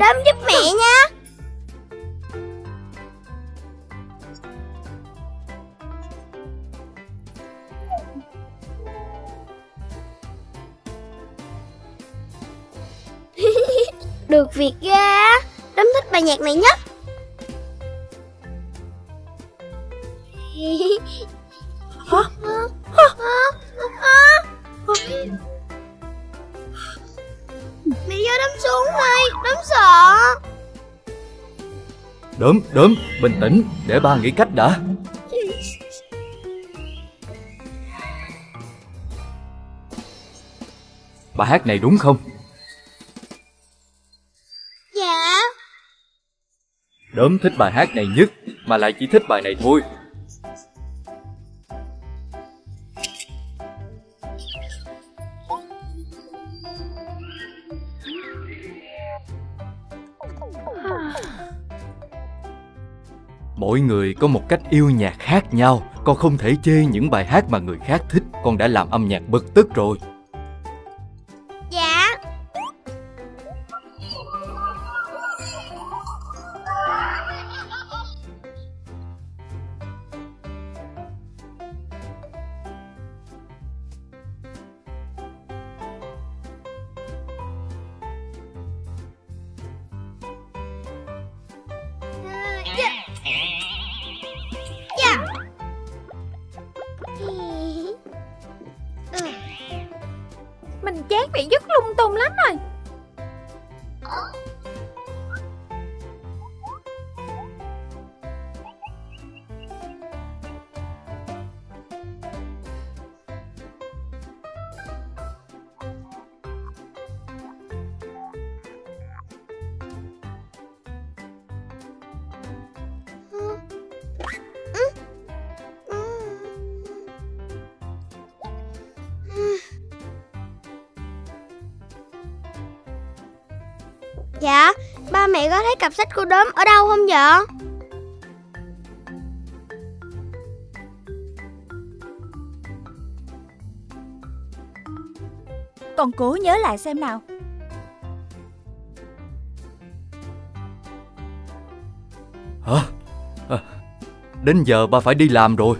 đấm giúp mẹ nha Được việc ghê Đấm thích bài nhạc này nhất. Đớm, đớm, bình tĩnh, để ba nghĩ cách đã. Bài hát này đúng không? Dạ Đớm thích bài hát này nhất, mà lại chỉ thích bài này thôi. Mỗi người có một cách yêu nhạc khác nhau. Con không thể chê những bài hát mà người khác thích. Con đã làm âm nhạc bực tức rồi. Con cố nhớ lại xem nào Hả? À, đến giờ ba phải đi làm rồi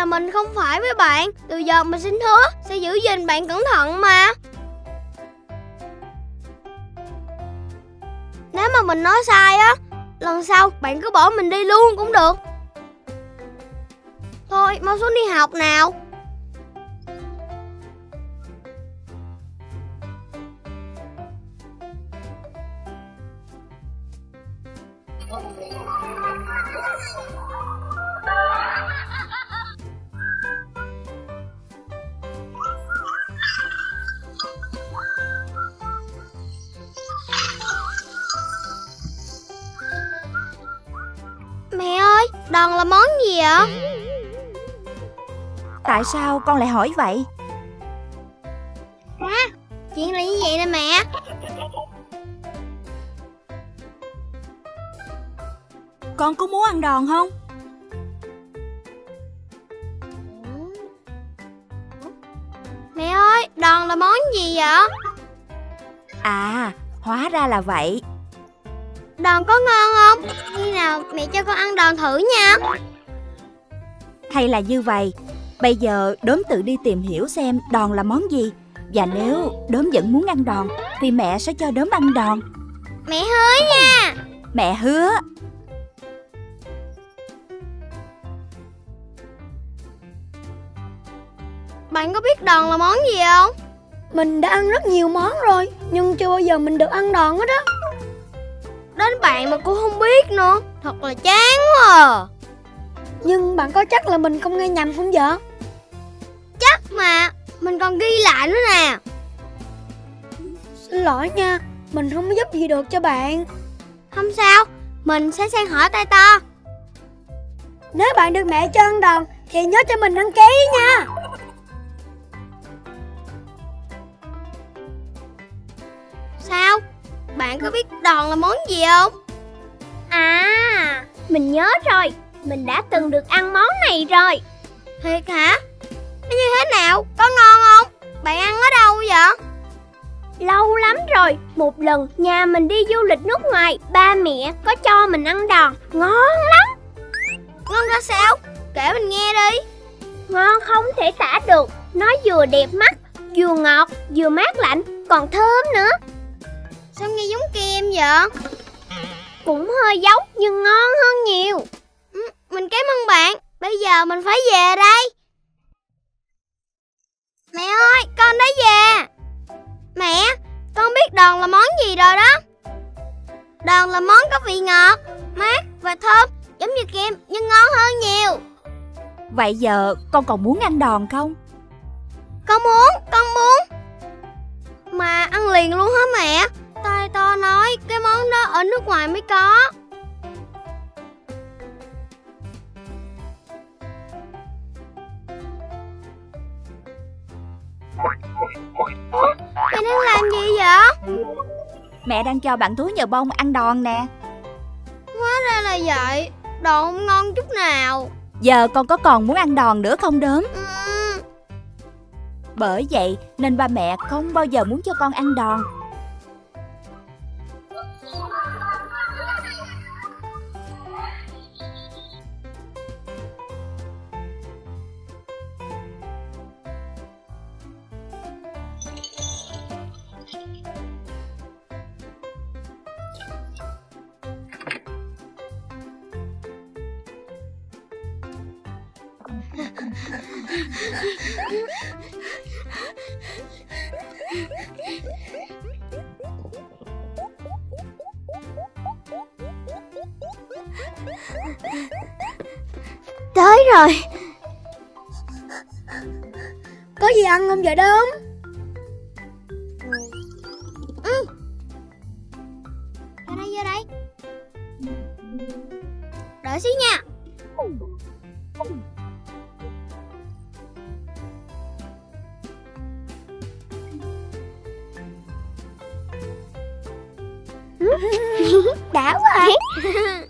là mình không phải với bạn. Từ giờ mình xin hứa, Sẽ giữ gìn bạn cẩn thận mà. Nếu mà mình nói sai á, Lần sau bạn cứ bỏ mình đi luôn cũng được. Thôi, mau xuống đi học nào. Tại sao con lại hỏi vậy? Chuyện là như vậy nè mẹ Con có muốn ăn đòn không? Mẹ ơi, đòn là món gì vậy? À, hóa ra là vậy. Đòn có ngon không? Khi nào mẹ cho con ăn đòn thử nha Hay là như vậy, bây giờ đốm tự đi tìm hiểu xem đòn là món gì. Và nếu đốm vẫn muốn ăn đòn, thì mẹ sẽ cho đốm ăn đòn. Mẹ hứa nha Mẹ hứa. Bạn có biết đòn là món gì không? Mình đã ăn rất nhiều món rồi Nhưng chưa bao giờ mình được ăn đòn hết á Đến bạn mà cũng không biết nữa Thật là chán quá à. Nhưng bạn có chắc là mình không nghe nhầm không vậy? Mà. Mình còn ghi lại nữa nè. Xin lỗi nha Mình không có giúp gì được cho bạn. Không sao Mình sẽ sang hỏi tay to. Nếu bạn được mẹ cho ăn đòn Thì nhớ cho mình đăng ký nha. Sao? Bạn có biết đòn là món gì không? À Mình nhớ rồi. Mình đã từng được ăn món này rồi. Thiệt hả? Nó như thế nào? Có ngon không? Bạn ăn ở đâu vậy? Lâu lắm rồi Một lần nhà mình đi du lịch nước ngoài Ba mẹ có cho mình ăn đòn Ngon lắm Ngon ra sao? Kể mình nghe đi Ngon không thể tả được Nó vừa đẹp mắt Vừa ngọt Vừa mát lạnh Còn thơm nữa Sao nghe giống kem vậy? Cũng hơi giống nhưng ngon hơn nhiều ừ, Mình cảm ơn bạn Bây giờ mình phải về đây Mẹ ơi con đã về. Mẹ con biết đòn là món gì rồi đó? Đòn là món có vị ngọt Mát và thơm Giống như kem nhưng ngon hơn nhiều. Vậy giờ con còn muốn ăn đòn không? Con muốn con muốn. Mà ăn liền luôn hả mẹ? Tai to nói cái món đó ở nước ngoài mới có Mẹ đang làm gì vậy? Mẹ đang cho bạn thú nhờ bông ăn đòn nè. Hóa ra là vậy Đồ không ngon chút nào Giờ con có còn muốn ăn đòn nữa không đốm? Ừm, Bởi vậy nên ba mẹ không bao giờ muốn cho con ăn đòn. Tới rồi. Có gì ăn không? Vậy đốm? Vô đây vô đây. Đợi xíu nha. Đã quá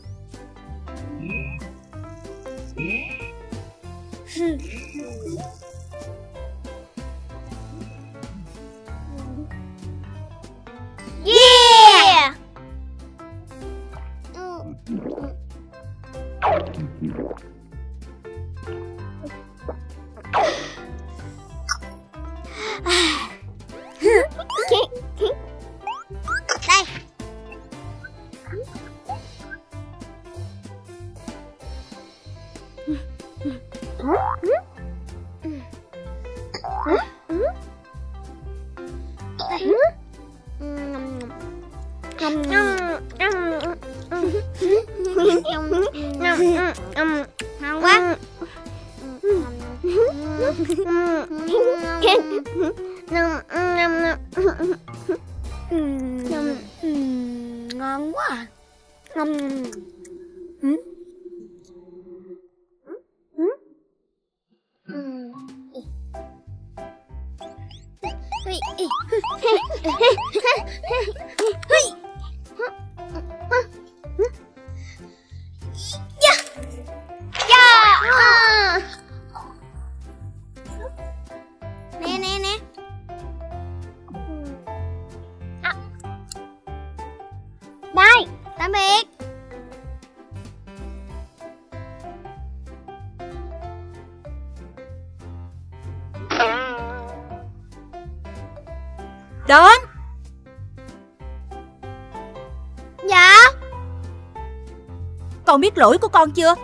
Con biết lỗi của con chưa?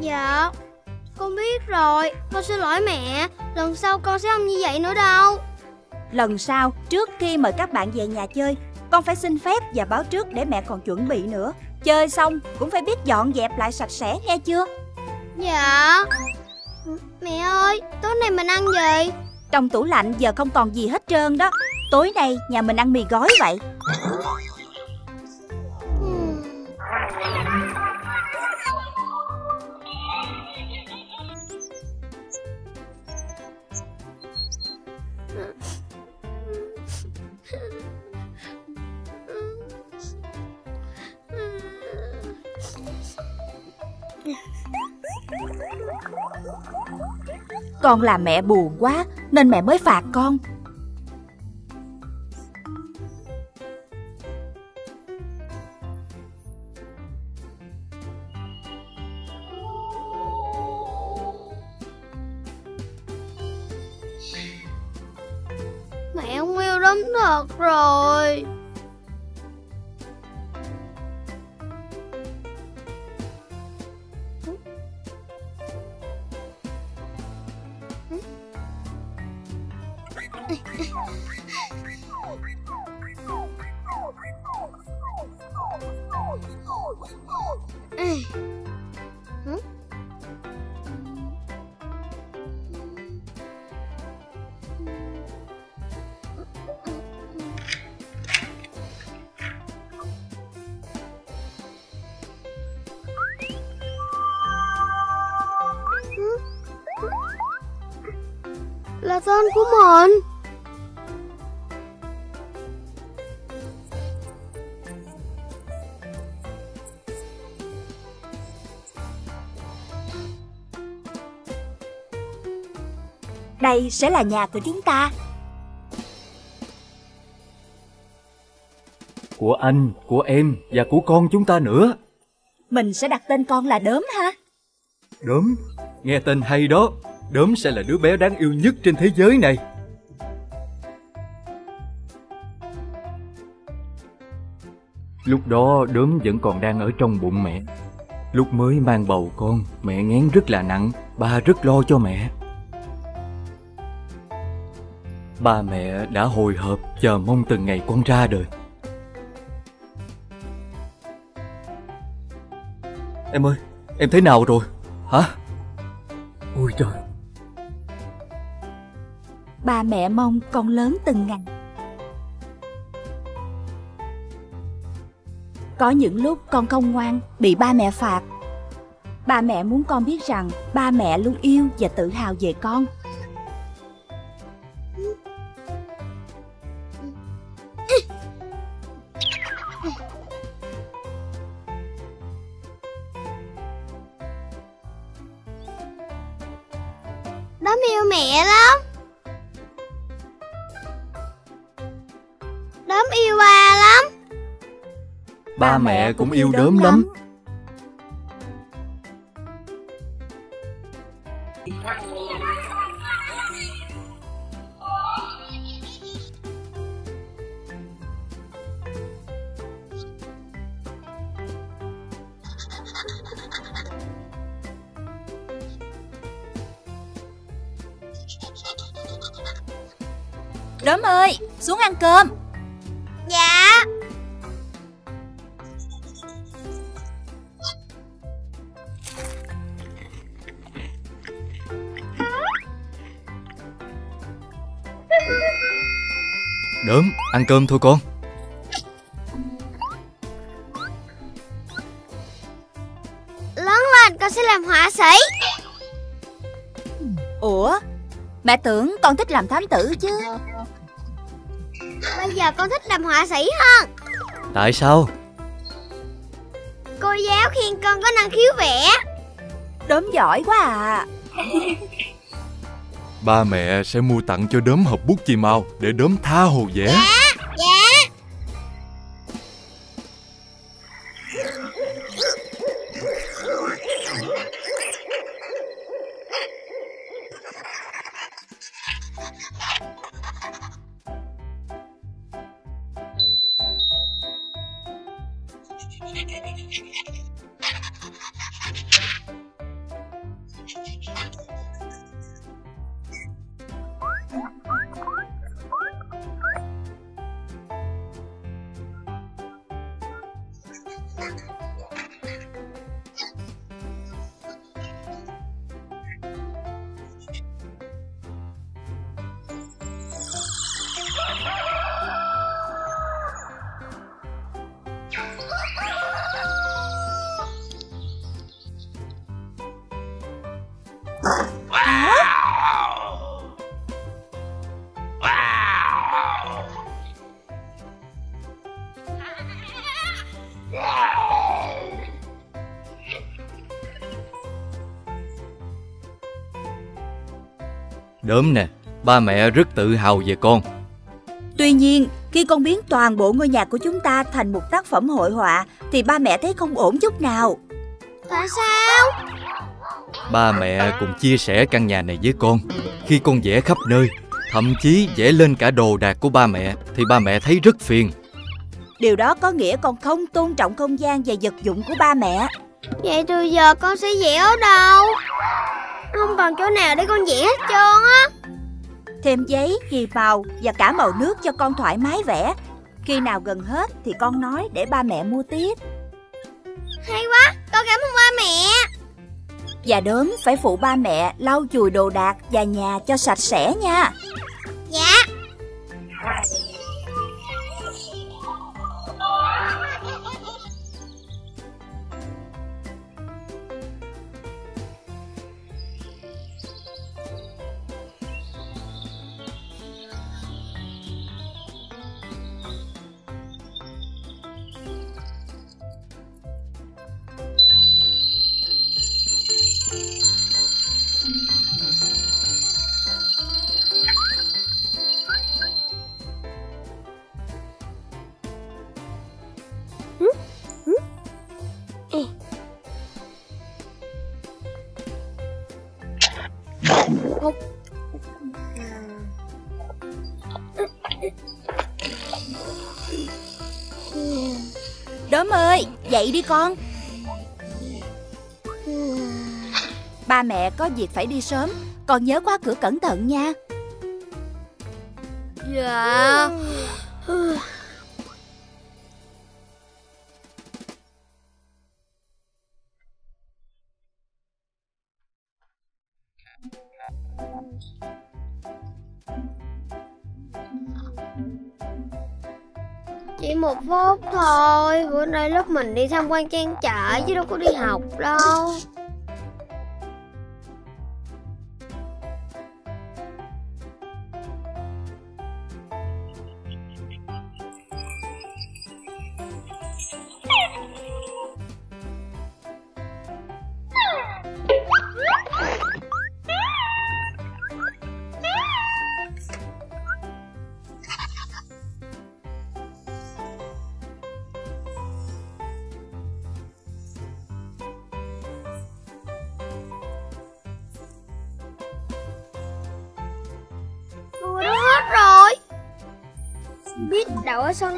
Dạ Con biết rồi. Con xin lỗi mẹ. Lần sau con sẽ không như vậy nữa đâu. Lần sau trước khi mời các bạn về nhà chơi Con phải xin phép và báo trước để mẹ còn chuẩn bị nữa. Chơi xong cũng phải biết dọn dẹp lại sạch sẽ nghe chưa? Dạ. Mẹ ơi Tối nay mình ăn gì? Trong tủ lạnh giờ không còn gì hết trơn đó. Tối nay nhà mình ăn mì gói vậy Con làm mẹ buồn quá Nên mẹ mới phạt con. Đây sẽ là nhà của chúng ta Của anh, của em và của con chúng ta nữa. Mình sẽ đặt tên con là Đốm ha Đốm, nghe tên hay đó. Đốm sẽ là đứa bé đáng yêu nhất trên thế giới này. Lúc đó đốm vẫn còn đang ở trong bụng mẹ. Lúc mới mang bầu con, mẹ ngén rất là nặng, ba rất lo cho mẹ. Ba mẹ đã hồi hộp chờ mong từng ngày con ra đời. Em ơi, em thế nào rồi? Hả? Ôi trời, Ba mẹ mong con lớn từng ngày Có những lúc con không ngoan Bị ba mẹ phạt Ba mẹ muốn con biết rằng Ba mẹ luôn yêu và tự hào về con mẹ lắm Đốm yêu ba lắm ba mẹ cũng yêu đốm lắm. cơm. Dạ. Đớm, ăn cơm thôi con. Lớn lên con sẽ làm họa sĩ. Ủa, mẹ tưởng con thích làm thám tử chứ giờ con thích làm họa sĩ hơn Tại sao? Cô giáo khen con có năng khiếu vẽ Đốm giỏi quá à Ba mẹ sẽ mua tặng cho đốm hộp bút chì màu để đốm tha hồ vẽ. Dạ Đốm nè, ba mẹ rất tự hào về con. Tuy nhiên khi con biến toàn bộ ngôi nhà của chúng ta thành một tác phẩm hội họa Thì ba mẹ thấy không ổn chút nào Tại sao Ba mẹ cùng chia sẻ căn nhà này với con. Khi con vẽ khắp nơi, thậm chí vẽ lên cả đồ đạc của ba mẹ, thì ba mẹ thấy rất phiền. Điều đó có nghĩa con không tôn trọng không gian và vật dụng của ba mẹ Vậy từ giờ con sẽ vẽ ở đâu Không còn chỗ nào để con vẽ hết trơn á. Thêm giấy, chì màu và cả màu nước cho con thoải mái vẽ. Khi nào gần hết thì con nói để ba mẹ mua tiếp. Hay quá Con cảm ơn ba mẹ. Và đốm phải phụ ba mẹ lau chùi đồ đạc và nhà cho sạch sẽ nha. Dạ đi con. Ba mẹ có việc phải đi sớm Con nhớ khóa cửa cẩn thận nha. Dạ. Chỉ một phút thôi. Bữa nay lớp mình đi tham quan trang trại Chứ đâu có đi học đâu.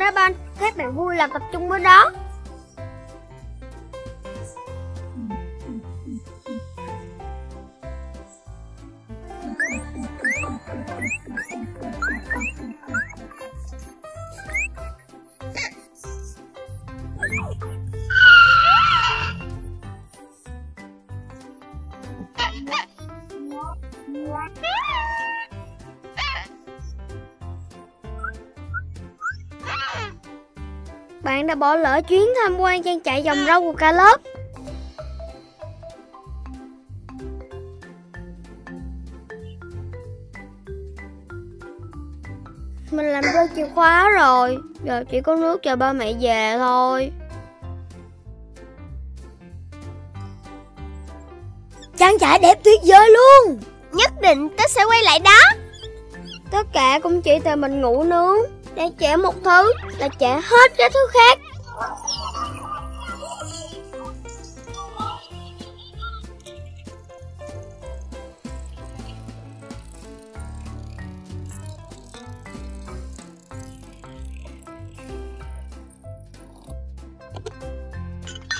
Đá banh Các bạn vui là tập trung bên đó. đã bỏ lỡ chuyến tham quan trang trại dòng rau của cả lớp. Mình làm rơi chìa khóa rồi, giờ chỉ có nước chờ ba mẹ về thôi. Trang trại đẹp tuyệt vời luôn Nhất định tớ sẽ quay lại đó Tất cả cũng chỉ từ mình ngủ nướng để trẻ một thứ là trẻ hết cái thứ khác.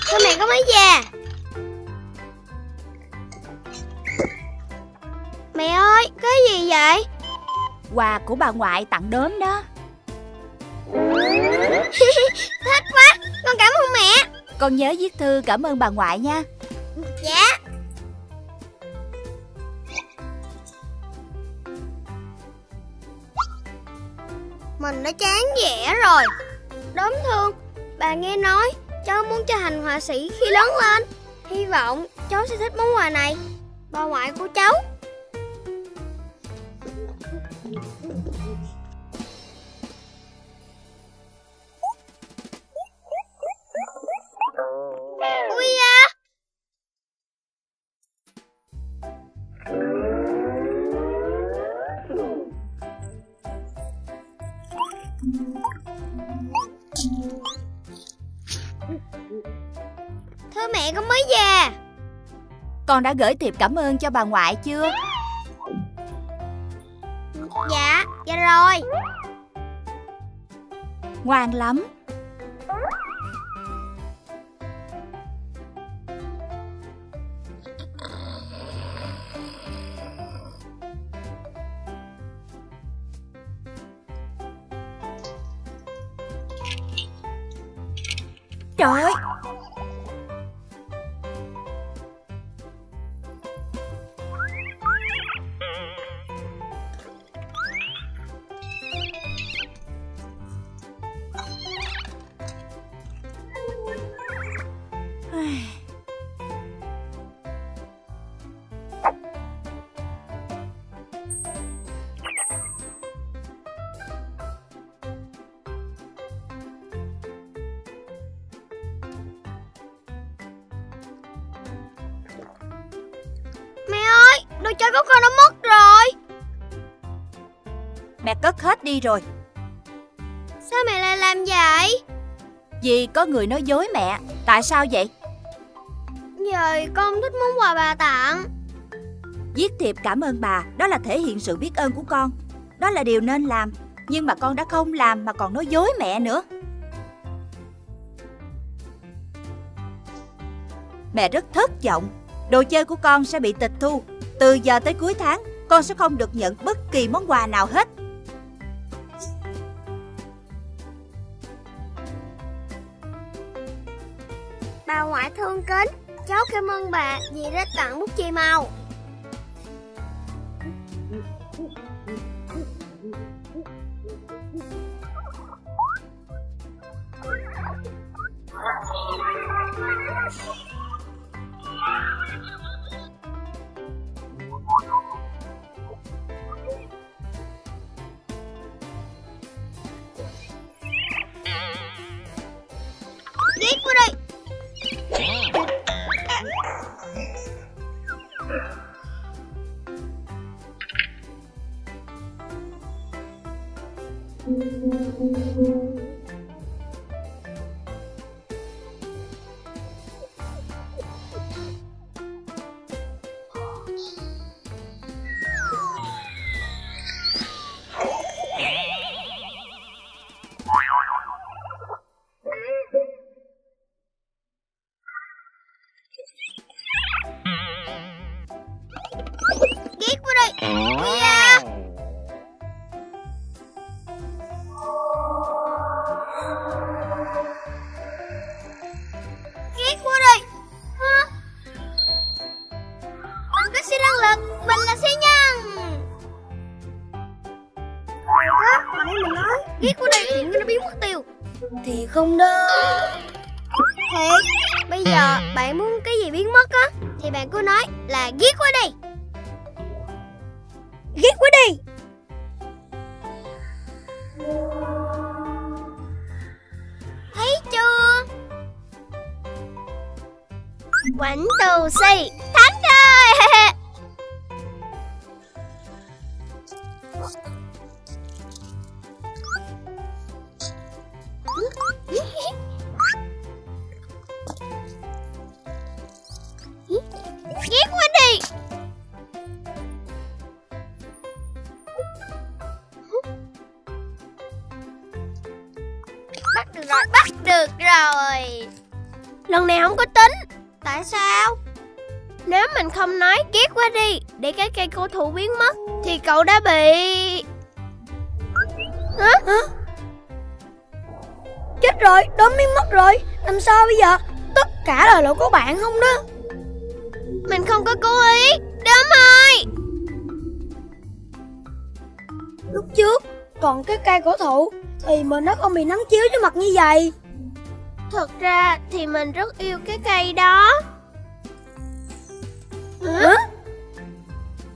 Thôi mẹ có mấy về Mẹ ơi, cái gì vậy? Quà của bà ngoại tặng đốm đó. Con nhớ viết thư cảm ơn bà ngoại nha. Dạ. Mình đã chán vẽ rồi. Đốm thương. Bà nghe nói cháu muốn trở thành họa sĩ khi lớn lên. Hy vọng cháu sẽ thích món quà này. Bà ngoại của cháu. Con đã gửi thiệp cảm ơn cho bà ngoại chưa? Dạ, dạ rồi. Ngoan lắm đi rồi. Sao mẹ lại làm vậy? Vì có người nói dối mẹ Tại sao vậy? Giờ con thích món quà bà tặng. Viết thiệp cảm ơn bà Đó là thể hiện sự biết ơn của con. Đó là điều nên làm Nhưng mà con đã không làm mà còn nói dối mẹ nữa. Mẹ rất thất vọng. Đồ chơi của con sẽ bị tịch thu. Từ giờ tới cuối tháng Con sẽ không được nhận bất kỳ món quà nào hết bà đã tặng bút chì màu không đâu Thiệt Bây giờ bạn muốn cái gì biến mất á Thì bạn cứ nói là ghét là lỗi của bạn không đó? Mình không có cố ý Đớm ơi! Lúc trước Còn cái cây cổ thụ Thì mà nó không bị nắng chiếu cho mặt như vậy. Thật ra thì mình rất yêu cái cây đó. Hả?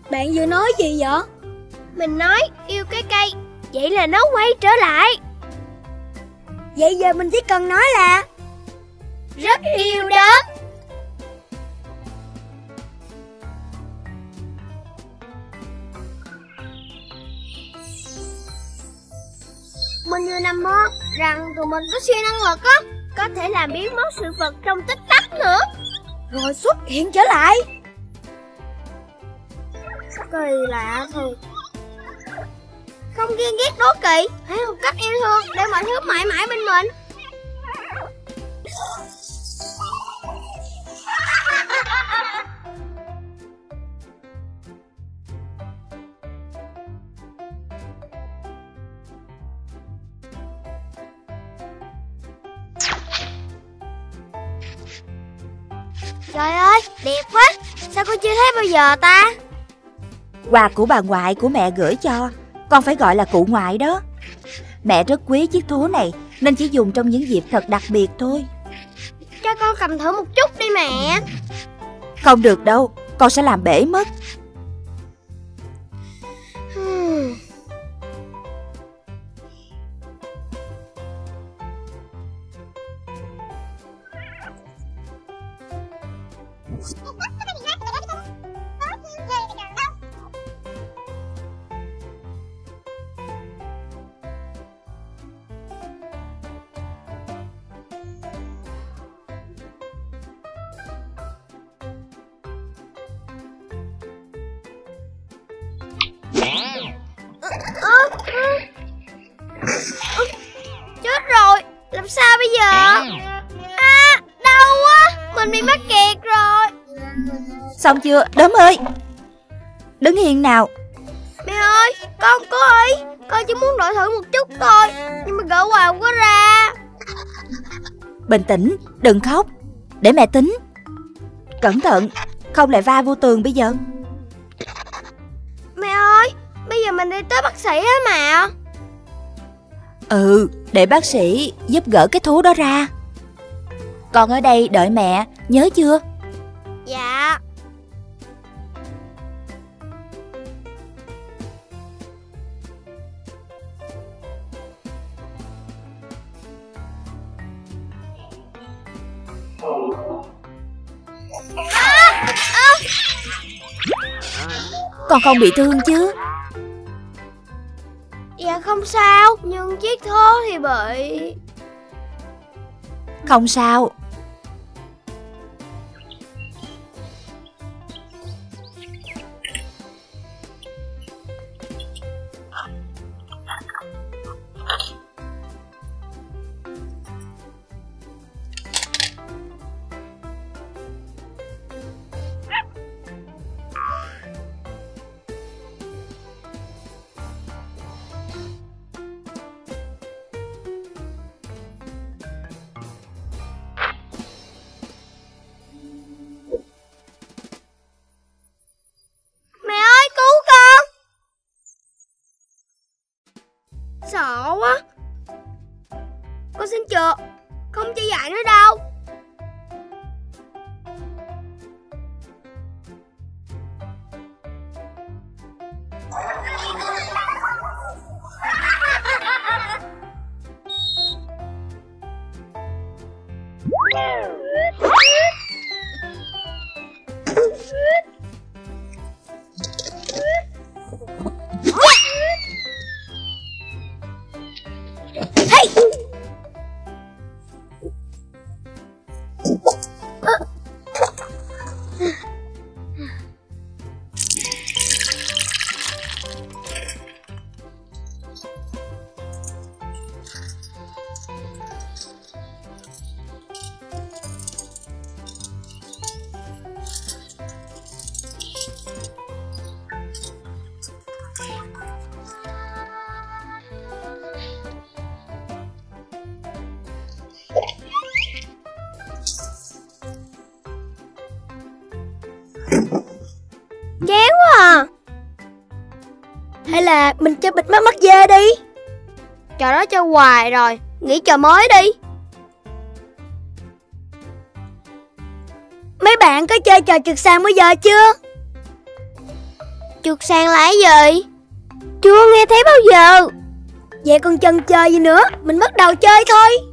Bạn vừa nói gì vậy? Mình nói yêu cái cây Vậy là nó quay trở lại. Vậy giờ mình chỉ cần nói là Rất yêu đớm Mình vừa nằm mơ rằng tụi mình có siêu năng lực á Có thể làm biến mất sự vật trong tích tắc nữa. Rồi xuất hiện trở lại. Kỳ lạ thiệt Không ghen ghét đố kỵ Hãy học cách yêu thương để mọi thứ mãi mãi bên mình bao giờ ta? Quà của bà ngoại của mẹ gửi cho. Con phải gọi là cụ ngoại đó. Mẹ rất quý chiếc thú này Nên chỉ dùng trong những dịp thật đặc biệt thôi. Cho con cầm thử một chút đi mẹ. Không được đâu Con sẽ làm bể mất Xong chưa? Đốm ơi! Đứng hiền nào. Mẹ ơi, con có ý Con chỉ muốn đổi thử một chút thôi. Nhưng mà gỡ quà không có ra. Bình tĩnh Đừng khóc. Để mẹ tính. Cẩn thận Không lại va vô tường bây giờ. Mẹ ơi, bây giờ mình đi tới bác sĩ á mà. Ừ Để bác sĩ giúp gỡ cái thú đó ra. Con ở đây đợi mẹ Nhớ chưa Con không bị thương chứ? Dạ không sao Nhưng chiếc thố thì bị. Không sao là mình chơi bịt mắt mắt dê đi. Trò đó chơi hoài rồi Nghĩ trò mới đi. Mấy bạn có chơi trò trượt sàn bây giờ chưa? Trượt sàn là cái gì? Chưa nghe thấy bao giờ. Vậy còn chần chờ gì nữa Mình bắt đầu chơi thôi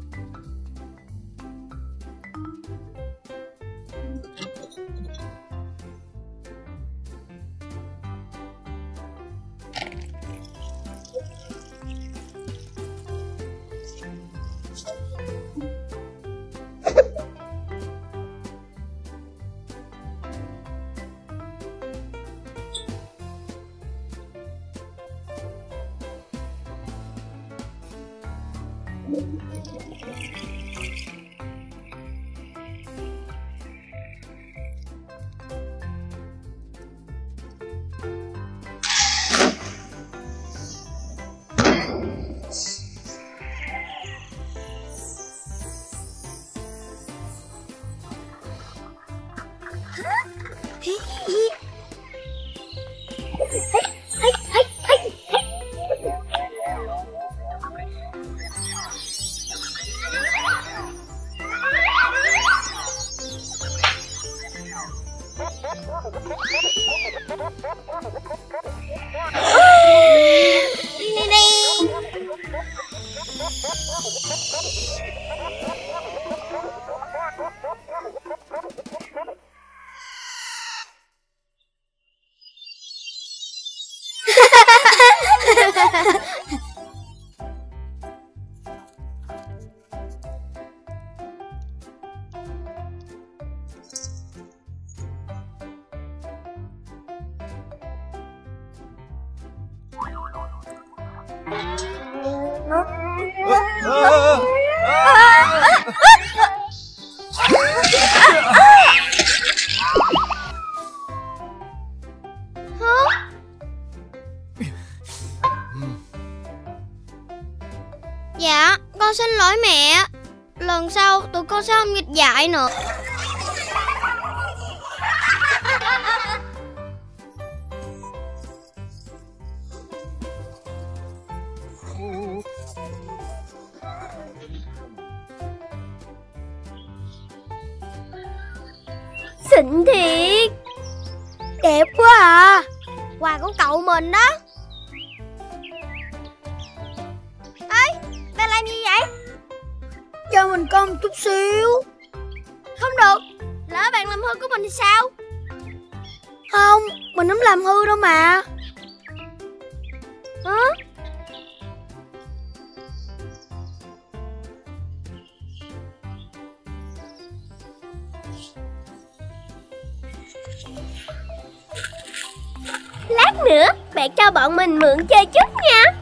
cho bọn mình mượn chơi chút nha.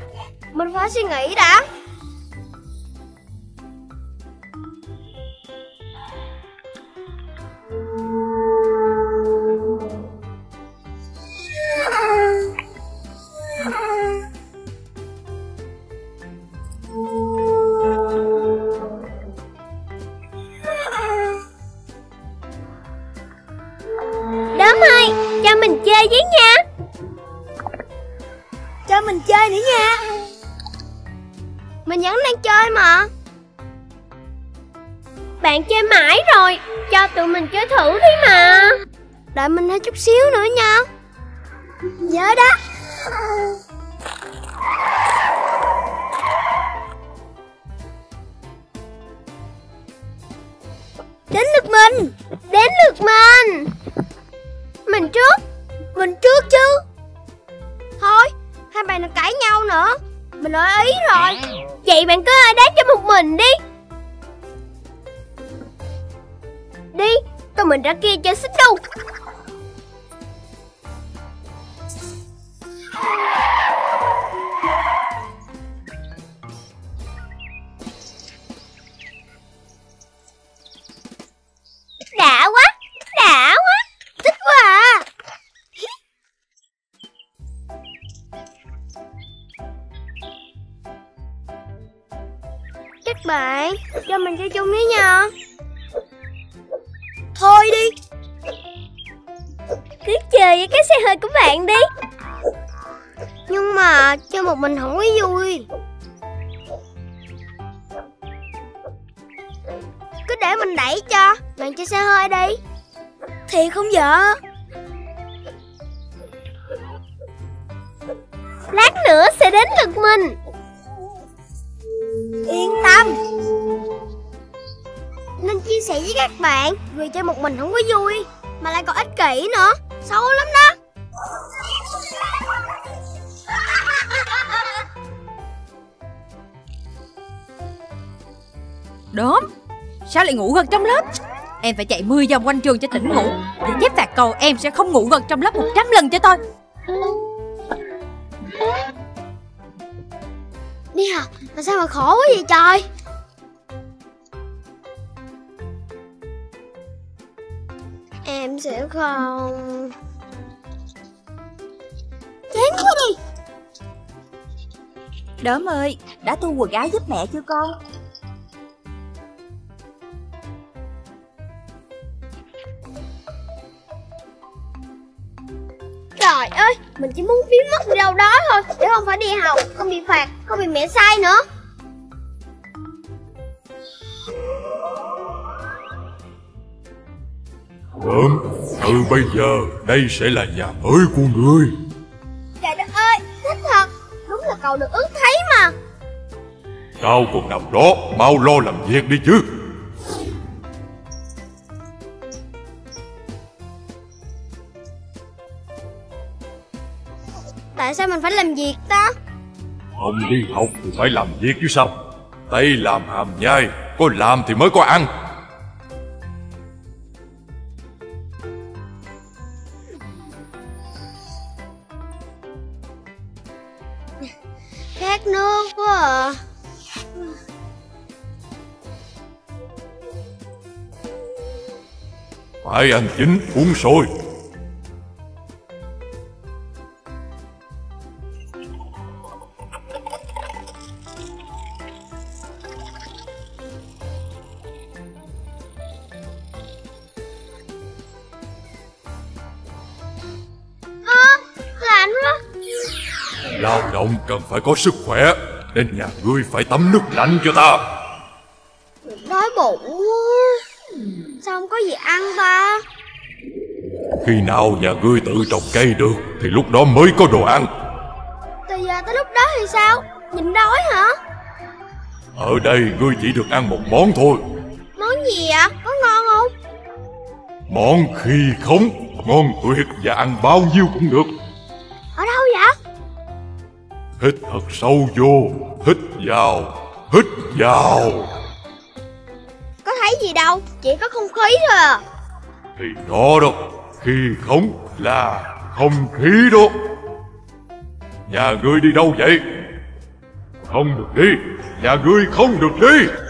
Mình phải suy nghĩ đã. Đốm ơi, cho mình chơi với nha cho mình chơi nữa nha. Mình vẫn đang chơi mà. Bạn chơi mãi rồi, Cho tụi mình chơi thử đi mà. Đợi mình thêm chút xíu nữa nha. Nhớ đó. Vậy bạn cứ ai đá cho một mình đi. Đi, Tụi mình ra kia chơi xích đu ngủ gần trong lớp. Em phải chạy 10 vòng quanh trường cho tỉnh ngủ. Để chép phạt cầu em sẽ không ngủ gần trong lớp 100 lần cho tôi. Đi học mà sao mà khổ quá vậy trời? Em sẽ không Chán quá đi. Đốm ơi, đã thu quần áo giúp mẹ chưa con? Mình chỉ muốn biến mất đi đâu đó thôi Để không phải đi học Không bị phạt Không bị mẹ sai nữa Đốm, từ bây giờ đây sẽ là nhà mới của ngươi. Trời đất ơi Thích thật Đúng là cầu được ước thấy mà Sao còn nằm đó, mau lo làm việc đi chứ. Sao mình phải làm việc ta Không đi học thì phải làm việc chứ sao. Tay làm hàm nhai, có làm thì mới có ăn. Khát nước quá à Phải ăn chín, uống sôi. Cần phải có sức khỏe, nên nhà ngươi phải tắm nước lạnh cho ta. Đói bụng quá Sao không có gì ăn ta Khi nào nhà ngươi tự trồng cây được, thì lúc đó mới có đồ ăn. Từ giờ tới lúc đó thì sao Nhịn đói hả Ở đây ngươi chỉ được ăn một món thôi. Món gì ạ Có ngon không Món khi không, ngon tuyệt và ăn bao nhiêu cũng được. Ở đâu vậy Hít thật sâu vô, hít vào, hít vào. Có thấy gì đâu Chỉ có không khí thôi à Thì đó đó, khi không là không khí đó. Nhà ngươi đi đâu vậy? Không được đi, nhà ngươi không được đi.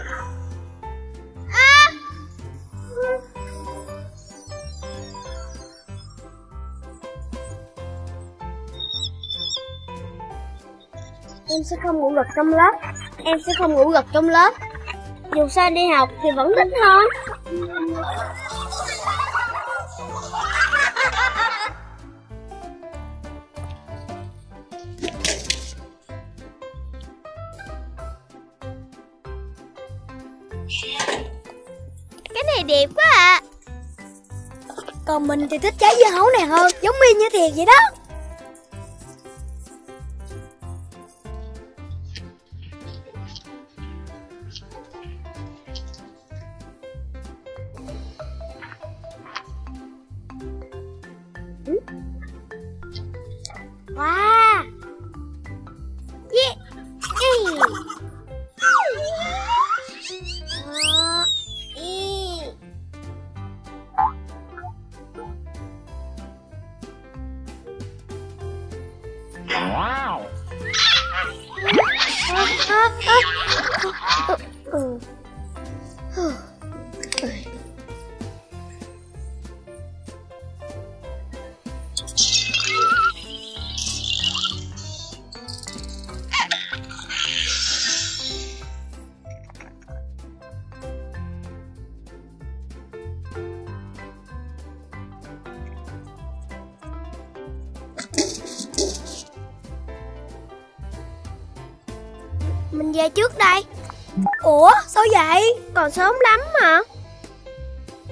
Em sẽ không ngủ gật trong lớp. Em sẽ không ngủ gật trong lớp. Dù sao đi học thì vẫn thích hơn Cái này đẹp quá à. Còn mình thì thích trái dưa hấu này hơn Giống y như thiệt vậy đó Wow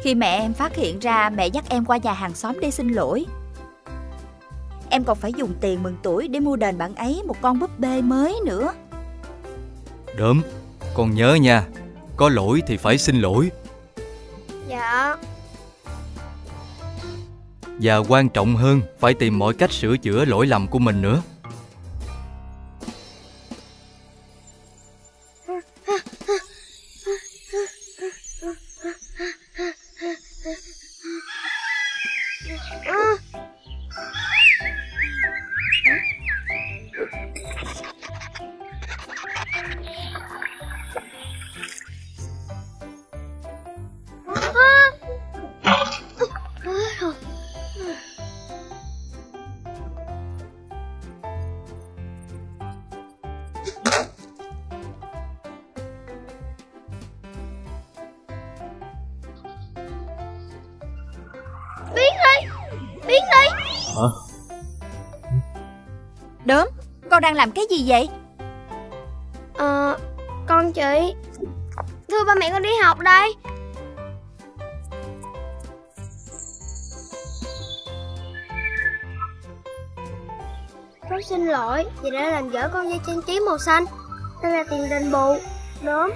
Khi mẹ em phát hiện ra mẹ dắt em qua nhà hàng xóm để xin lỗi Em còn phải dùng tiền mừng tuổi để mua đền bạn ấy một con búp bê mới nữa Đớm, con nhớ nha, có lỗi thì phải xin lỗi. Dạ Và quan trọng hơn, phải tìm mọi cách sửa chữa lỗi lầm của mình nữa. Đang làm cái gì vậy? Ờ Con chị Thưa ba mẹ con đi học đây. Con xin lỗi vì đã làm dở con dây trang trí màu xanh. Đây là tiền đền bù. Đúng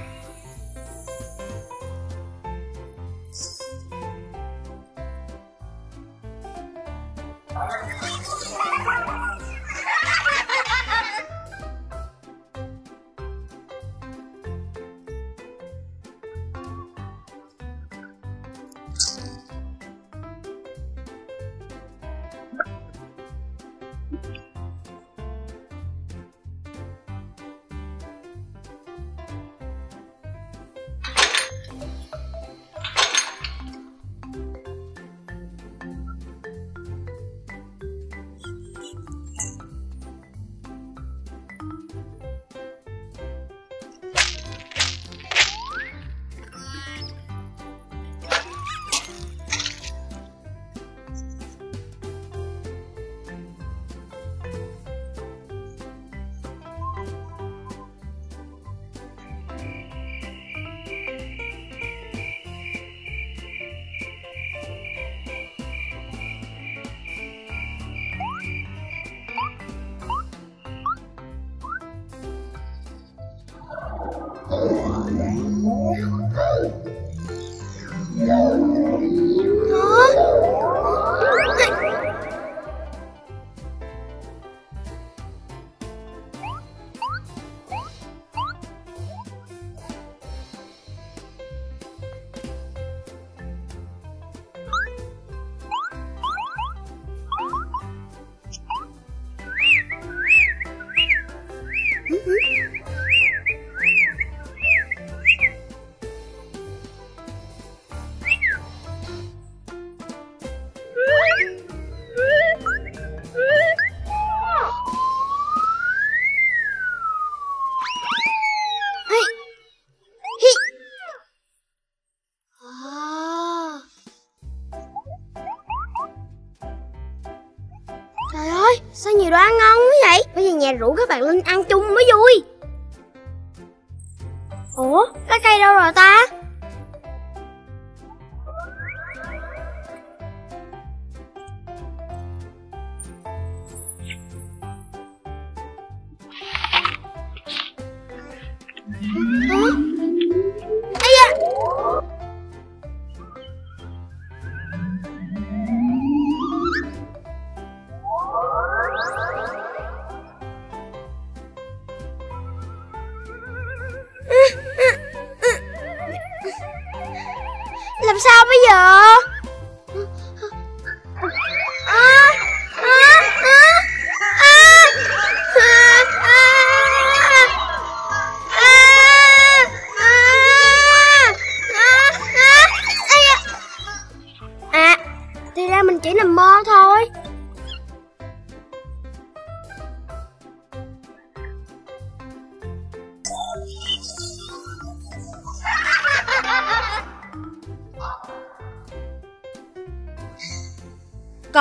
sao nhiều đồ ăn ngon quá vậy? Bây giờ nhà rủ các bạn lên ăn chung mới vui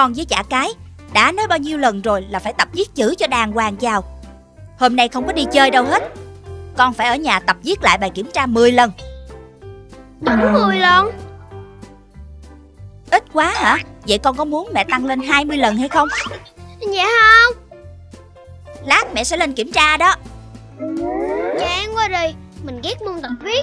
Con với chả cái. Đã nói bao nhiêu lần rồi là phải tập viết chữ cho đàng hoàng vào. Hôm nay không có đi chơi đâu hết. Con phải ở nhà tập viết lại bài kiểm tra 10 lần. Đúng 10 lần. Ít quá hả? Vậy con có muốn mẹ tăng lên 20 lần hay không? Dạ không. Lát mẹ sẽ lên kiểm tra đó. Chán quá đi. Mình ghét môn tập viết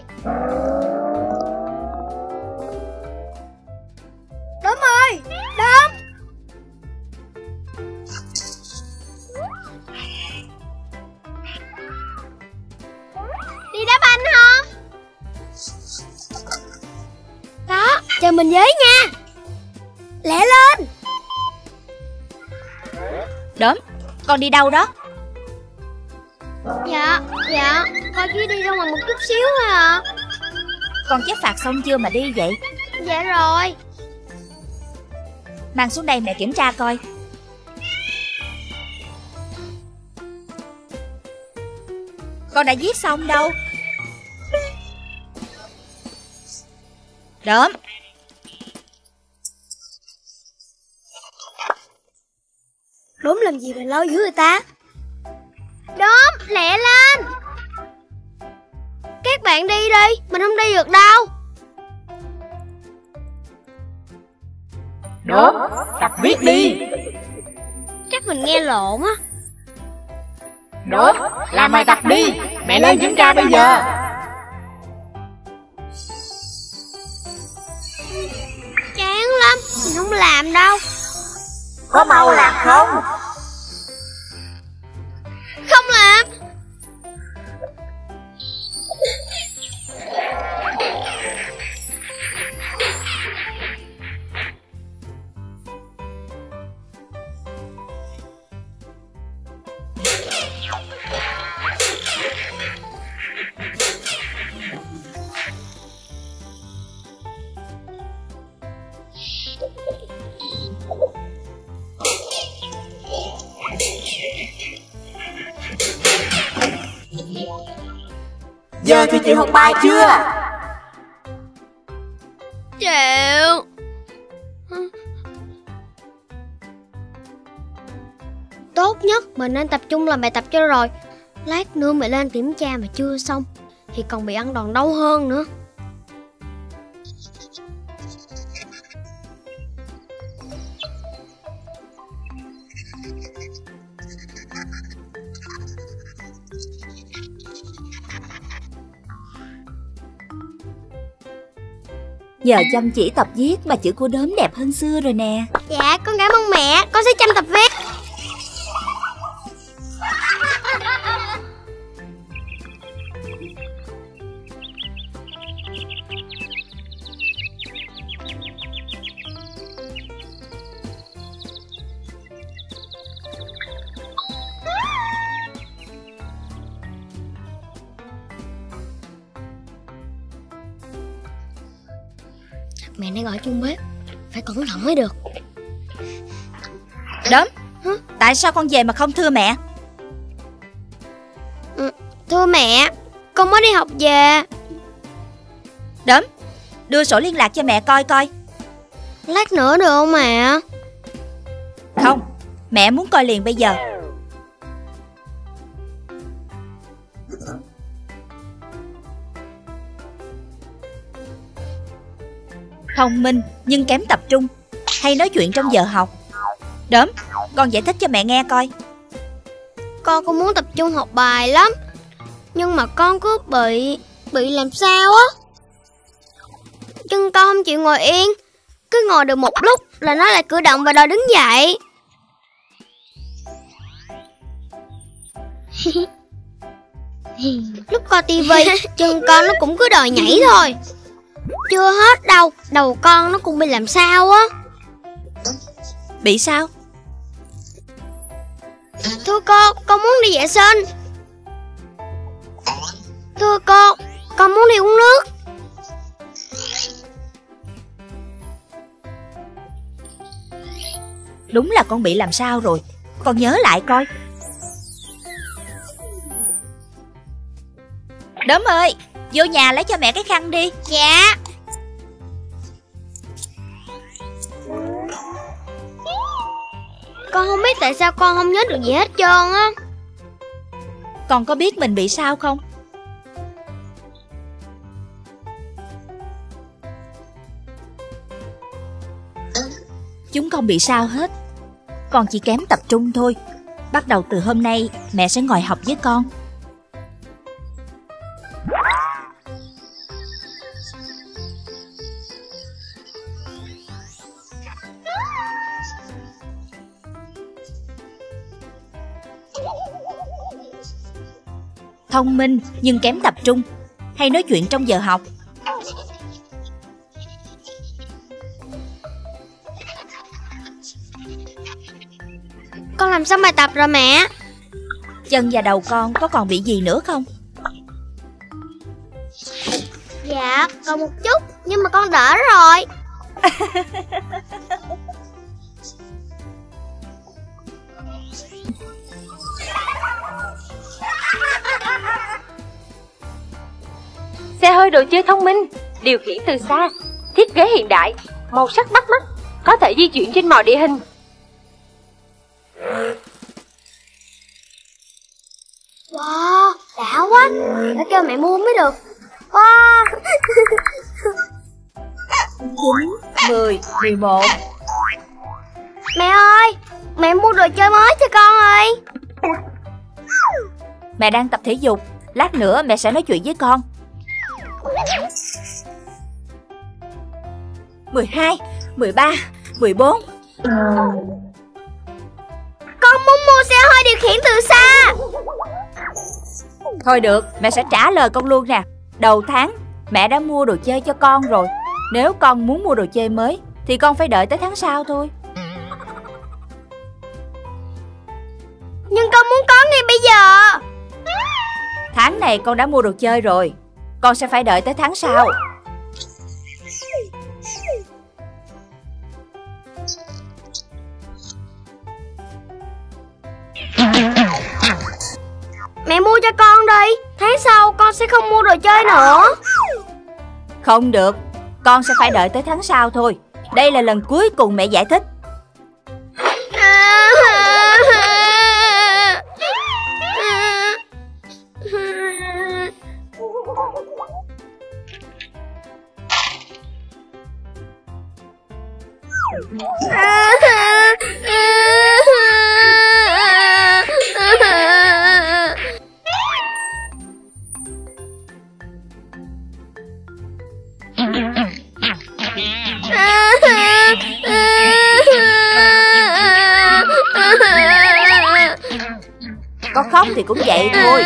con đi đâu đó? Dạ Dạ Con chỉ đi ra ngoài một chút xíu thôi à. Con chép phạt xong chưa mà đi vậy? Dạ rồi. Mang xuống đây mẹ kiểm tra coi. Con đã viết xong đâu? Đốm gì mà lo dữ người ta? Đốm lẹ lên. Các bạn đi đi Mình không đi được đâu. Đốm, tập viết đi. Chắc mình nghe lộn á. Đốm, làm bài tập đi? Mẹ lên kiểm tra bây giờ chưa? Chịu. Tốt nhất mình nên tập trung làm bài tập cho rồi. Lát nữa mẹ lên kiểm tra mà chưa xong Thì còn bị ăn đòn đau hơn nữa Giờ chăm chỉ tập viết mà chữ của đốm đẹp hơn xưa rồi nè. Dạ con cảm ơn mẹ. Con sẽ chăm tập viết. Đang ở chung bếp Phải cẩn thận mới được. Đốm, tại sao con về mà không thưa mẹ? Thưa mẹ Con mới đi học về. Đốm, đưa sổ liên lạc cho mẹ coi coi. Lát nữa được không mẹ? Không, mẹ muốn coi liền bây giờ Thông minh nhưng kém tập trung. Hay nói chuyện trong giờ học. Đốm, con giải thích cho mẹ nghe coi. Con cũng muốn tập trung học bài lắm Nhưng mà con cứ bị Bị làm sao á? Chân con không chịu ngồi yên Cứ ngồi được một lúc Là nó lại cử động và đòi đứng dậy. Lúc coi tivi Chân con nó cũng cứ đòi nhảy thôi. Chưa hết đâu Đầu con nó cũng bị làm sao á. Bị sao? Thưa cô, con muốn đi vệ sinh. Thưa cô, con muốn đi uống nước. Đúng là con bị làm sao rồi. Con nhớ lại coi. Đốm ơi Vô nhà lấy cho mẹ cái khăn đi. Dạ. Con không biết tại sao con không nhớ được gì hết trơn á. Con có biết mình bị sao không? Chúng con bị sao hết. Con chỉ kém tập trung thôi. Bắt đầu từ hôm nay Mẹ sẽ ngồi học với con Thông minh nhưng kém tập trung. Hay nói chuyện trong giờ học. Con làm xong bài tập rồi mẹ. Chân và đầu con có còn bị gì nữa không? Dạ còn một chút Nhưng mà con đỡ rồi Xe hơi đồ chơi thông minh, điều khiển từ xa, thiết kế hiện đại, màu sắc bắt mắt, có thể di chuyển trên mọi địa hình. Wow đã quá Phải kêu mẹ mua mới được. Wow. 9, 10, 11 Mẹ ơi Mẹ mua đồ chơi mới cho con ơi. Mẹ đang tập thể dục Lát nữa mẹ sẽ nói chuyện với con 12, 13, 14 Con muốn mua xe hơi điều khiển từ xa. Thôi được, mẹ sẽ trả lời con luôn nè. Đầu tháng, mẹ đã mua đồ chơi cho con rồi. Nếu con muốn mua đồ chơi mới Thì con phải đợi tới tháng sau thôi. Nhưng con muốn có ngay bây giờ. Tháng này con đã mua đồ chơi rồi Con sẽ phải đợi tới tháng sau. Mẹ mua cho con đi. Tháng sau con sẽ không mua đồ chơi nữa. Không được. Con sẽ phải đợi tới tháng sau thôi. Đây là lần cuối cùng mẹ giải thích Có khóc thì cũng vậy thôi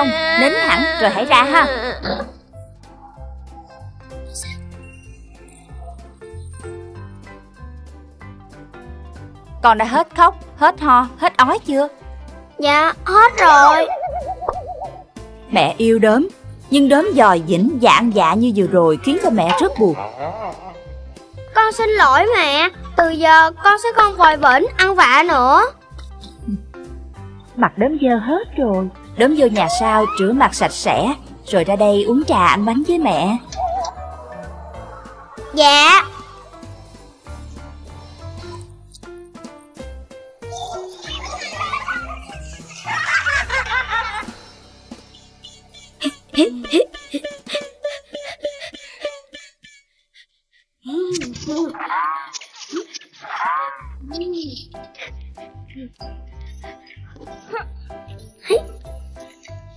Xong nín hẳn rồi hãy ra ha. Con đã hết khóc, hết ho, hết ói chưa? Dạ hết rồi. Mẹ yêu đốm Nhưng đốm dòi dĩnh dạng dạ như vừa rồi Khiến cho mẹ rất buồn. Con xin lỗi mẹ. Từ giờ con sẽ không vòi vĩnh ăn vạ nữa. Mặt đốm dơ hết rồi Đốm vô nhà sau rửa mặt sạch sẽ Rồi ra đây uống trà ăn bánh với mẹ Dạ Hả?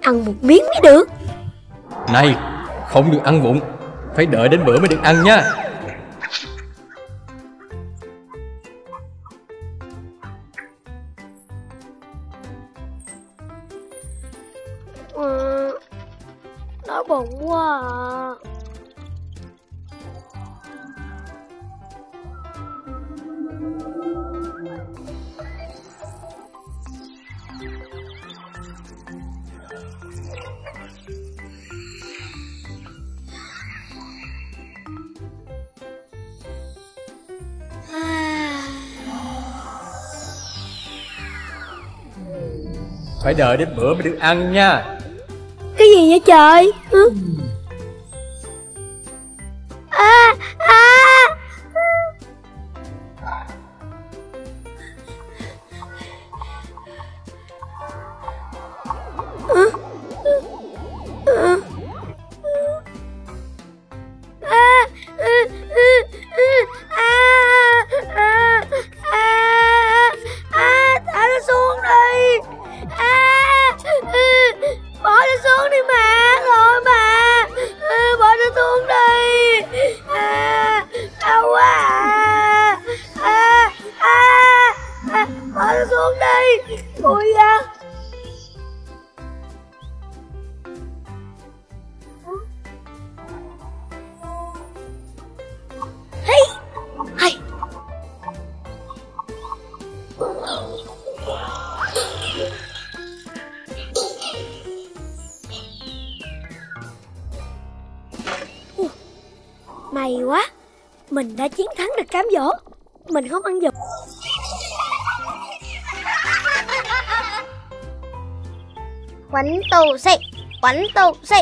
Ăn một miếng mới được. Này, Không được ăn vụng. Phải đợi đến bữa mới được ăn nha. Đợi đến bữa mới được ăn nha Cái gì vậy trời Hứ? Quánh tù xị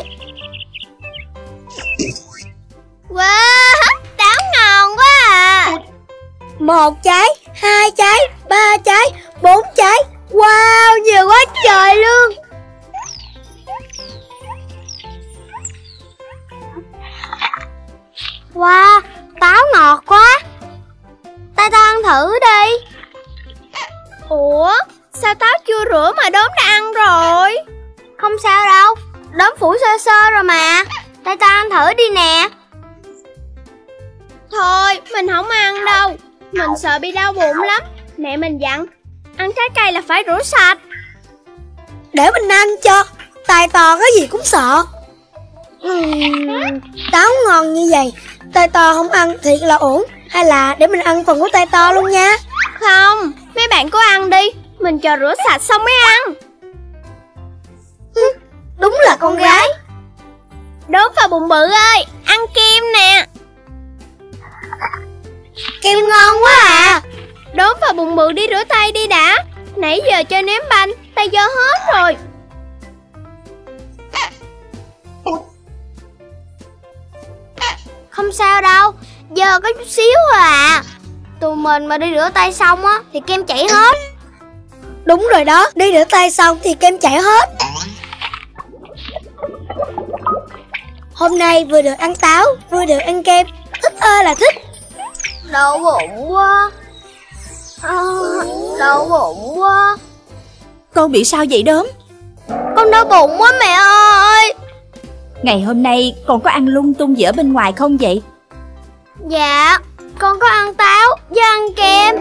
phải rửa sạch. Để mình ăn cho Tài to cái gì cũng sợ. Táo ngon như vậy Tài to không ăn thiệt là ổn Hay là để mình ăn phần của tài to luôn nha. Không Mấy bạn cứ ăn đi Mình chờ rửa sạch xong mới ăn Giờ chơi ném banh Tay dơ hết rồi. Không sao đâu Giờ có chút xíu rồi à. Tụi mình mà đi rửa tay xong á Thì kem chảy hết. Đúng rồi đó Đi rửa tay xong thì kem chảy hết. Hôm nay vừa được ăn táo Vừa được ăn kem. Thích ơi là thích Đau bụng quá. À, Đau bụng quá Con bị sao vậy đốm Con đau bụng quá mẹ ơi. Ngày hôm nay con có ăn lung tung gì ở bên ngoài không vậy? Dạ Con có ăn táo với ăn kem.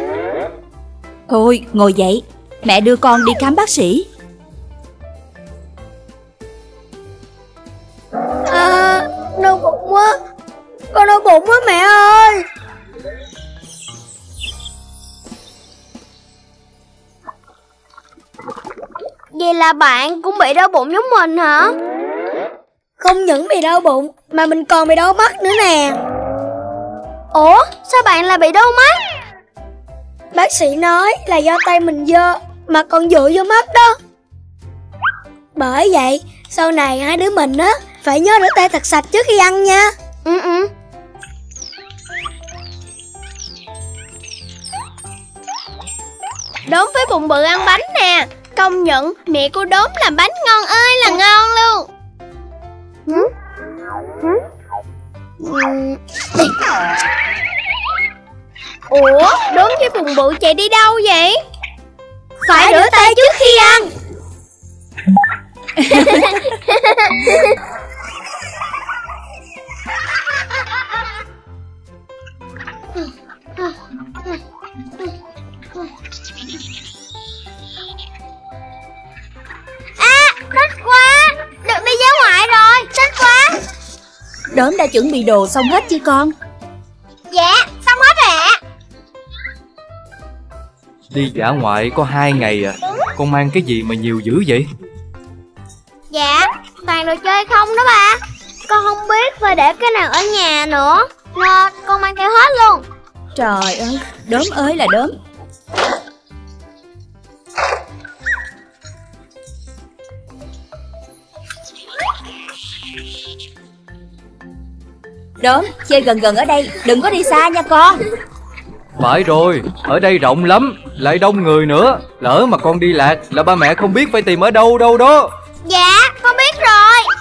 Thôi ngồi dậy. Mẹ đưa con đi khám bác sĩ là bạn cũng bị đau bụng giống mình hả? Không những bị đau bụng Mà mình còn bị đau mắt nữa nè. Ủa sao bạn lại bị đau mắt? Bác sĩ nói là do tay mình dơ Mà còn dụi vô mắt đó. Bởi vậy Sau này hai đứa mình á Phải nhớ rửa tay thật sạch trước khi ăn nha. Ừ ừ. Đốm với bụng bự ăn bánh nè Công nhận mẹ cô đốm làm bánh ngon ơi là ngon luôn? Ừ. Ủa đốm với bụng bự chạy đi đâu vậy? Phải rửa tay trước khi ăn. thích quá Được đi giáo ngoại rồi, thích quá Đốm đã chuẩn bị đồ xong hết chưa con? Dạ, xong hết rồi ạ. Đi dã ngoại có hai ngày à. Con mang cái gì mà nhiều dữ vậy? Dạ, toàn đồ chơi không đó ba. Con không biết phải để cái nào ở nhà nữa. Nên con mang theo hết luôn. Trời ơi, đốm ơi là đốm Đốm, chơi gần gần ở đây, đừng có đi xa nha con. Phải rồi, ở đây rộng lắm Lại đông người nữa. Lỡ mà con đi lạc là ba mẹ không biết phải tìm ở đâu đâu đó. Dạ, con biết rồi.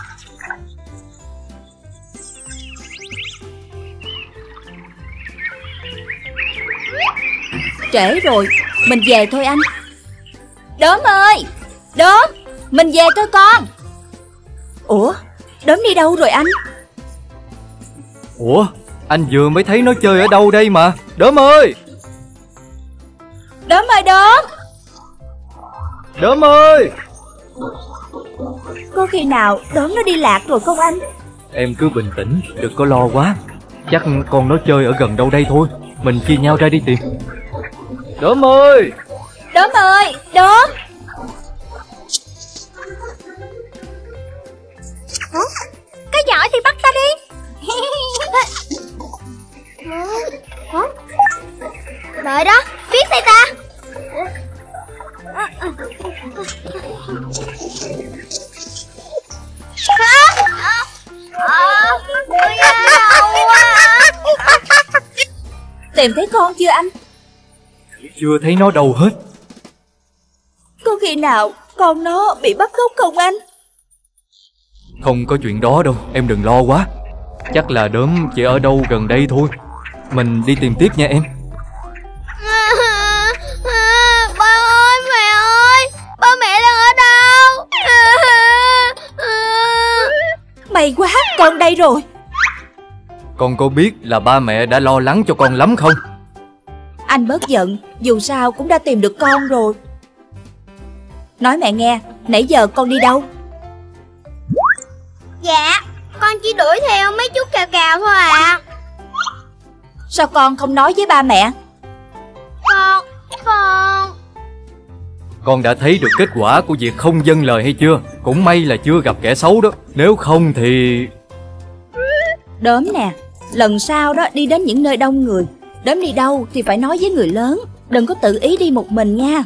Trễ rồi, mình về thôi anh. Đốm ơi, đốm, mình về thôi con. Ủa, đốm đi đâu rồi anh? Ủa, anh vừa mới thấy nó chơi ở đâu đây mà? Đốm ơi, Đốm ơi đốm đốm ơi! Có khi nào đốm nó đi lạc rồi không anh? Em cứ bình tĩnh, đừng có lo quá. Chắc con nó chơi ở gần đâu đây thôi. Mình chia nhau ra đi tìm. Đốm ơi! Đốm ơi, đốm Cái giỏi thì bắt ta đi? Đợi đó, biết tay ta? À, Tìm thấy con chưa anh? Chưa thấy nó đâu hết Có khi nào con nó bị bắt cóc không anh? Không có chuyện đó đâu, em đừng lo quá Chắc là đốm chỉ ở đâu gần đây thôi. Mình đi tìm tiếp nha em. Ba ơi, mẹ ơi Ba mẹ đang ở đâu? May quá, con đây rồi. Con có biết là ba mẹ đã lo lắng cho con lắm không? Anh bớt giận, dù sao cũng đã tìm được con rồi. Nói mẹ nghe, nãy giờ con đi đâu? Dạ, con chỉ đuổi theo mấy chú cào cào thôi à. Sao con không nói với ba mẹ? Con, con Con đã thấy được kết quả của việc không dâng lời hay chưa? Cũng may là chưa gặp kẻ xấu đó. Nếu không thì... Đốm nè, lần sau đó đi đến những nơi đông người. Đốm đi đâu thì phải nói với người lớn. Đừng có tự ý đi một mình nha.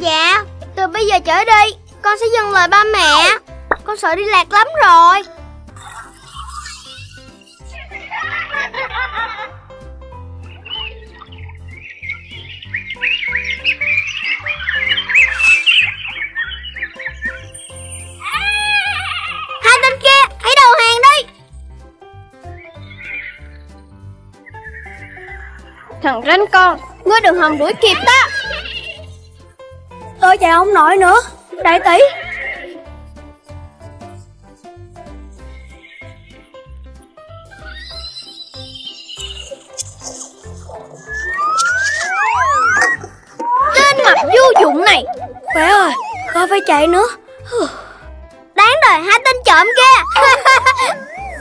Dạ, từ bây giờ trở đi Con sẽ dâng lời ba mẹ Con sợ đi lạc lắm rồi. Hai tên kia, hãy đầu hàng đi. Thằng ranh con, ngươi đừng hòng đuổi kịp ta. Tôi chạy không nổi nữa Đại tỷ mặt dụng này. Khỏe rồi Con phải chạy nữa. Đáng đời hai tên trộm kia.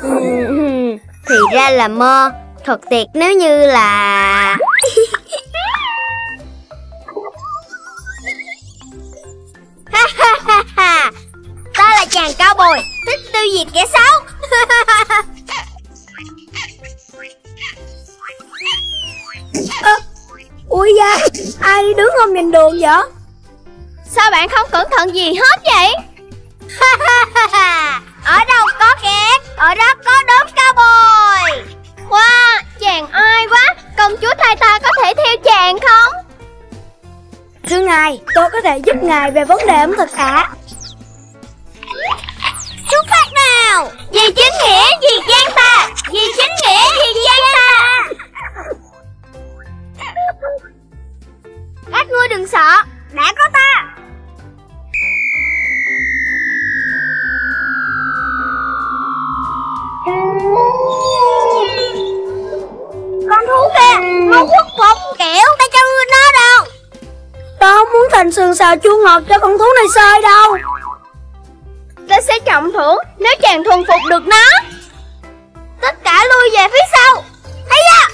Thì ra là mơ, Thật tuyệt nếu như là Ta là chàng cao bồi Thích tiêu diệt kẻ xấu. Ui da, Ai đứng không nhìn đường vậy? Sao bạn không cẩn thận gì hết vậy? Ở đâu có kẹt Ở đó có đốm cao bồi Wow chàng ai quá Công chúa thay ta có thể theo chàng không? Thưa ngài Tôi có thể giúp ngài về vấn đề ẩm thực ạ? Xuất phát nào. Vì chính nghĩa vì gian ta Vì chính nghĩa vì gian ta Các ngươi đừng sợ đã có ta con thú kia mau khuất phục kiểu ta cho nó đâu. Ta không muốn thành sườn xào chua ngọt cho con thú này sơi đâu. Ta sẽ trọng thưởng nếu chàng thuần phục được nó. Tất cả lui về phía sau. Thấy ra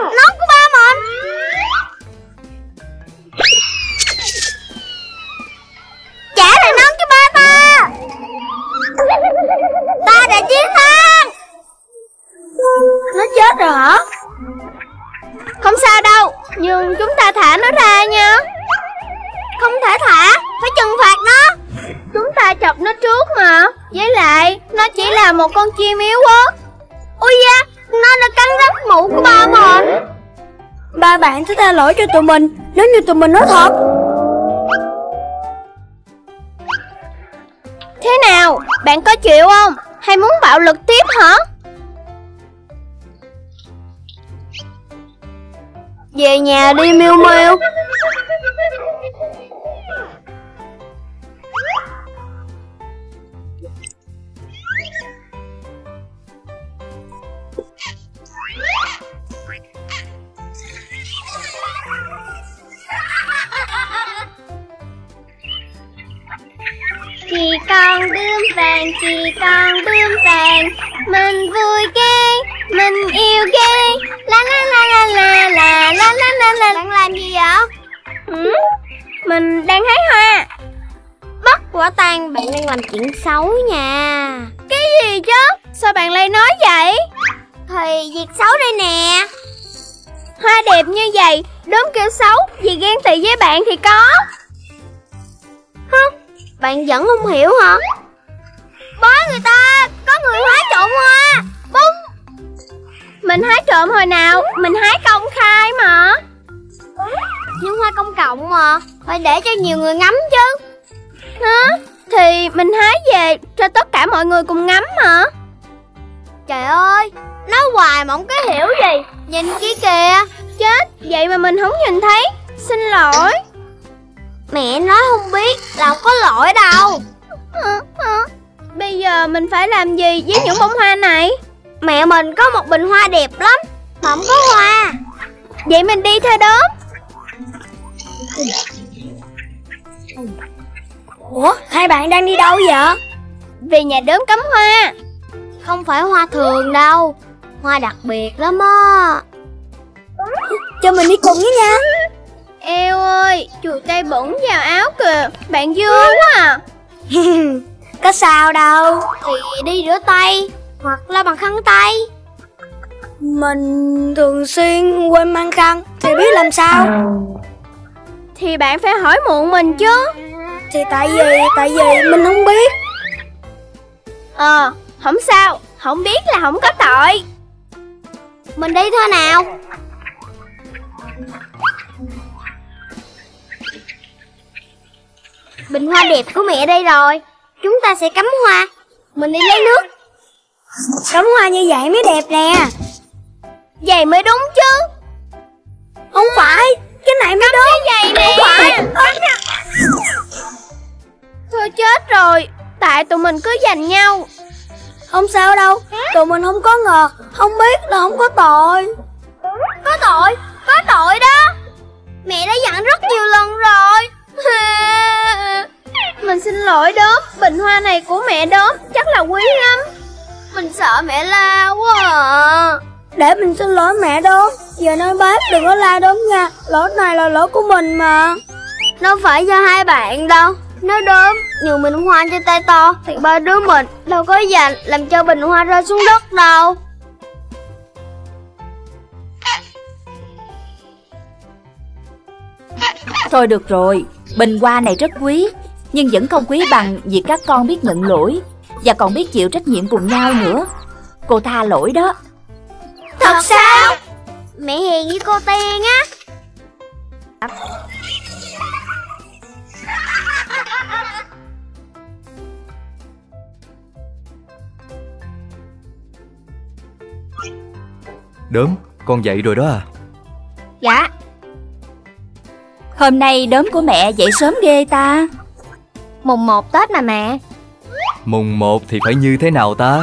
Nón của ba mình. Trả lại nón cho ba ta. Ta đã chiến thắng. Nó chết rồi hả? Không sao đâu Nhưng chúng ta thả nó ra nha. Không thể thả Phải trừng phạt nó. Chúng ta chọc nó trước mà. Với lại Nó chỉ là một con chim yếu ớt Ôi da Nó đã cắn rách mũ của ba mình Ba bạn sẽ tha lỗi cho tụi mình Nếu như tụi mình nói thật. Thế nào? Bạn có chịu không? Hay muốn bạo lực tiếp hả? Về nhà đi miêu miêu Chị con bướm vàng, chị con bướm vàng Mình vui ghê, mình yêu ghê La la la la la la la la la la Bạn làm gì vậy? Ừ? Mình đang hái hoa Bắt quả tang bạn đang làm chuyện xấu nha Cái gì chứ? Sao bạn lại nói vậy? Thì việc xấu đây nè Hoa đẹp như vậy Đốm kêu xấu, Vì ghen tị với bạn thì có Hả? Bạn vẫn không hiểu hả? Bó người ta, Có người hái trộm hoa Bung Mình hái trộm hồi nào, Mình hái công khai mà Nhưng hoa công cộng mà, Phải để cho nhiều người ngắm chứ Hả? Thì mình hái về Cho tất cả mọi người cùng ngắm mà Trời ơi Nói hoài mà không có hiểu gì. Nhìn kia kìa Chết. Vậy mà mình không nhìn thấy. Xin lỗi. Mẹ nói không biết là không có lỗi đâu. Bây giờ mình phải làm gì với những bông hoa này? Mẹ mình có một bình hoa đẹp lắm Mà không có hoa. Vậy mình đi theo đốm. Ủa hai bạn đang đi đâu vậy? Về nhà đốm cắm hoa. Không phải hoa thường đâu Hoa đặc biệt lắm á. Cho mình đi cùng với nha. Eo ơi Chuột tay bẩn vào áo kìa. Bạn dơ quá à. Có sao đâu. Thì đi rửa tay Hoặc là bằng khăn tay. Mình thường xuyên quên mang khăn Thì biết làm sao? Thì bạn phải hỏi muộn mình chứ. Thì tại vì Tại vì mình không biết. Ờ Không sao. Không biết là không có tội Mình đi thôi nào. Bình hoa đẹp của mẹ đây rồi. Chúng ta sẽ cắm hoa. Mình đi lấy nước. Cắm hoa như vậy mới đẹp nè. Vậy mới đúng chứ. Không phải Cái này mới đúng. Vậy nè. Không phải. Thôi chết rồi. Tại tụi mình cứ giành nhau không sao đâu, Tụi mình không có ngờ Không biết là không có tội. Có tội? Có tội đó. Mẹ đã dặn rất nhiều lần rồi. Mình xin lỗi đốm Bình hoa này của mẹ đốm Chắc là quý lắm. Mình sợ mẹ la quá à. Để mình xin lỗi mẹ đốm Giờ nói bác đừng có la đốm nha, Lỗi này là lỗi của mình mà. Đâu phải do hai bạn đâu. Nếu đốm nhường bình hoa cho tay to Thì ba đứa mình đâu có dành Làm cho bình hoa rơi xuống đất đâu. Thôi được rồi, bình hoa này rất quý Nhưng vẫn không quý bằng việc các con biết nhận lỗi Và còn biết chịu trách nhiệm cùng nhau nữa. Cô tha lỗi đó. Thật sao? Mẹ hiền với cô Tiên á Đốm, con dậy rồi đó à Dạ Hôm nay đốm của mẹ dậy sớm ghê ta Mùng 1 Tết mà mẹ Mùng 1 thì phải như thế nào ta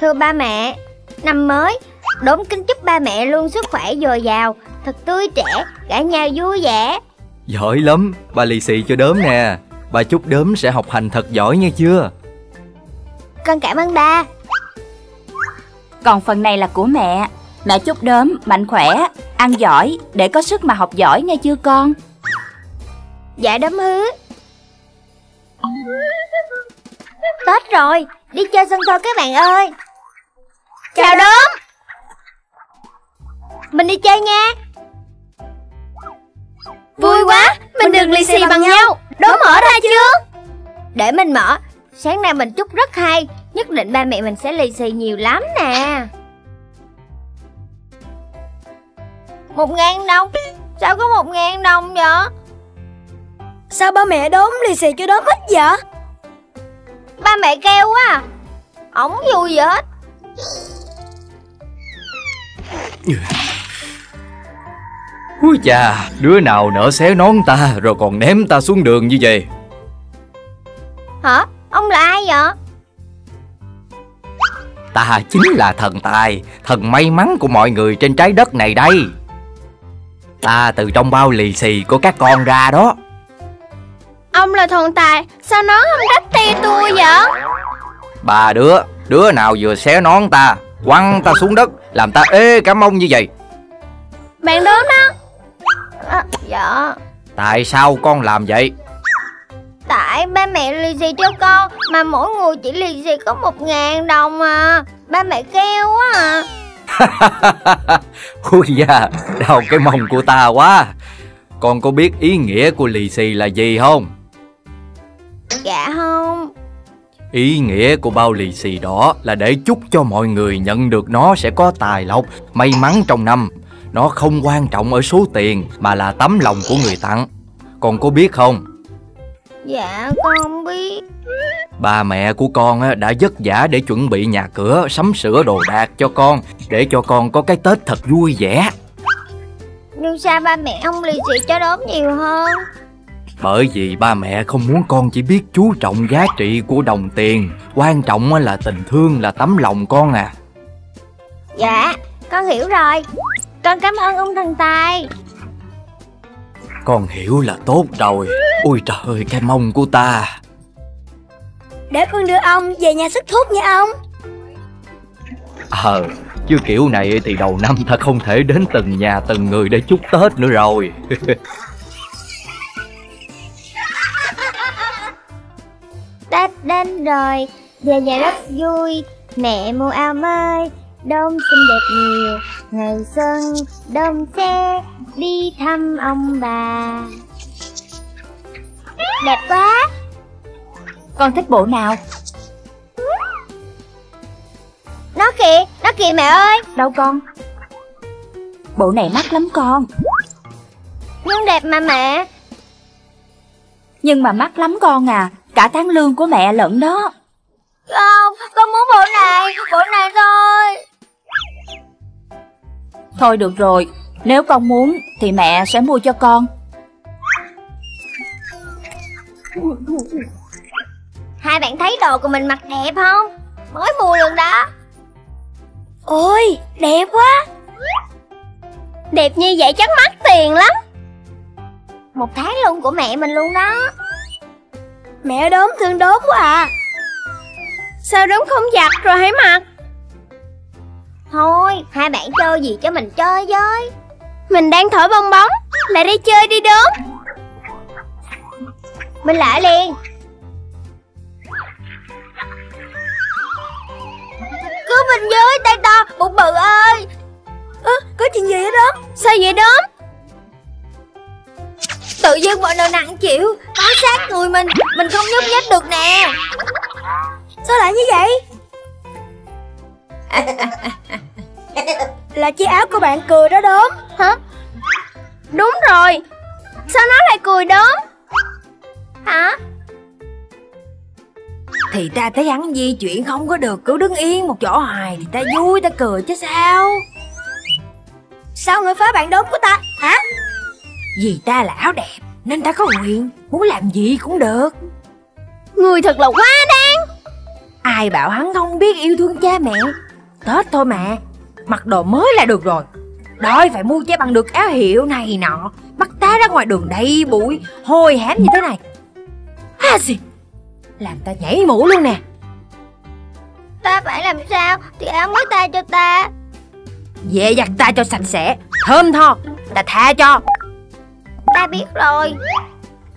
Thưa ba mẹ Năm mới Đốm kính chúc ba mẹ luôn sức khỏe dồi dào, thật tươi trẻ, cả nhà vui vẻ. Giỏi lắm, ba lì xì cho đốm nè. Ba chúc đốm sẽ học hành thật giỏi nghe chưa? Con cảm ơn ba. Còn phần này là của mẹ. Mẹ chúc đốm mạnh khỏe, ăn giỏi để có sức mà học giỏi nghe chưa con? Dạ đốm hứa. Tết rồi, đi chơi sân thôi các bạn ơi. Chào đốm. Mình đi chơi nha. Vui quá, mình được lì xì bằng nhau. Đốm mở ra chưa? Để mình mở. Sáng nay mình chúc rất hay, nhất định ba mẹ mình sẽ lì xì nhiều lắm nè. Một ngàn đồng? Sao có một ngàn đồng vậy? Sao ba mẹ đốm lì xì cho đốm ít vậy? Ba mẹ kêu quá à. Ổng vui gì hết. Úi chà, đứa nào nỡ xé nón ta rồi còn ném ta xuống đường như vậy? Hả? Ông là ai vậy Ta chính là thần tài, thần may mắn của mọi người trên trái đất này đây. Ta từ trong bao lì xì của các con ra đó. Ông là thần tài Sao nó không đắt ti tôi vậy? Ba đứa, đứa nào vừa xé nón ta Quăng ta xuống đất Làm ta ê cả mông như vậy. Bạn đốm đó à, Dạ. Tại sao con làm vậy Tại ba mẹ lì xì cho con Mà mỗi người chỉ lì xì có một ngàn đồng à Ba mẹ kêu quá à Ui da, đau cái mông của ta quá Con có biết ý nghĩa của lì xì là gì không Dạ không Ý nghĩa của bao lì xì đó là để chúc cho mọi người nhận được nó sẽ có tài lộc, may mắn trong năm. Nó không quan trọng ở số tiền mà là tấm lòng của người tặng. Con có biết không? Dạ con không biết Ba mẹ của con á, đã vất vả để chuẩn bị nhà cửa, sắm sửa đồ đạc cho con để cho con có cái Tết thật vui vẻ. Nhưng sao ba mẹ không lì xì cho đốm nhiều hơn Bởi vì ba mẹ không muốn con chỉ biết chú trọng giá trị của đồng tiền, quan trọng là tình thương là tấm lòng con à. Dạ con hiểu rồi Con cảm ơn ông thần tài Con hiểu là tốt rồi. Ôi trời ơi, cái mông của ta. Để con đưa ông về nhà sức thuốc nha ông Ờ, chứ kiểu này thì đầu năm ta không thể đến từng nhà từng người để chúc Tết nữa rồi. Tết đến rồi Về nhà rất vui Mẹ mua áo mới Đông xinh đẹp nhiều Ngày xuân Đông sẽ đi thăm ông bà. Đẹp quá. Con thích bộ nào? Nó kìa Nó kìa mẹ ơi. Đâu con? Bộ này mắc lắm con. Nhưng đẹp mà mẹ. Nhưng mà mắc lắm con à Cả tháng lương của mẹ lẫn đó. Không Con muốn bộ này Bộ này thôi Thôi được rồi Nếu con muốn thì mẹ sẽ mua cho con. Hai bạn thấy đồ của mình mặc đẹp không? Mới mua luôn đó. Ôi đẹp quá. Đẹp như vậy chắc mắc tiền lắm. Một tháng lương của mẹ mình luôn đó. Mẹ đốm thương đốm quá à. Sao đốm không giặt rồi hãy mặc Thôi hai bạn chơi gì cho mình chơi với. Mình đang thổi bong bóng. Lại đi chơi đi đốm. Mình lại liền. Cứu mình với tay to. Bụng bự ơi. Ơ có chuyện gì đó? Sao vậy đốm? Tự dưng mọi đồ nặng chịu. Bám sát người mình. Mình không nhúc nhích được nè. Sao lại như vậy Là chiếc áo của bạn cười đó đốm. Hả? Đúng rồi. Sao nó lại cười đốm? Hả? Thì ta thấy hắn di chuyển không có được. Cứ đứng yên một chỗ hoài Thì ta vui ta cười chứ sao? Sao người phá bạn đốm của ta? Hả? Vì ta là áo đẹp Nên ta có quyền. Muốn làm gì cũng được. Người thật là quá đáng. Ai bảo hắn không biết yêu thương cha mẹ Tết thôi mà. Mặc đồ mới là được rồi. Đói phải mua cho bằng được áo hiệu này nọ. Bắt ta ra ngoài đường đầy bụi Hôi hám như thế này. Ha gì? Làm ta nhảy mũ luôn nè. Ta phải làm sao? Thì áo mới tay cho ta. Về giặt ta cho sạch sẽ Thơm tho Ta tha cho. Ta biết rồi.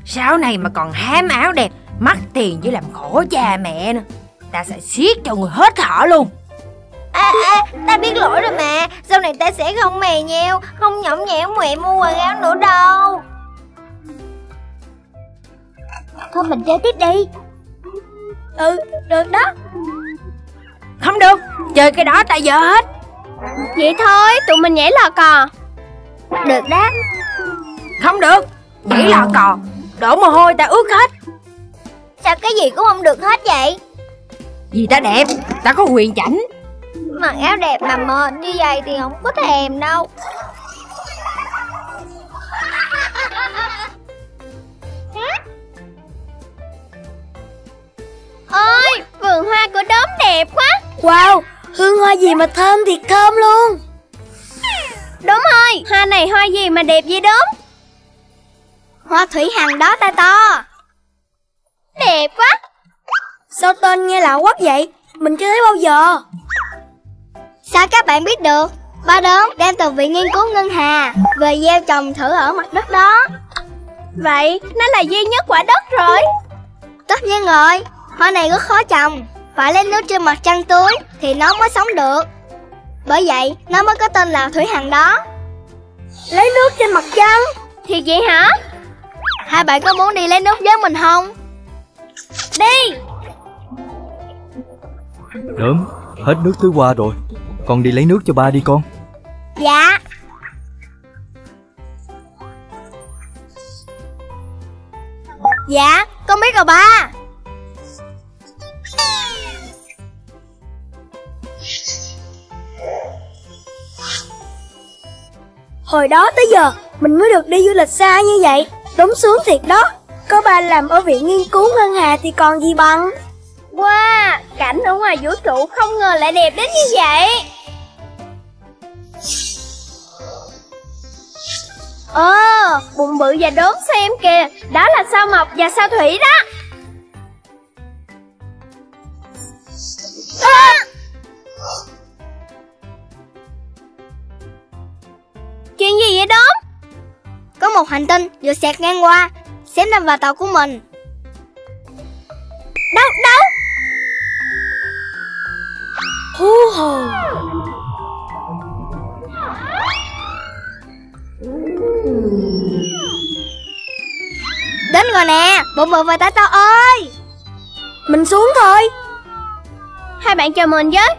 Sau này mà còn hám áo đẹp Mắc tiền với làm khổ cha mẹ nữa Ta sẽ siết cho người hết thở luôn À à ta biết lỗi rồi mà. Sau này ta sẽ không mè nheo Không nhõng nhẽo mẹ mua quần áo nữa đâu. Thôi mình chơi tiếp đi. Ừ được đó. Không được, Chơi cái đó ta dở hết. Vậy thôi, tụi mình nhảy lò cò. Được đó. Không được, Nhảy lò cò. Đổ mồ hôi ta ướt hết. Sao cái gì cũng không được hết vậy? Vì ta đẹp, Ta có quyền chảnh. Mặc áo đẹp mà mệt như vậy thì không có thèm đâu. Ôi, vườn hoa của đốm đẹp quá. Wow, hương hoa gì mà thơm thiệt thơm luôn. Đúng rồi, hoa này hoa gì mà đẹp vậy đốm? Hoa thủy hằng đó ta to. Đẹp quá. Sao tên nghe lạ quá vậy? Mình chưa thấy bao giờ Sao các bạn biết được? Ba đốm đem từ viện nghiên cứu ngân hà Về gieo trồng thử ở mặt đất đó. Vậy nó là duy nhất quả đất rồi. Tất nhiên rồi Hoa này rất khó trồng. Phải lấy nước trên mặt trăng tưới Thì nó mới sống được. Bởi vậy nó mới có tên là Thủy Hằng đó. Lấy nước trên mặt trăng Thì vậy hả? Hai bạn có muốn đi lấy nước với mình không? Đi. Đớm, hết nước tưới qua rồi con đi lấy nước cho ba đi con. Dạ. Dạ con biết rồi ba. Hồi đó tới giờ, Mình mới được đi du lịch xa như vậy. Đúng sướng thiệt đó. Có ba làm ở viện nghiên cứu ngân hà thì còn gì bằng? Wow, cảnh ở ngoài vũ trụ không ngờ lại đẹp đến như vậy Ồ, bụng bự và đốm xem kìa Đó là sao mộc và sao thủy đó à! Chuyện gì vậy đốm? Có một hành tinh vừa xẹt ngang qua Xém đâm vào tàu của mình Đâu, đâu Hú hồ Đến rồi nè, bụng bự và táo tao ơi. Mình xuống thôi. Hai bạn chờ mình với.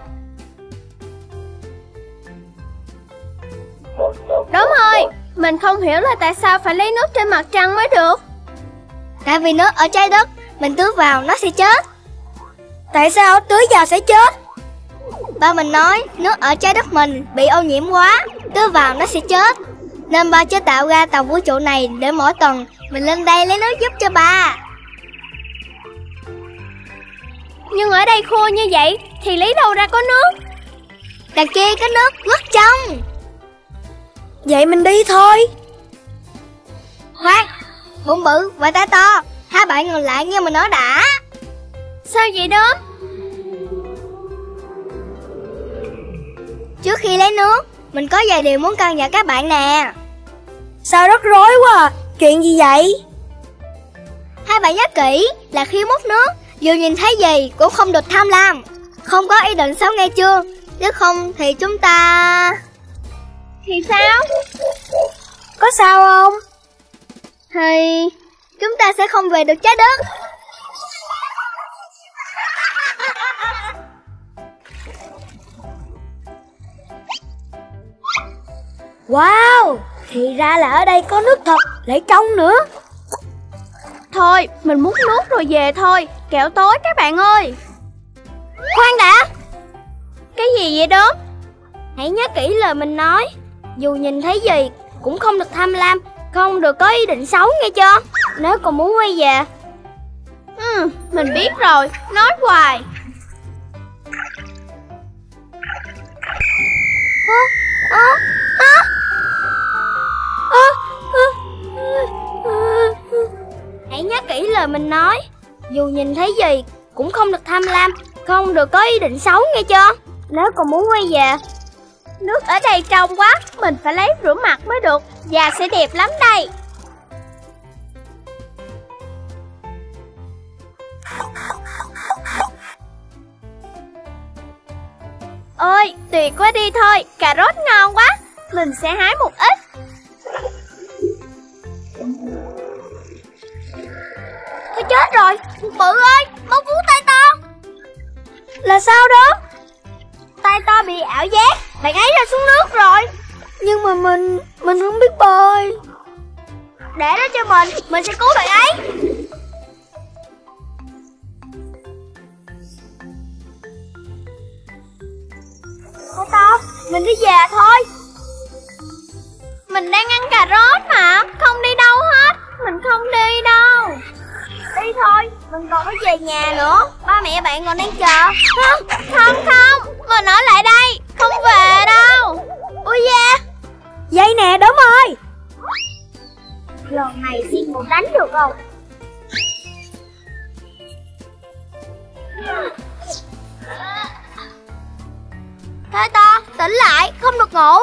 Đúng rồi, mình không hiểu là tại sao phải lấy nước trên mặt trăng mới được. Tại vì nước ở trái đất, mình tưới vào nó sẽ chết. Tại sao tưới vào sẽ chết? Ba mình nói nước ở trái đất mình bị ô nhiễm quá Tưới vào nó sẽ chết. Nên ba chế tạo ra tàu vũ trụ này để mỗi tuần mình lên đây lấy nước giúp cho ba. Nhưng ở đây khô như vậy thì lấy đâu ra có nước? Đằng kia có nước rất trong. Vậy mình đi thôi. Khoan, bụng bự và tá to Hai bạn ngồi lại nghe mình nói đã. Sao vậy đó Trước khi lấy nước Mình có vài điều muốn căn dặn các bạn nè. Sao rất rối quá à. Chuyện gì vậy? Hai bạn nhớ kỹ là khi múc nước Dù nhìn thấy gì cũng không được tham lam. Không có ý định xấu nghe chưa? Nếu không thì chúng ta Thì sao? Có sao không? Thì chúng ta sẽ không về được trái đất Wow Thì ra là ở đây có nước thật Lại trong nữa. Thôi mình múc nước rồi về thôi. Kẹo tối các bạn ơi. Khoan đã. Cái gì vậy đó Hãy nhớ kỹ lời mình nói. Dù nhìn thấy gì cũng không được tham lam Không được có ý định xấu nghe chưa? Nếu còn muốn quay về. Ừ, mình biết rồi. Nói hoài. Ơ, ơ. Ơ, Hãy nhớ kỹ lời mình nói. Dù nhìn thấy gì cũng không được tham lam Không được có ý định xấu nghe chưa? Nếu còn muốn quay về Nước ở đây trong quá Mình phải lấy rửa mặt mới được Da sẽ đẹp lắm đây. Ôi, tuyệt quá đi thôi, cà rốt ngon quá Mình sẽ hái một ít chết rồi, bự ơi, mau cứu tay to Là sao đó? Tay to bị ảo giác, bạn ấy ra xuống nước rồi. Nhưng mà mình, mình không biết bơi. Để đó cho mình, mình sẽ cứu bạn ấy. Thôi to, mình đi về thôi. Mình đang ăn cà rốt mà, không đi đâu hết. Mình không đi đâu. Đi thôi, mình còn phải về nhà nữa. Ba mẹ bạn còn đang chờ. Không, không, không Mình ở lại đây, không về đâu. Ui da. Dây nè, đúng rồi Lần này xin một đánh được không? Thế to, tỉnh lại, không được ngủ.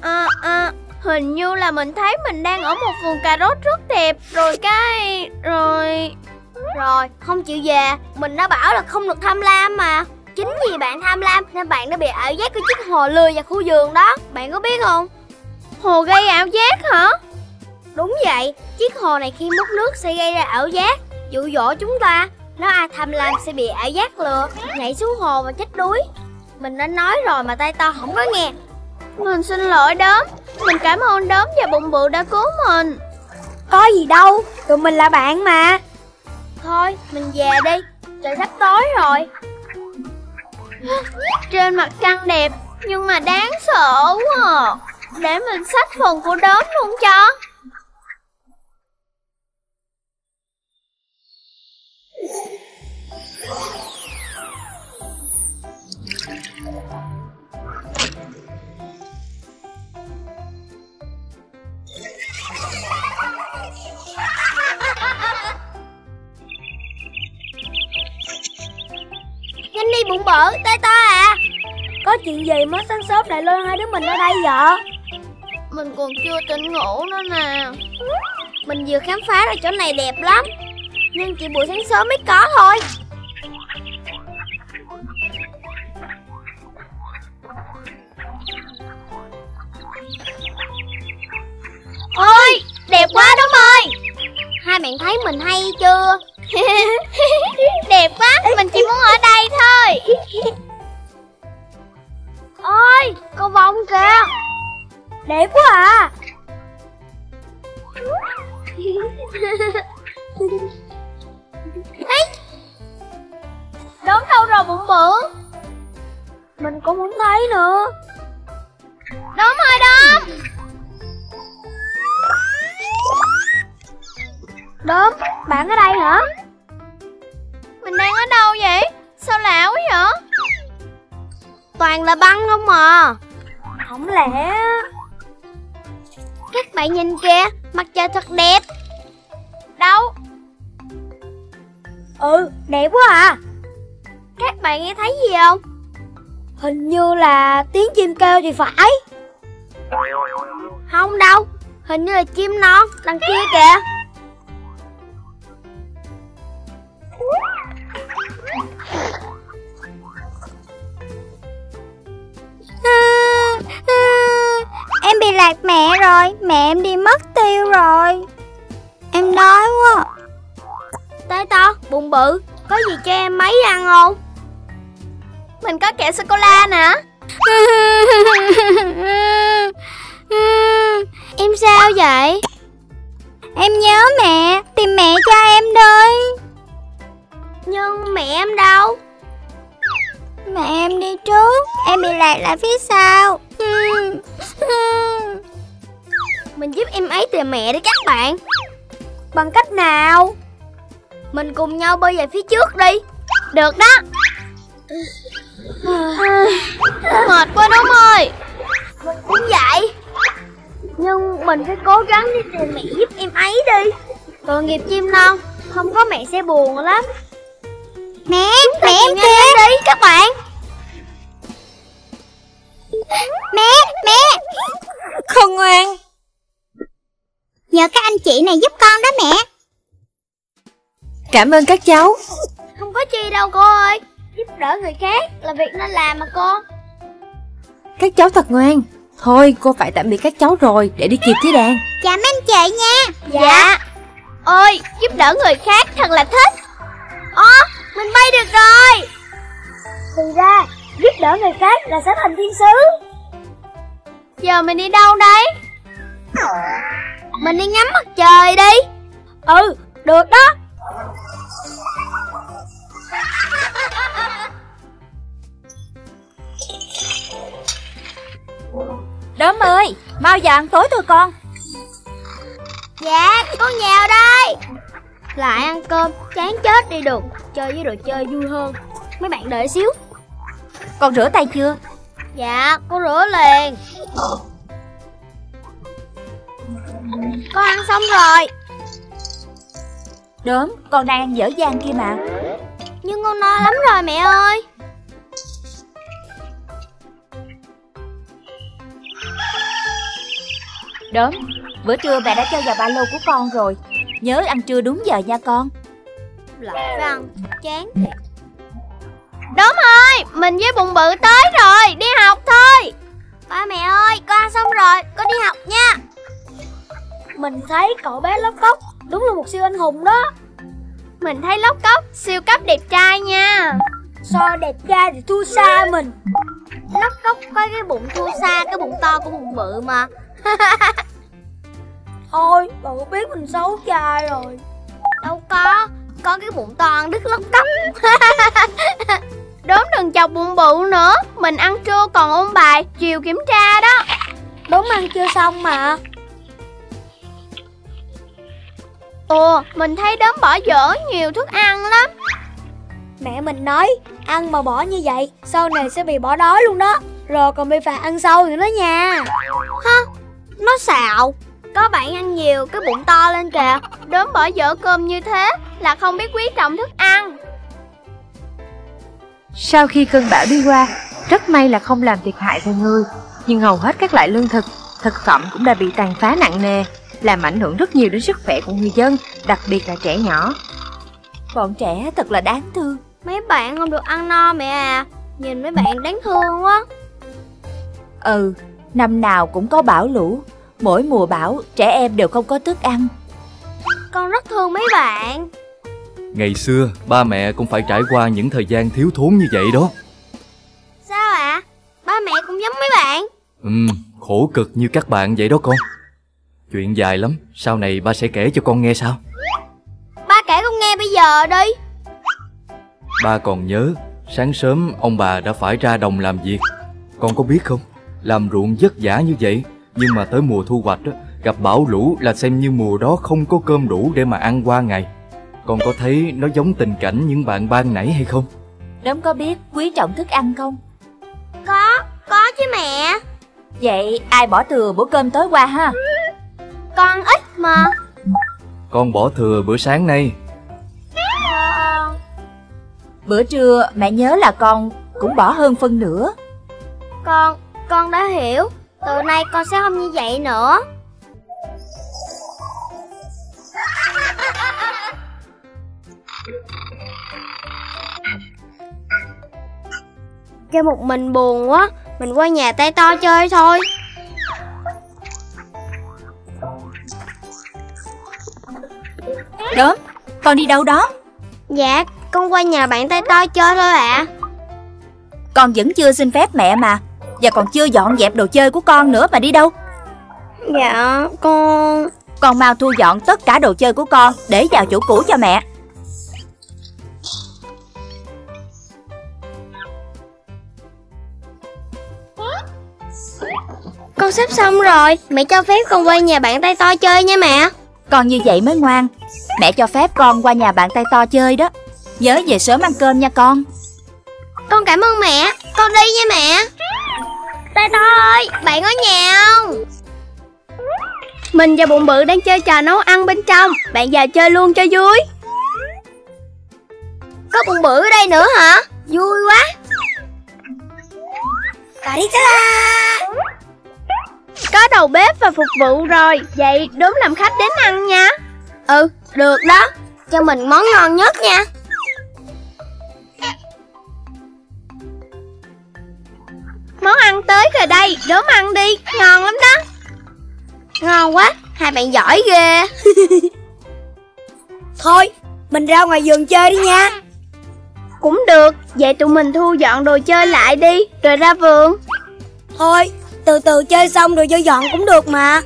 À, à, hình như là mình thấy mình đang ở một vườn cà rốt rất đẹp. Rồi cái... rồi... Rồi, không chịu về. Mình đã bảo là không được tham lam mà. Chính vì bạn tham lam nên bạn đã bị ảo giác cái chiếc hồ lừa vào khu vườn đó. Bạn có biết không? Hồ gây ảo giác hả? Đúng vậy, chiếc hồ này khi múc nước sẽ gây ra ảo giác Dụ dỗ chúng ta. Nếu ai tham lam sẽ bị ảo giác lừa Nhảy xuống hồ và chết đuối. Mình đã nói rồi mà tay to không có nghe Mình xin lỗi đốm. Mình cảm ơn đốm và bụng bự đã cứu mình. Có gì đâu Tụi mình là bạn mà. Thôi mình về đi. Trời sắp tối rồi. Trên mặt trăng đẹp Nhưng mà đáng sợ quá à. Để mình xách phần của đốm luôn cho Nhanh đi bụng bự, tay to à. Có chuyện gì mới sáng sớm lại lôi hai đứa mình ở đây vậy? Mình còn chưa tỉnh ngủ nữa nè. Mình vừa khám phá ra chỗ này đẹp lắm Nhưng chỉ buổi sáng sớm mới có thôi. Ôi, đẹp quá đúng ơi. Hai bạn thấy mình hay chưa Đẹp quá, mình chỉ muốn ở đây thôi. Ôi, con vòng kìa. Đẹp quá à. Đón đâu rồi bụng bự. Mình cũng muốn thấy nữa. Đóm ơi đóm Đốm, bạn ở đây hả? Mình đang ở đâu vậy? Sao lạ quá vậy? Toàn là băng không à? Không lẽ. Các bạn nhìn kìa Mặt trời thật đẹp. Đâu? Ừ đẹp quá à. Các bạn nghe thấy gì không? Hình như là tiếng chim kêu thì phải. Không đâu Hình như là chim non Đằng kia kìa Em bị lạc mẹ rồi Mẹ em đi mất tiêu rồi Em đói quá Tới to, bụng bự Có gì cho em mấy ăn không? Mình có kẹo sô-cô-la nè Em sao vậy? Em nhớ mẹ Tìm mẹ cho em đi Nhưng mẹ em đâu? Mà em đi trước. Em bị lạc lại phía sau. Mình giúp em ấy tìm mẹ đi các bạn. Bằng cách nào? Mình cùng nhau bơi về phía trước đi. Được đó. Mệt quá đúng ơi Mình cũng vậy. Nhưng mình phải cố gắng đi tìm mẹ giúp em ấy đi. Tội nghiệp chim non, Không có mẹ sẽ buồn lắm. Mẹ, mẹ em kìa. đi các bạn. Mẹ, mẹ. Con ngoan. Nhờ các anh chị này giúp con đó mẹ. Cảm ơn các cháu. Không có chi đâu cô ơi. Giúp đỡ người khác là việc nên làm mà cô. Các cháu thật ngoan. Thôi cô phải tạm biệt các cháu rồi Để đi kịp với đàn Chào mấy anh chị nha. Dạ. Ôi giúp đỡ người khác thật là thích. Ồ mình bay được rồi. Thì ra giúp đỡ người khác là sẽ thành thiên sứ. Giờ mình đi đâu đây Mình đi ngắm mặt trời đi. Ừ được đó. Đốm ơi, mau ăn tối thôi con. Dạ con nhào đây Lại ăn cơm chán chết đi được Chơi với đồ chơi vui hơn. Mấy bạn đợi xíu. Con rửa tay chưa? Dạ con rửa liền. Con ăn xong rồi. Đốm, con đang ăn dở dang kia mà. Nhưng con no lắm rồi mẹ ơi. Đốm, bữa trưa mẹ đã cho vào ba lô của con rồi Nhớ ăn trưa đúng giờ nha con. Lại phải ăn chán thiệt. Đúng rồi Mình với bụng bự tới rồi Đi học thôi. Ba mẹ ơi con ăn xong rồi Con đi học nha. Mình thấy cậu bé lóc cốc Đúng là một siêu anh hùng đó. Mình thấy lóc cốc siêu cấp đẹp trai nha. So đẹp trai thì thua xa mình. Lóc cốc có cái bụng thua xa Cái bụng to của bụng bự mà Thôi cậu biết mình xấu trai rồi. Đâu có Có cái bụng to ăn đứt lóc cốc Đốm đừng chọc bụng bự nữa Mình ăn trưa còn ôn bài Chiều kiểm tra đó. Đốm ăn chưa xong mà. Ồ mình thấy đốm bỏ dở nhiều thức ăn lắm. Mẹ mình nói Ăn mà bỏ như vậy Sau này sẽ bị bỏ đói luôn đó. Rồi còn bị phạt ăn sâu nữa đó nha. Hả? Nó xạo Có bạn ăn nhiều cái bụng to lên kìa. Đốm bỏ dở cơm như thế Là không biết quý trọng thức ăn. Sau khi cơn bão đi qua Rất may là không làm thiệt hại về người. Nhưng hầu hết các loại lương thực Thực phẩm cũng đã bị tàn phá nặng nề Làm ảnh hưởng rất nhiều đến sức khỏe của người dân Đặc biệt là trẻ nhỏ. Bọn trẻ thật là đáng thương. Mấy bạn không được ăn no mẹ à. Nhìn mấy bạn đáng thương quá. Ừ, năm nào cũng có bão lũ Mỗi mùa bão trẻ em đều không có thức ăn. Con rất thương mấy bạn. Ngày xưa ba mẹ cũng phải trải qua những thời gian thiếu thốn như vậy đó. Sao ạ? Ba mẹ cũng giống mấy bạn. Ừm, khổ cực như các bạn vậy đó con. Chuyện dài lắm, sau này ba sẽ kể cho con nghe sao? Ba kể con nghe bây giờ đi. Ba còn nhớ, sáng sớm ông bà đã phải ra đồng làm việc. Con có biết không, làm ruộng vất vả như vậy Nhưng mà tới mùa thu hoạch á, gặp bão lũ là xem như mùa đó không có cơm đủ để mà ăn qua ngày Con có thấy nó giống tình cảnh những bạn ban nãy hay không? Đốm có biết quý trọng thức ăn không? Có, có chứ mẹ Vậy ai bỏ thừa bữa cơm tối qua ha? Con ít mà Con bỏ thừa bữa sáng nay Bữa trưa mẹ nhớ là con cũng bỏ hơn phân nửa Con, con đã hiểu Từ nay con sẽ không như vậy nữa. Cho một mình buồn quá Mình qua nhà tay to chơi thôi. Đốm, con đi đâu đó? Dạ, con qua nhà bạn tay to chơi thôi ạ. Con vẫn chưa xin phép mẹ mà Và còn chưa dọn dẹp đồ chơi của con nữa mà đi đâu? Dạ, con... Con mau thu dọn tất cả đồ chơi của con Để vào chỗ cũ cho mẹ. Con sắp xong rồi. Mẹ cho phép con qua nhà bạn tay to chơi nha mẹ. Con như vậy mới ngoan. Mẹ cho phép con qua nhà bạn tay to chơi đó. Nhớ về sớm ăn cơm nha con. Con cảm ơn mẹ. Con đi nha mẹ Tay ơi Bạn ở nhà không? Mình và bụng bự đang chơi trò nấu ăn bên trong. Bạn vào chơi luôn cho vui. Có bụng bự ở đây nữa hả? Vui quá. Có đầu bếp và phục vụ rồi. Vậy đốm làm khách đến ăn nha. Ừ được đó. Cho mình món ngon nhất nha Món ăn tới rồi đây Đốm ăn đi Ngon lắm đó. Ngon quá Hai bạn giỏi ghê. Thôi Mình ra ngoài vườn chơi đi nha. Cũng được Vậy tụi mình thu dọn đồ chơi lại đi Rồi ra vườn. Thôi Từ từ chơi xong rồi vô dọn cũng được mà.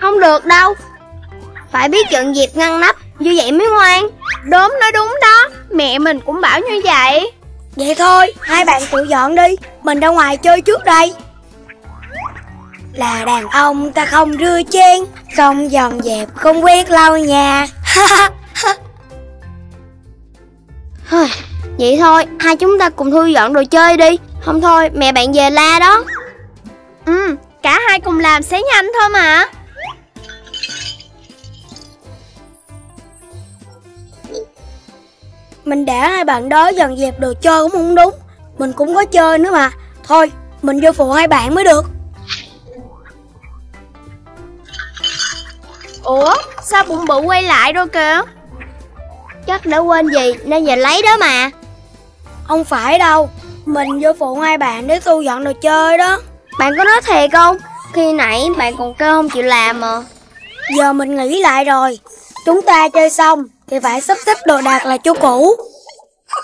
Không được đâu. Phải biết dọn dẹp ngăn nắp Như vậy mới ngoan. Đốm nói đúng đó Mẹ mình cũng bảo như vậy Vậy thôi, Hai bạn tự dọn đi. Mình ra ngoài chơi trước đây. Là đàn ông, ta không rưa chen. Không dọn dẹp, Không quét lau nhà. Vậy thôi. Hai chúng ta cùng thu dọn đồ chơi đi. Không thôi, mẹ bạn về la đó. Ừ Cả hai cùng làm sẽ nhanh thôi mà. Mình để hai bạn đó dọn dẹp đồ chơi cũng không đúng. Mình cũng có chơi nữa mà. Thôi mình vô phụ hai bạn mới được. Ủa sao bụng bự quay lại rồi kìa? Chắc đã quên gì nên giờ lấy đó mà. Không phải đâu. Mình vô phụ hai bạn để thu dọn đồ chơi đó. Bạn có nói thiệt không? Khi nãy bạn còn kêu không chịu làm mà. Giờ mình nghĩ lại rồi. Chúng ta chơi xong Thì phải sắp xếp đồ đạc là chỗ cũ.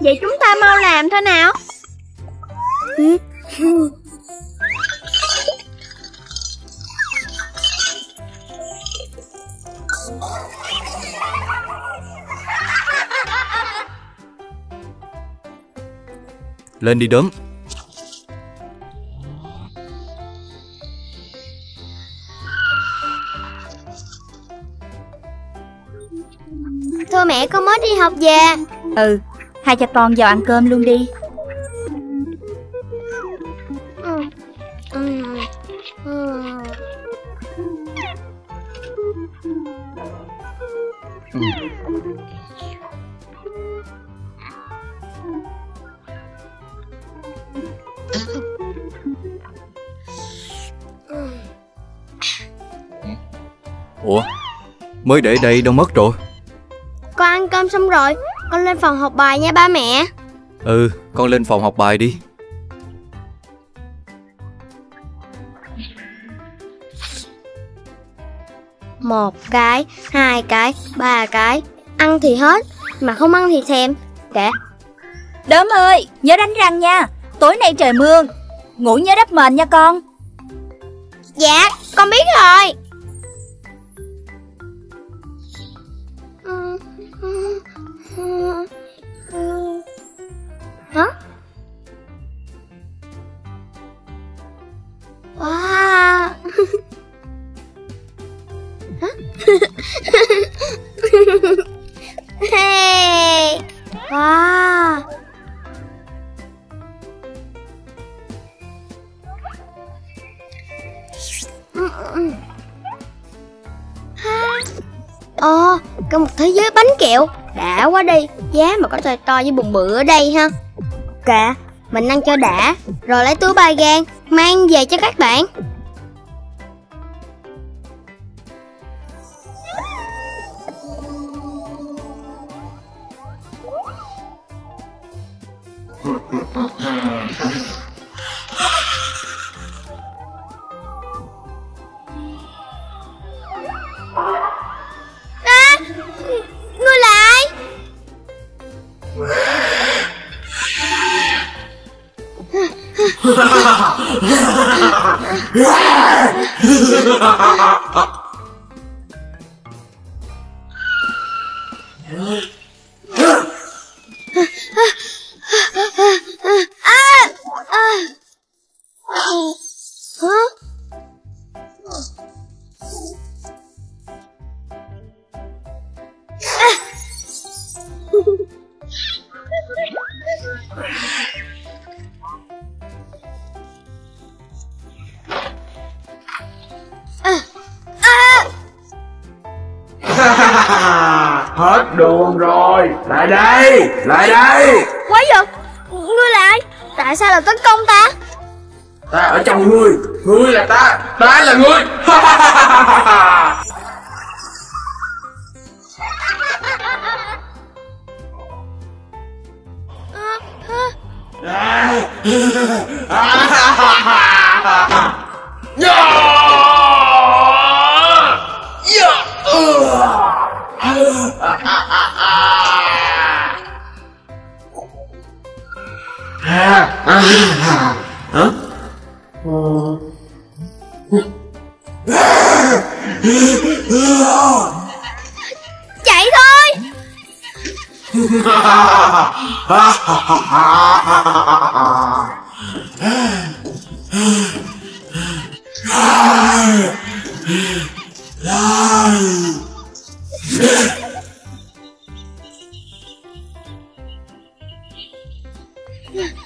Vậy chúng ta mau làm thôi nào Lên đi đốm Thưa mẹ con mới đi học về Ừ, hai cha con vào ăn cơm luôn đi Ừ. Ừ. Ừ. Ủa? Mới để đây đâu mất rồi. Con ăn cơm xong rồi Con lên phòng học bài nha ba mẹ. Ừ con lên phòng học bài đi. Một cái, hai cái, ba cái Ăn thì hết Mà không ăn thì thèm. Kệ. Đốm ơi, nhớ đánh răng nha Tối nay trời mưa Ngủ nhớ đắp mền nha con. Dạ, con biết rồi Hả? Wow Hả? hey. Wow Ồ, có một thế giới bánh kẹo. Đã quá đi Giá mà có to to với bụng bự ở đây ha. Kệ Mình ăn cho đã. Rồi lấy túi ba gan Mang về cho các bạn. À, mất đường rồi. Lại đây Lại đây. Quái vật Ngươi là ai? Tại sao lại tấn công ta? Ta ở trong ngươi Ngươi là ta Ta là ngươi Chạy thôi.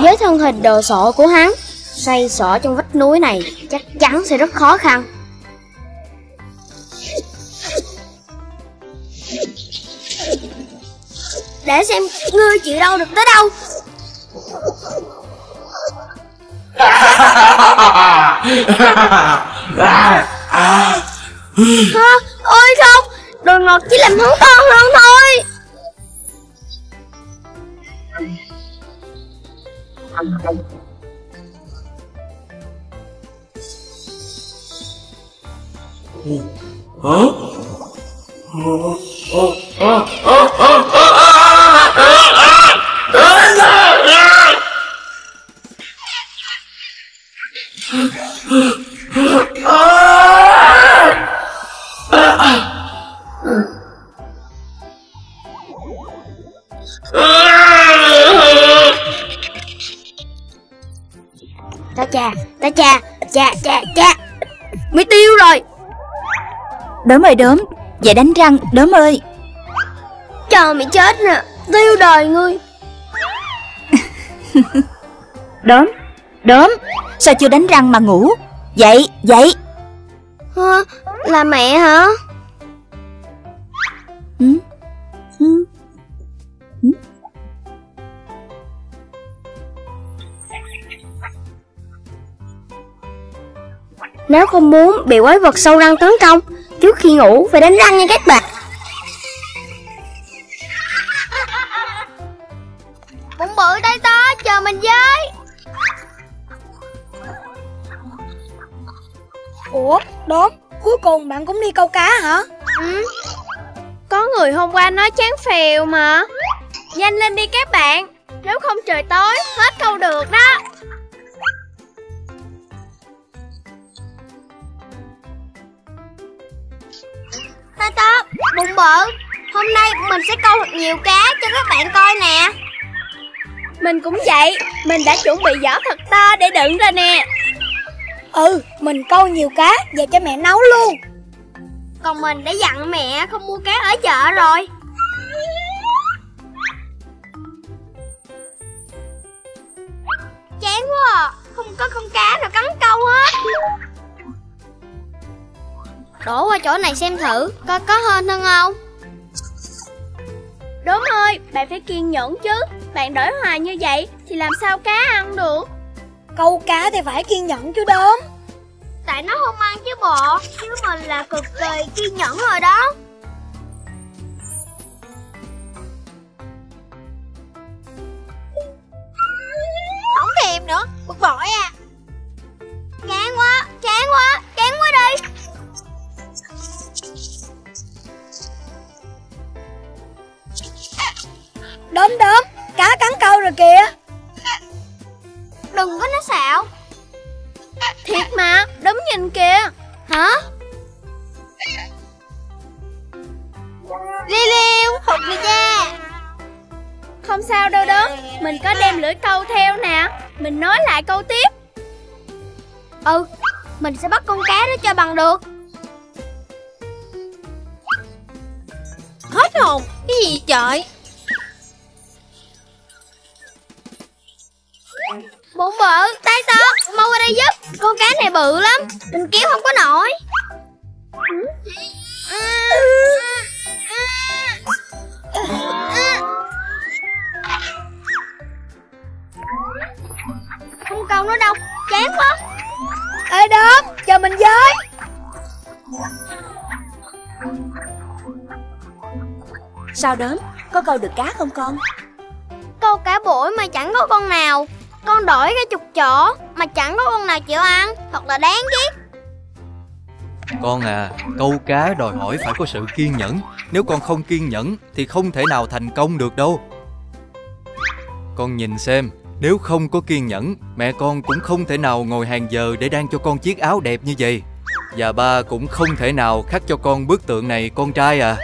Với thân hình đồ sộ của hắn Xoay sỏ trong vách núi này Chắc chắn sẽ rất khó khăn. Để xem ngươi chịu đâu được tới đâu. Hả? Ôi không Đồ ngọt chỉ làm hắn to hơn thôi. Ta cha, ta cha, cha, cha, cha. Mới tiêu rồi. Đốm ơi đốm. Vậy đánh răng đốm ơi. Chờ mày chết nè Tiêu đời ngươi. Đốm Đốm. Sao chưa đánh răng mà ngủ? Dậy dậy. Hả? Là mẹ hả? Ừ? Nếu không muốn bị quái vật sâu răng tấn công Trước khi ngủ phải đánh răng nha các bạn. Bụng bự tay to chờ mình với. Ủa đốm Cuối cùng bạn cũng đi câu cá hả? Ừ. Có người hôm qua nói chán phèo mà. Nhanh lên đi các bạn Nếu không trời tối hết câu được đó Ta to, bụng bự. Hôm nay mình sẽ câu thật nhiều cá cho các bạn coi nè. Mình cũng vậy. Mình đã chuẩn bị giỏ thật to để đựng rồi nè. Ừ mình câu nhiều cá Về cho mẹ nấu luôn. Còn mình đã dặn mẹ không mua cá ở chợ rồi. Chán quá à. Không có con cá nào cắn câu hết Đổ qua chỗ này xem thử Coi có hên hơn không? Đúng ơi Bạn phải kiên nhẫn chứ. Bạn đổi hoài như vậy Thì làm sao cá ăn được? Câu cá thì phải kiên nhẫn chứ đốm. Tại nó không ăn chứ bộ Chứ mình là cực kỳ kiên nhẫn rồi đó. Không thèm nữa Bực bội à. Chán quá Chán quá Chán quá đi Đốm đốm, cá cắn câu rồi kìa. Đừng có nói xạo. Thiệt mà, đốm nhìn kìa. Hả? Li liêu, hụt rồi cha Không sao đâu đốm, mình có đem lưỡi câu theo nè. Mình nói lại câu tiếp. Ừ, mình sẽ bắt con cá đó cho bằng được. Hết hồn, cái gì trời? Bụng bự, tay to, mau qua đây giúp. Con cá này bự lắm Mình kéo không có nổi. Không câu nữa đâu, chán quá. Ê đốm, chờ mình với. Sao đớm, có câu được cá không con? Câu cá bổi mà chẳng có con nào Con đổi cái chục chỗ Mà chẳng có con nào chịu ăn. Thật là đáng ghét. Con à, câu cá đòi hỏi phải có sự kiên nhẫn. Nếu con không kiên nhẫn thì không thể nào thành công được đâu. Con nhìn xem, nếu không có kiên nhẫn Mẹ con cũng không thể nào ngồi hàng giờ để đan cho con chiếc áo đẹp như vậy. Và ba cũng không thể nào khắc cho con bức tượng này con trai à.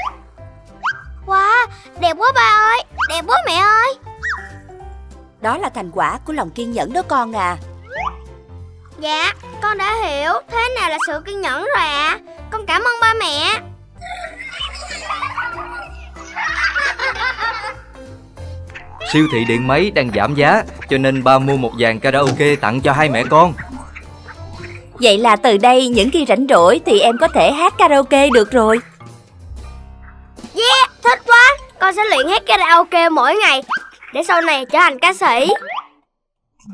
Wow, đẹp quá ba ơi. Đẹp quá mẹ ơi Đó là thành quả của lòng kiên nhẫn đó con à. Dạ, con đã hiểu. Thế nào là sự kiên nhẫn rồi ạ? À. Con cảm ơn ba mẹ. Siêu thị điện máy đang giảm giá Cho nên ba mua một dàn karaoke tặng cho hai mẹ con. Vậy là từ đây những khi rảnh rỗi thì em có thể hát karaoke được rồi. Yeah, thích quá. Con sẽ luyện hát karaoke mỗi ngày Để sau này trở thành ca sĩ.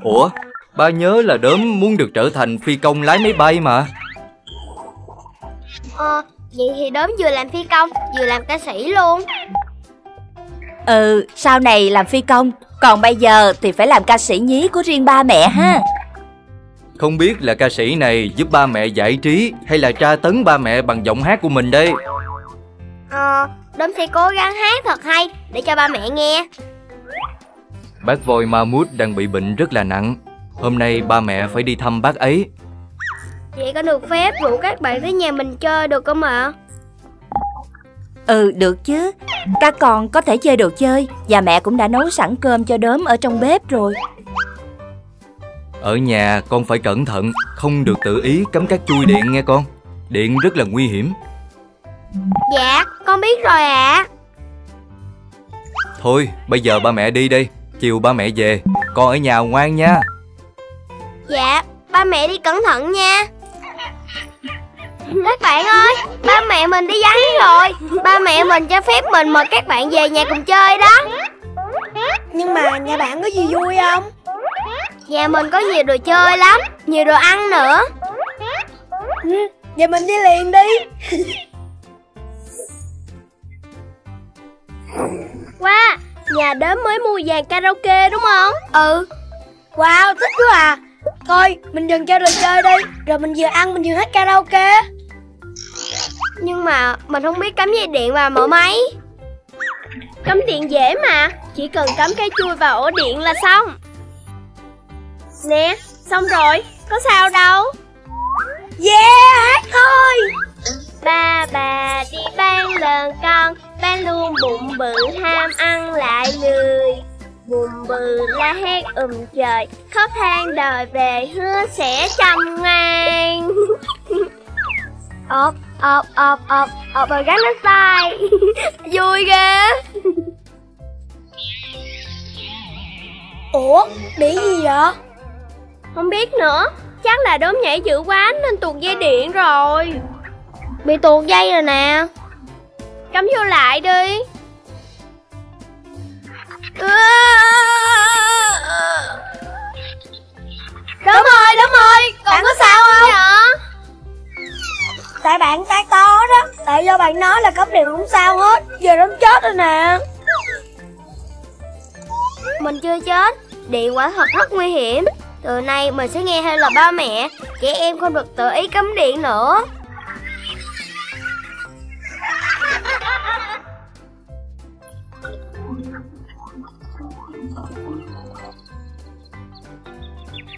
Ủa, ba nhớ là đốm muốn được trở thành phi công lái máy bay mà. Ờ, vậy thì đốm vừa làm phi công Vừa làm ca sĩ luôn. Ừ, sau này làm phi công Còn bây giờ thì phải làm ca sĩ nhí của riêng ba mẹ ha. Không biết là ca sĩ này giúp ba mẹ giải trí Hay là tra tấn ba mẹ bằng giọng hát của mình đây? Ờ, đốm sẽ cố gắng hát thật hay Để cho ba mẹ nghe Bác voi ma mút đang bị bệnh rất là nặng. Hôm nay ba mẹ phải đi thăm bác ấy. Vậy có được phép rủ các bạn tới nhà mình chơi được không ạ? Ừ, được chứ. Các con có thể chơi đồ chơi. Và mẹ cũng đã nấu sẵn cơm cho đốm ở trong bếp rồi. Ở nhà con phải cẩn thận Không được tự ý cắm các chui điện nghe con. Điện rất là nguy hiểm. Dạ, con biết rồi ạ. Thôi bây giờ ba mẹ đi đi Chiều ba mẹ về Con ở nhà ngoan nha. Dạ, ba mẹ đi cẩn thận nha. Các bạn ơi, ba mẹ mình đi vắng rồi. Ba mẹ mình cho phép mình mời các bạn về nhà cùng chơi đó. Nhưng mà nhà bạn có gì vui không? Nhà mình có nhiều đồ chơi lắm Nhiều đồ ăn nữa. Ừ, vậy mình đi liền đi. Wow, nhà đếm mới mua dàn karaoke đúng không? Ừ. Wow, thích quá à. Thôi, mình dừng chơi đồ chơi đi. Rồi mình vừa ăn mình vừa hát karaoke. Nhưng mà mình không biết cắm dây điện vào mở máy. Cắm điện dễ mà. Chỉ cần cắm cái chui vào ổ điện là xong. Nè, xong rồi. Có sao đâu. Yeah, hát thôi Ba bà đi bán lợn con Bán luôn bụng bự ham ăn lại lười. Bụng bự la hét ùm trời Khóc than đời về hứa sẽ chăm ngoan. Ốp, ốp, ốp, ốp, ốp ở gắn tay Vui ghê. Ủa, bị gì vậy? Không biết nữa Chắc là đốm nhảy dữ quá nên tuột dây điện rồi. Bị tuột dây rồi nè. Cắm vô lại đi. Đốm ơi, Đốm ơi Còn Bạn có sao không? vậy? Tại bạn tay to đó. Tại do bạn nói là cắm điện không sao hết. Giờ đóng chết rồi nè. Mình chưa chết. Điện quả thật rất nguy hiểm. Từ nay mình sẽ nghe theo lời ba mẹ. Trẻ em không được tự ý cắm điện nữa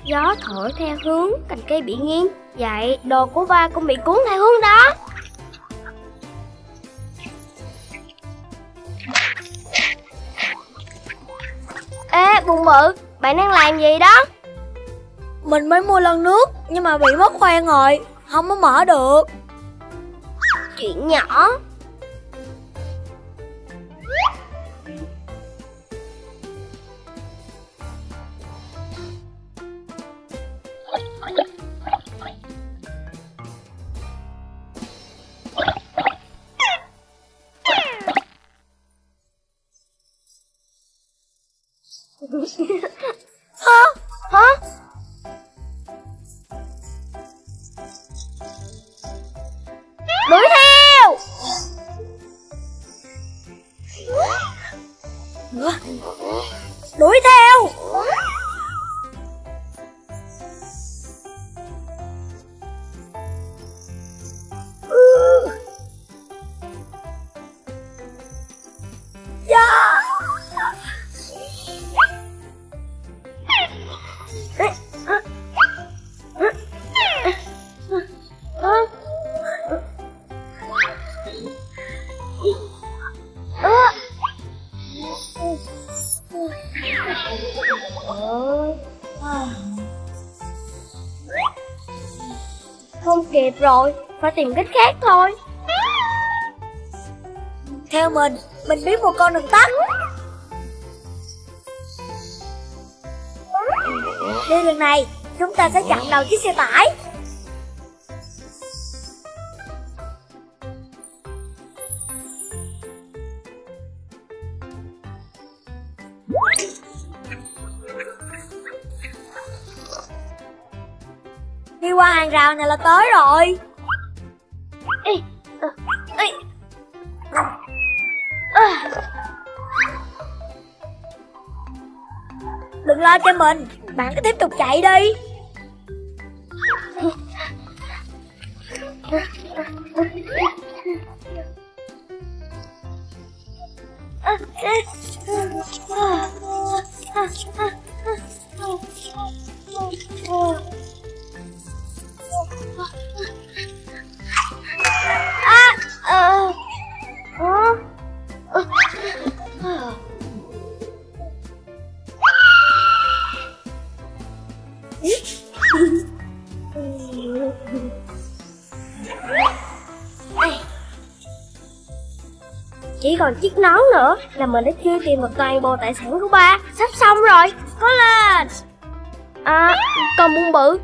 Gió thổi theo hướng cành cây bị nghiêng. Vậy đồ của ba cũng bị cuốn theo hướng đó. Ê bụng bự Bạn đang làm gì đó? Mình mới mua lon nước Nhưng mà bị mất khoen rồi Không có mở được. Chuyện nhỏ rồi, Phải tìm cách khác thôi. Theo mình Mình biết một con đường tắt. Đi đường này, Chúng ta sẽ chặn đầu chiếc xe tải. Rào này là tới rồi. Ê, ờ, ê. À, Đừng lo cho mình. Bạn cứ tiếp tục chạy đi còn chiếc nón nữa. Là mình đã chưa tìm được toàn bộ tài sản của ba. Sắp xong rồi, có lên. À, còn buông bự.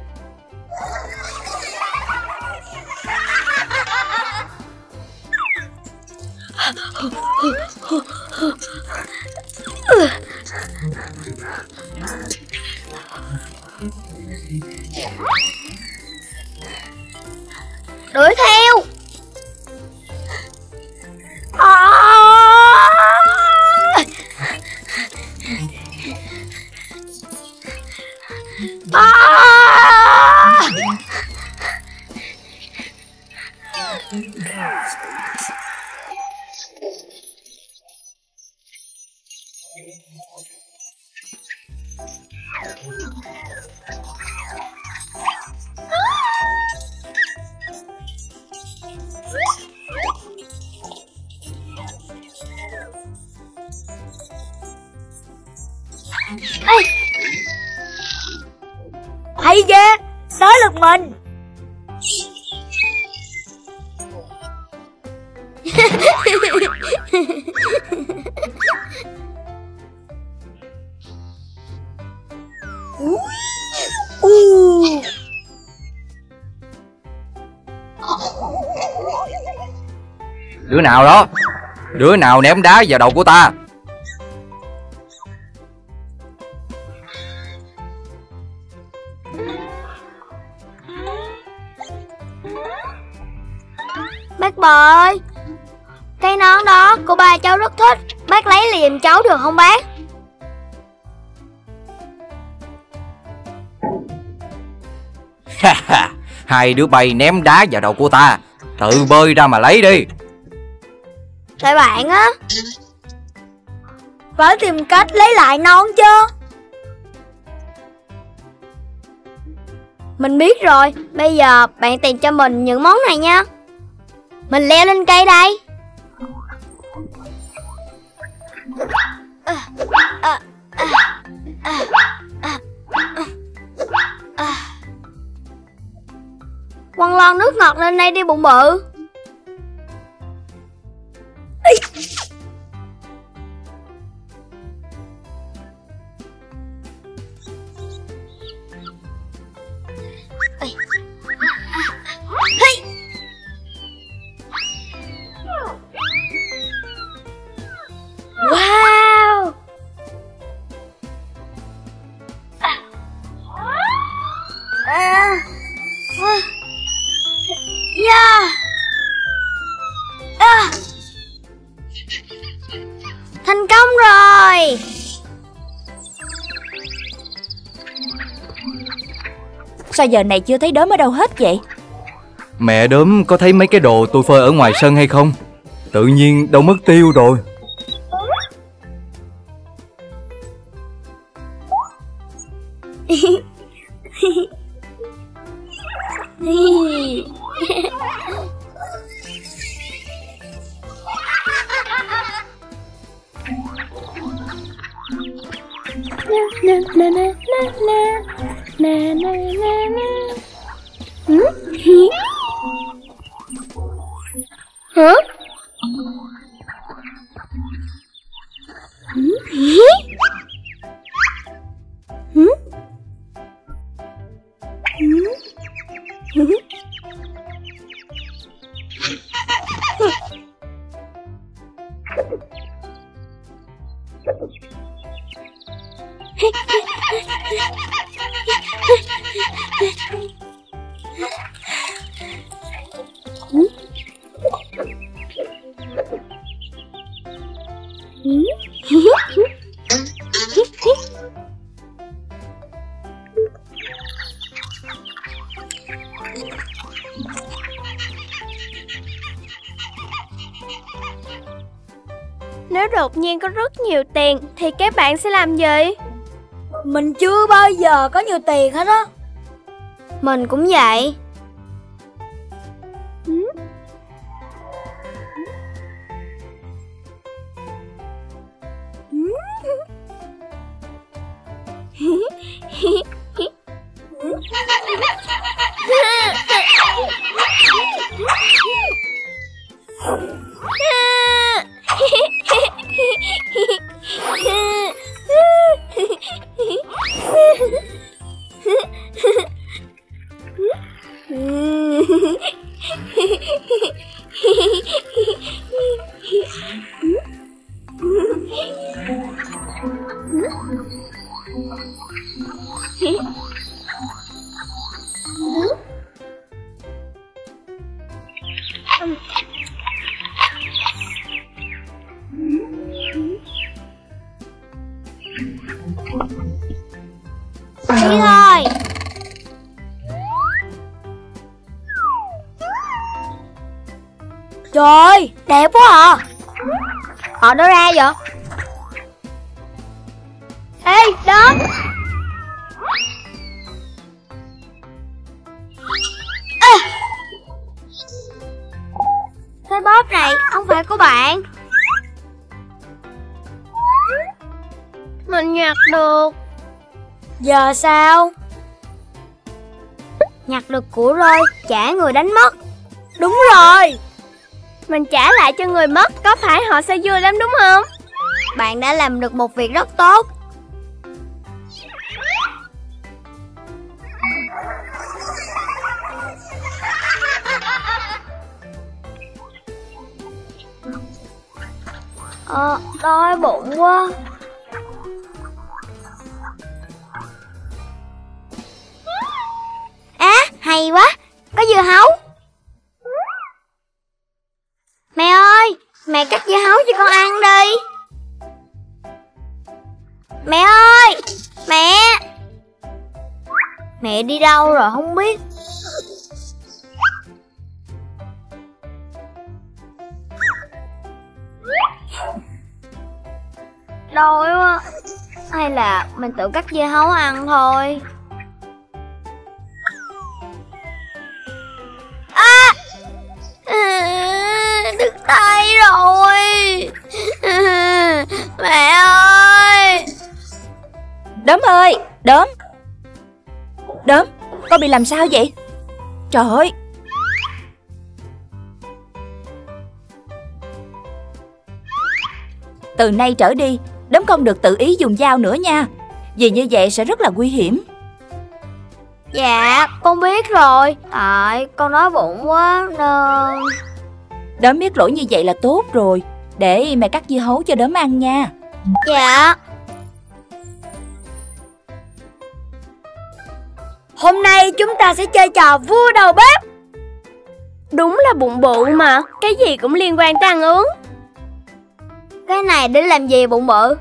Nào đó. Đứa nào ném đá vào đầu của ta? Bác bò ơi Cái nón đó cô ba cháu rất thích. Bác lấy liền cháu được không bác? Hai đứa bay ném đá vào đầu của ta. Tự bơi ra mà lấy đi Tại bạn á Phải tìm cách lấy lại nón chứ Mình biết rồi, bây giờ bạn tìm cho mình những món này nha. Mình leo lên cây đây. Quăng lon nước ngọt lên đây đi bụng bự. Sao giờ này chưa thấy đốm ở đâu hết vậy? Mẹ đốm có thấy mấy cái đồ tôi phơi ở ngoài sân hay không? Tự nhiên đâu mất tiêu rồi bạn sẽ làm gì? Mình chưa bao giờ có nhiều tiền hết á Mình cũng vậy. Đi ơi, đẹp quá à Họ đâu ra vậy? Ê, đó. À. Cái bóp này không phải của bạn. Mình nhặt được. Giờ sao Nhặt được của rồi, trả người đánh mất. Đúng rồi Mình trả lại cho người mất, có phải họ sẽ vui lắm đúng không? Bạn đã làm được một việc rất tốt. Ờ, đói bụng quá. Á, hay quá, có dưa hấu. Mẹ ơi, mẹ cắt dưa hấu cho con ăn đi. Mẹ ơi, mẹ. Mẹ đi đâu rồi không biết. Đói quá. Hay là mình tự cắt dưa hấu ăn thôi. Rồi. Mẹ ơi. Đốm ơi, đốm. Đốm, con bị làm sao vậy? Trời ơi. Từ nay trở đi, đốm không được tự ý dùng dao nữa nha. Vì như vậy sẽ rất là nguy hiểm. Dạ con biết rồi. Tại con nói bụng quá nên Đốm biết lỗi như vậy là tốt rồi. Để mẹ cắt dưa hấu cho đốm ăn nha. Dạ. Hôm nay chúng ta sẽ chơi trò vua đầu bếp. Đúng là bụng bự mà Cái gì cũng liên quan tới ăn uống. Cái này để làm gì bụng bự?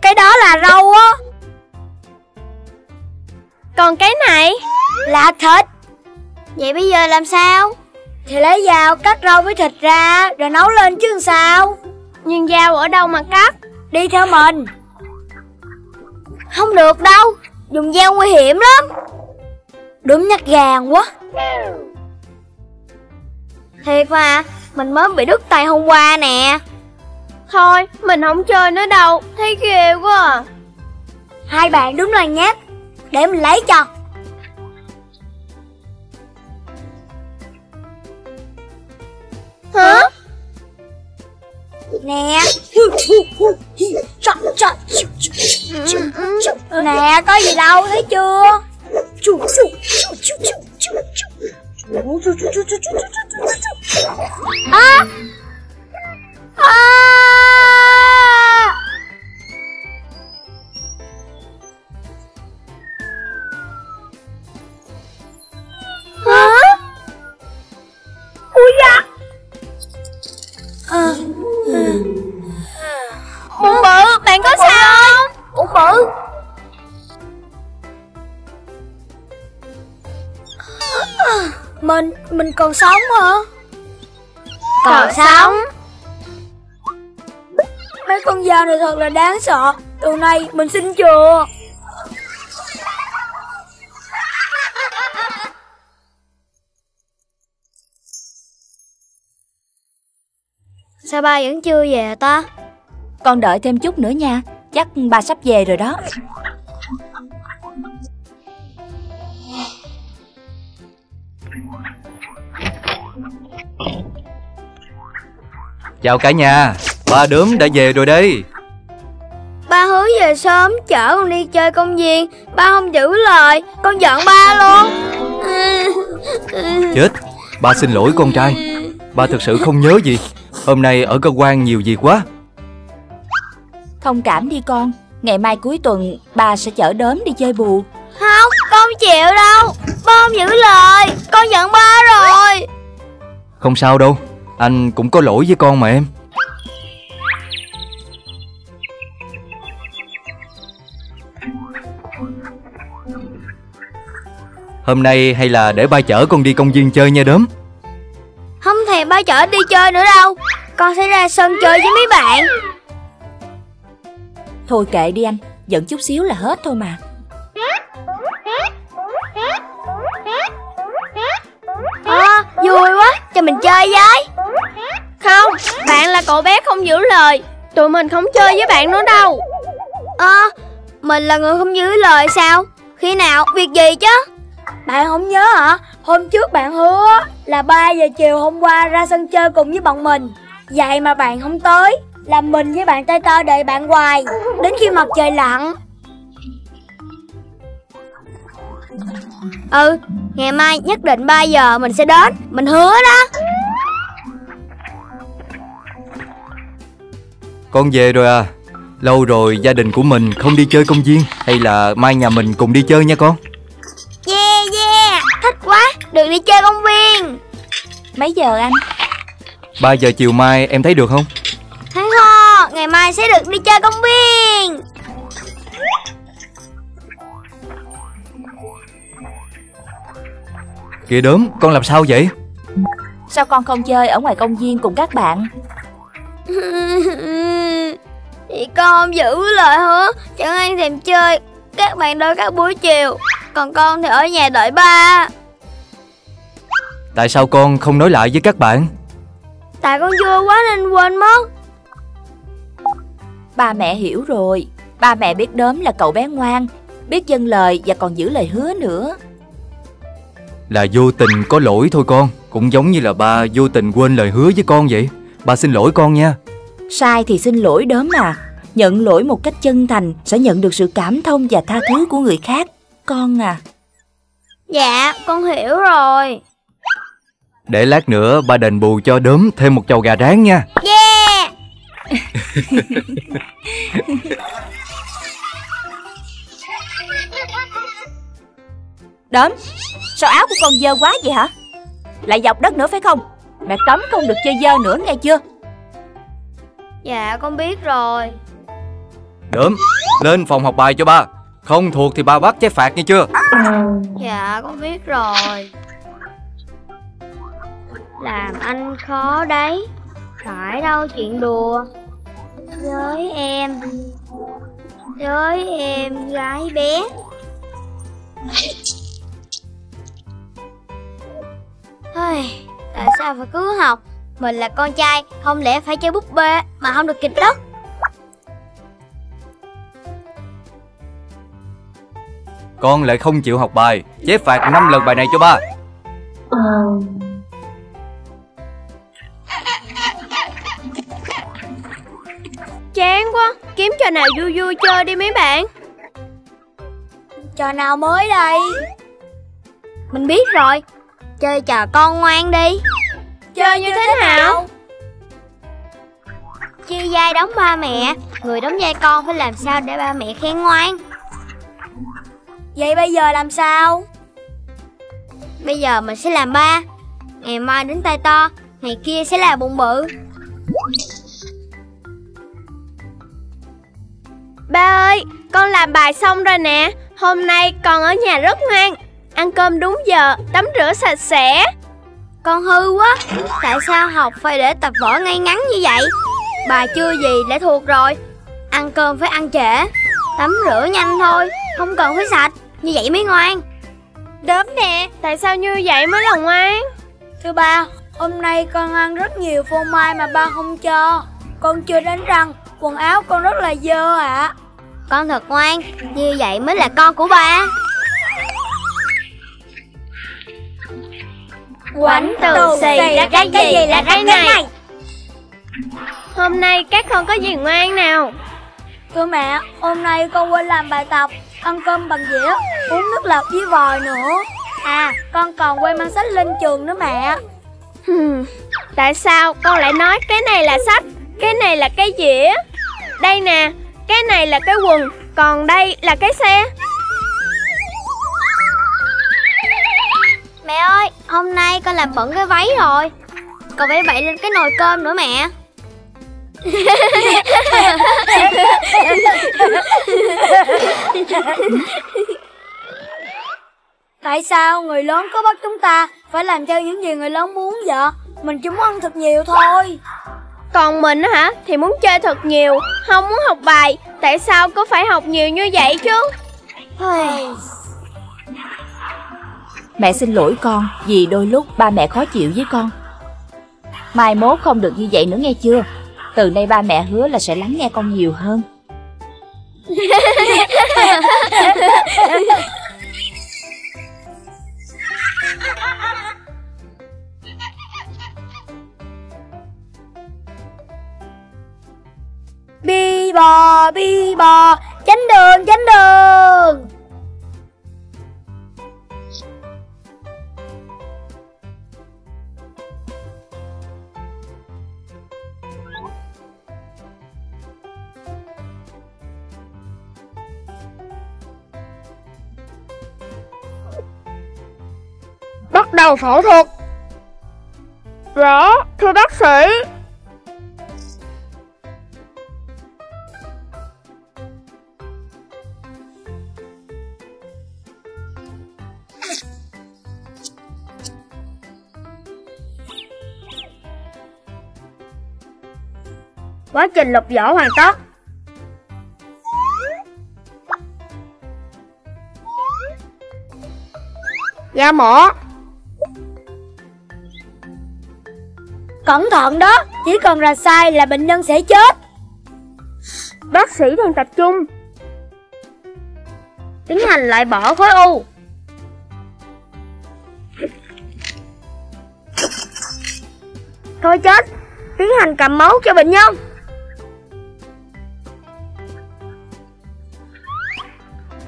Cái đó là rau á. Còn cái này? Là thịt. Vậy bây giờ làm sao Thì lấy dao cắt rau với thịt ra Rồi nấu lên chứ sao? Nhưng dao ở đâu mà cắt? Đi theo mình. Không được đâu Dùng dao nguy hiểm lắm. Đúng nhắc gàng quá. Thiệt mà Mình mới bị đứt tay hôm qua nè. Thôi mình không chơi nữa đâu Thấy ghê quá à. Hai bạn đúng là nhát. Để mình lấy cho Hả? Nè. Nè có gì đâu thấy chưa? À. À. Hả? Ui da Bụng bự bạn có sao không? Ủa bự Mình, mình còn sống hả? Còn sống. Mấy con dao này thật là đáng sợ. Từ nay mình xin chừa Sao ba vẫn chưa về ta? Con đợi thêm chút nữa nha Chắc ba sắp về rồi đó. Chào cả nhà Ba đốm đã về rồi đây. Ba hứa về sớm chở con đi chơi công viên. Ba không giữ lời Con giận ba luôn. Chết Ba xin lỗi con trai Ba thực sự không nhớ gì. Hôm nay ở cơ quan nhiều việc quá. Thông cảm đi con. Ngày mai cuối tuần ba sẽ chở đốm đi chơi bù. Không con không chịu đâu. Ba không giữ lời. Con giận ba rồi. Không sao đâu. Anh cũng có lỗi với con mà em. Hôm nay hay là để ba chở con đi công viên chơi nha đốm Thèm ba chở đi chơi nữa đâu. Con sẽ ra sân chơi với mấy bạn. Thôi kệ đi anh Giận chút xíu là hết thôi mà. À vui quá Cho mình chơi với. Không Bạn là cậu bé không giữ lời. Tụi mình không chơi với bạn nữa đâu. Ờ Mình là người không giữ lời sao? Khi nào? Việc gì chứ? Bạn không nhớ hả? Hôm trước bạn hứa là 3 giờ chiều hôm qua ra sân chơi cùng với bọn mình. Vậy mà bạn không tới, Làm mình với bạn tay tơ đợi bạn hoài, Đến khi mặt trời lặn. Ừ Ngày mai nhất định 3 giờ mình sẽ đến, Mình hứa đó. Con về rồi à. Lâu rồi gia đình của mình không đi chơi công viên, Hay là mai nhà mình cùng đi chơi nha con? Thích quá Được đi chơi công viên. Mấy giờ anh? 3 giờ chiều mai em thấy được không? Hắn ho Ngày mai sẽ được đi chơi công viên. Kìa đốm con làm sao vậy? Sao con không chơi ở ngoài công viên cùng các bạn? Thì con không giữ lời hứa Chẳng ăn thèm chơi. Các bạn đợi các buổi chiều. Còn con thì ở nhà đợi ba Tại sao con không nói lại với các bạn Tại con vui quá nên quên mất Ba mẹ hiểu rồi. Ba mẹ biết đốm là cậu bé ngoan, biết dâng lời và còn giữ lời hứa nữa. Là vô tình có lỗi thôi con Cũng giống như là ba vô tình quên lời hứa với con vậy Ba xin lỗi con nha Sai thì xin lỗi đốm mà. Nhận lỗi một cách chân thành sẽ nhận được sự cảm thông và tha thứ của người khác. Con à. Dạ con hiểu rồi Để lát nữa ba đền bù cho đốm thêm một chầu gà rán nha Yeah Đốm, sao áo của con dơ quá vậy hả? Lại dọc đất nữa phải không? Mẹ cấm không được chơi dơ nữa nghe chưa? Dạ con biết rồi Đốm Lên phòng học bài cho ba Không thuộc thì ba bắt trái phạt nghe chưa Dạ con biết rồi Làm anh khó đấy. Phải đâu chuyện đùa. Với em. Với em gái bé. Ai, Tại sao phải cứ học? Mình là con trai Không lẽ phải chơi búp bê Mà không được kịch đất? Con lại không chịu học bài. Chế phạt 5 lần bài này cho ba Chán quá. Kiếm trò nào vui vui chơi đi mấy bạn. Trò nào mới đây? Mình biết rồi. Chơi trò con ngoan đi. Chơi như thế nào? Chia vai đóng ba mẹ. Người đóng vai con phải làm sao để ba mẹ khen ngoan? Vậy bây giờ làm sao? Bây giờ mình sẽ làm ba. Ngày mai đến tay to Ngày kia sẽ là bụng bự Ba ơi Con làm bài xong rồi nè. Hôm nay con ở nhà rất ngoan. Ăn cơm đúng giờ Tắm rửa sạch sẽ. Con hư quá Tại sao học phải để tập vở ngay ngắn như vậy? Bài chưa gì đã thuộc rồi. Ăn cơm phải ăn trễ Tắm rửa nhanh thôi Không cần phải sạch. Như vậy mới ngoan. Đớm nè Tại sao như vậy mới là ngoan? Thưa ba Hôm nay con ăn rất nhiều phô mai mà ba không cho. Con chưa đánh răng Quần áo con rất là dơ ạ Con thật ngoan Như vậy mới là con của ba. Quánh từ xì ra cái gì? Là cái này. Hôm nay các con có gì ngoan nào? Thưa mẹ Hôm nay con quên làm bài tập Ăn cơm bằng dĩa Uống nước lọc với vòi nữa. À con còn quên mang sách lên trường nữa mẹ. Hmm, Tại sao con lại nói cái này là sách Cái này là cái dĩa? Đây nè Cái này là cái quần Còn đây là cái xe Mẹ ơi Hôm nay con làm bẩn cái váy rồi Còn phải bậy lên cái nồi cơm nữa mẹ Tại sao người lớn có bắt chúng ta phải làm theo những gì người lớn muốn vậy? Mình chỉ muốn ăn thật nhiều thôi. Còn mình á hả Thì muốn chơi thật nhiều Không muốn học bài Tại sao cứ phải học nhiều như vậy chứ Mẹ xin lỗi con vì đôi lúc ba mẹ khó chịu với con. Mai mốt không được như vậy nữa nghe chưa? Từ nay ba mẹ hứa là sẽ lắng nghe con nhiều hơn. Bi bò, bi bò, tránh đường, tránh đường. Bắt đầu phẫu thuật. Rõ thưa bác sĩ. Quá trình lục vỏ hoàn tất Da mỏ Cẩn thận đó, chỉ cần ra sai là bệnh nhân sẽ chết. Bác sĩ đang tập trung. Tiến hành loại bỏ khối u. Thôi chết, tiến hành cầm máu cho bệnh nhân.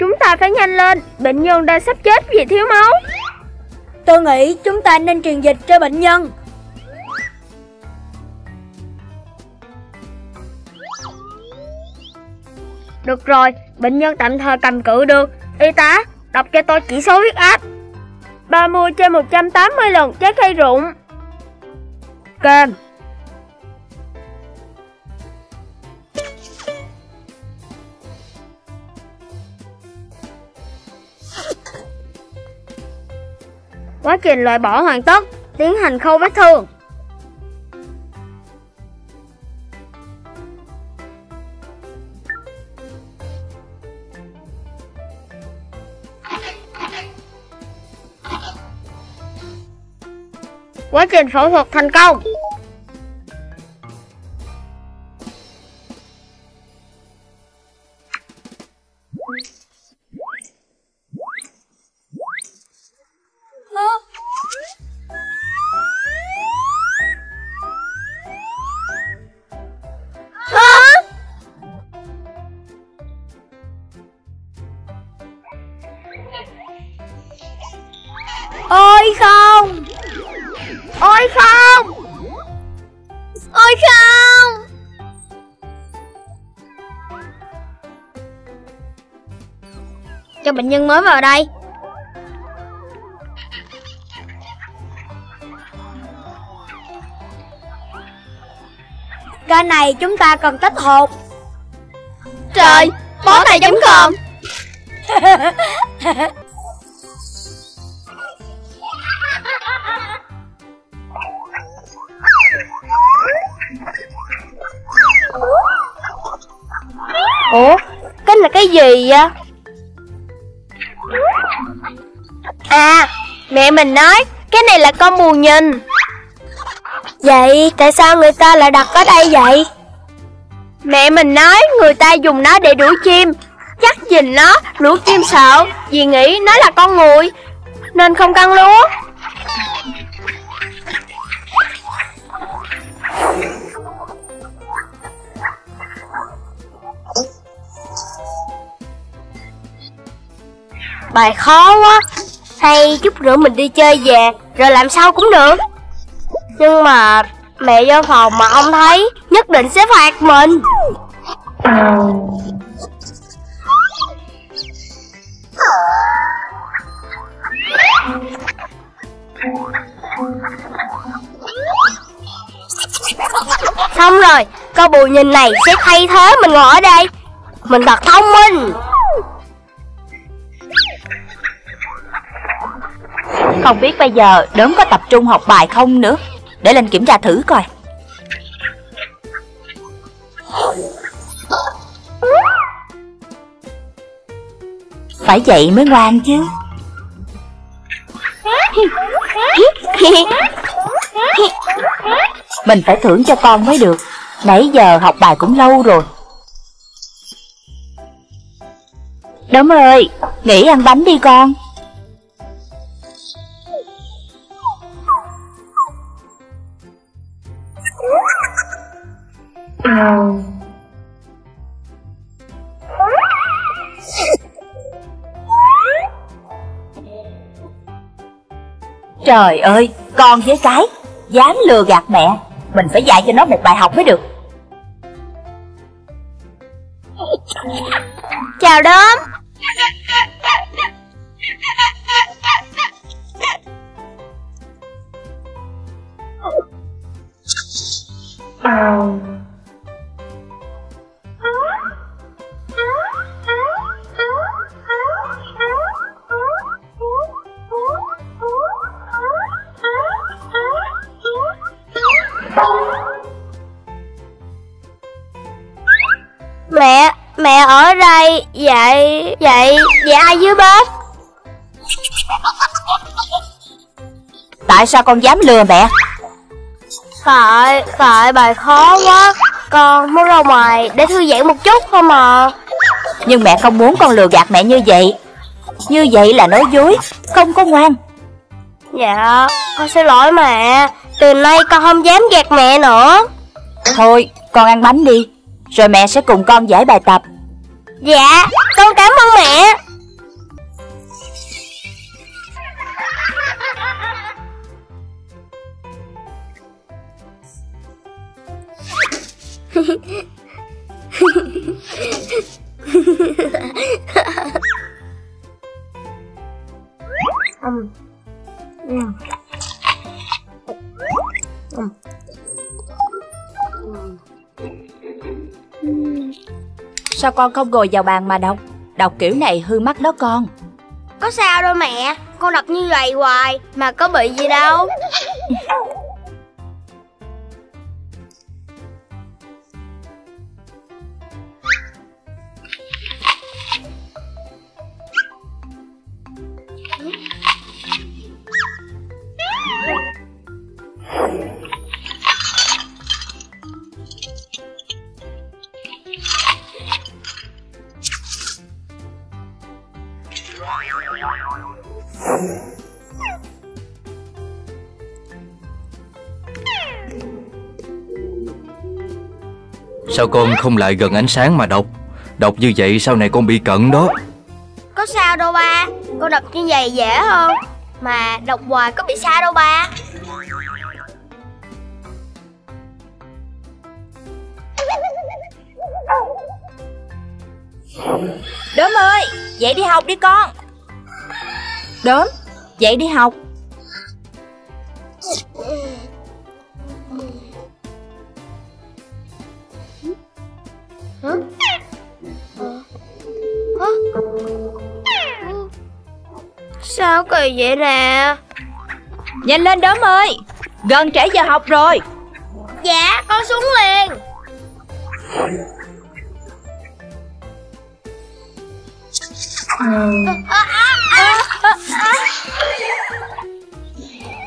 Chúng ta phải nhanh lên, bệnh nhân đang sắp chết vì thiếu máu. Tôi nghĩ chúng ta nên truyền dịch cho bệnh nhân. Được rồi, bệnh nhân tạm thời cầm cự được. Y tá, đọc cho tôi chỉ số huyết áp. 30 trên 180 lần trái cây rụng. Kèm. Quá trình loại bỏ hoàn tất, tiến hành khâu vết thương. Quá trình phẫu thuật thành công. Ôi không! Ôi không! Ôi không! Cho bệnh nhân mới vào đây. Ca này chúng ta cần tách hột. Trời, bó tay chấm cơm. Ủa, cái là cái gì vậy? À, mẹ mình nói cái này là con bù nhìn. Vậy tại sao người ta lại đặt ở đây vậy? Mẹ mình nói người ta dùng nó để đuổi chim Chắc nhìn nó, lũ chim sợ Vì nghĩ nó là con người Nên không căng lúa Bài khó quá. Hay chút nữa mình đi chơi về, Rồi làm sao cũng được. Nhưng mà Mẹ vô phòng mà ông thấy Nhất định sẽ phạt mình. Xong rồi Con bù nhìn này sẽ thay thế mình ngồi ở đây. Mình thật thông minh. Không biết bây giờ đốm có tập trung học bài không nữa. Để lên kiểm tra thử coi. Phải vậy mới ngoan chứ. Mình phải thưởng cho con mới được. Nãy giờ học bài cũng lâu rồi. Đốm ơi, nghỉ ăn bánh đi con. Trời ơi, con với cái Dám lừa gạt mẹ. Mình phải dạy cho nó một bài học mới được. Chào đốm. Mẹ, mẹ ở đây, vậy, vậy, vậy ai dưới bếp? Tại sao con dám lừa mẹ? Tại, tại bài khó quá. Con muốn ra ngoài để thư giãn một chút thôi mà Nhưng mẹ không muốn con lừa gạt mẹ như vậy. Như vậy là nói dối Không có ngoan. Dạ, con xin lỗi mẹ. Từ nay con không dám gạt mẹ nữa. Thôi con ăn bánh đi Rồi mẹ sẽ cùng con giải bài tập. Dạ, con cảm ơn mẹ Sao con không ngồi vào bàn mà đọc? Đọc kiểu này hư mắt đó con. Có sao đâu mẹ Con đọc như vậy hoài Mà có bị gì đâu Sao con không lại gần ánh sáng mà đọc? Đọc như vậy sau này con bị cận đó. Có sao đâu ba. Con đọc như vậy dễ hơn. Mà đọc hoài có bị sao đâu ba. Đốm ơi Dậy đi học đi con. Đốm Dậy đi học Sao kỳ vậy nè? Nhanh lên Đốm ơi! Gần trễ giờ học rồi! Dạ con xuống liền!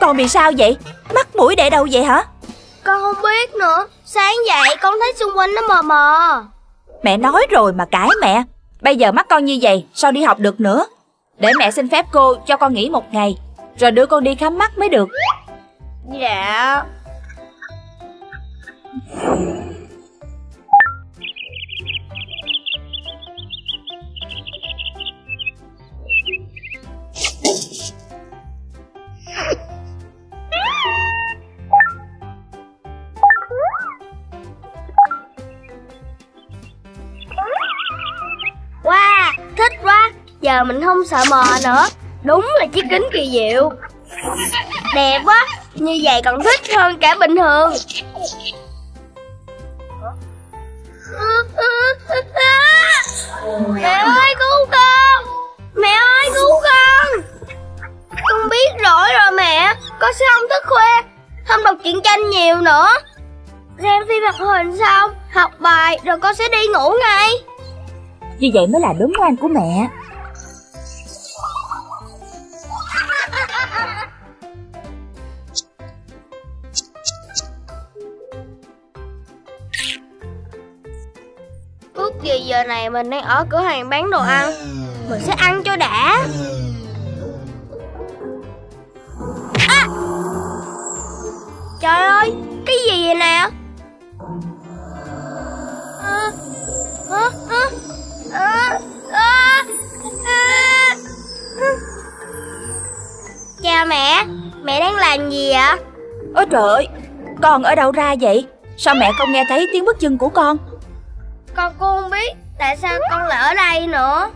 Con bị sao vậy? Mắt mũi để đâu vậy hả? Con không biết nữa. Sáng dậy con thấy xung quanh nó mờ mờ Mẹ nói rồi mà cãi mẹ. Bây giờ mắt con như vậy, Sao đi học được nữa? Để mẹ xin phép cô cho con nghỉ một ngày, Rồi đưa con đi khám mắt mới được. Dạ. yeah. Giờ mình không sợ mờ nữa. Đúng là chiếc kính kỳ diệu. Đẹp quá, Như vậy còn thích hơn cả bình thường. Mẹ ơi, cứu con. Mẹ ơi, cứu con. Con biết rõ rồi mẹ, Con sẽ không thức khuya, Không đọc truyện tranh nhiều nữa. Xem phim hoạt hình xong, Học bài, rồi con sẽ đi ngủ ngay. Như vậy mới là đúng ngoan của mẹ. Ước gì giờ này mình đang ở cửa hàng bán đồ ăn Mình sẽ ăn cho đã à! Trời ơi, cái gì vậy nè à, à, à, à, à, à. Chào mẹ, mẹ đang làm gì ạ? Ôi trời ơi Con ở đâu ra vậy Sao mẹ không nghe thấy tiếng bước chân của con con cũng không biết tại sao con lại ở đây nữa.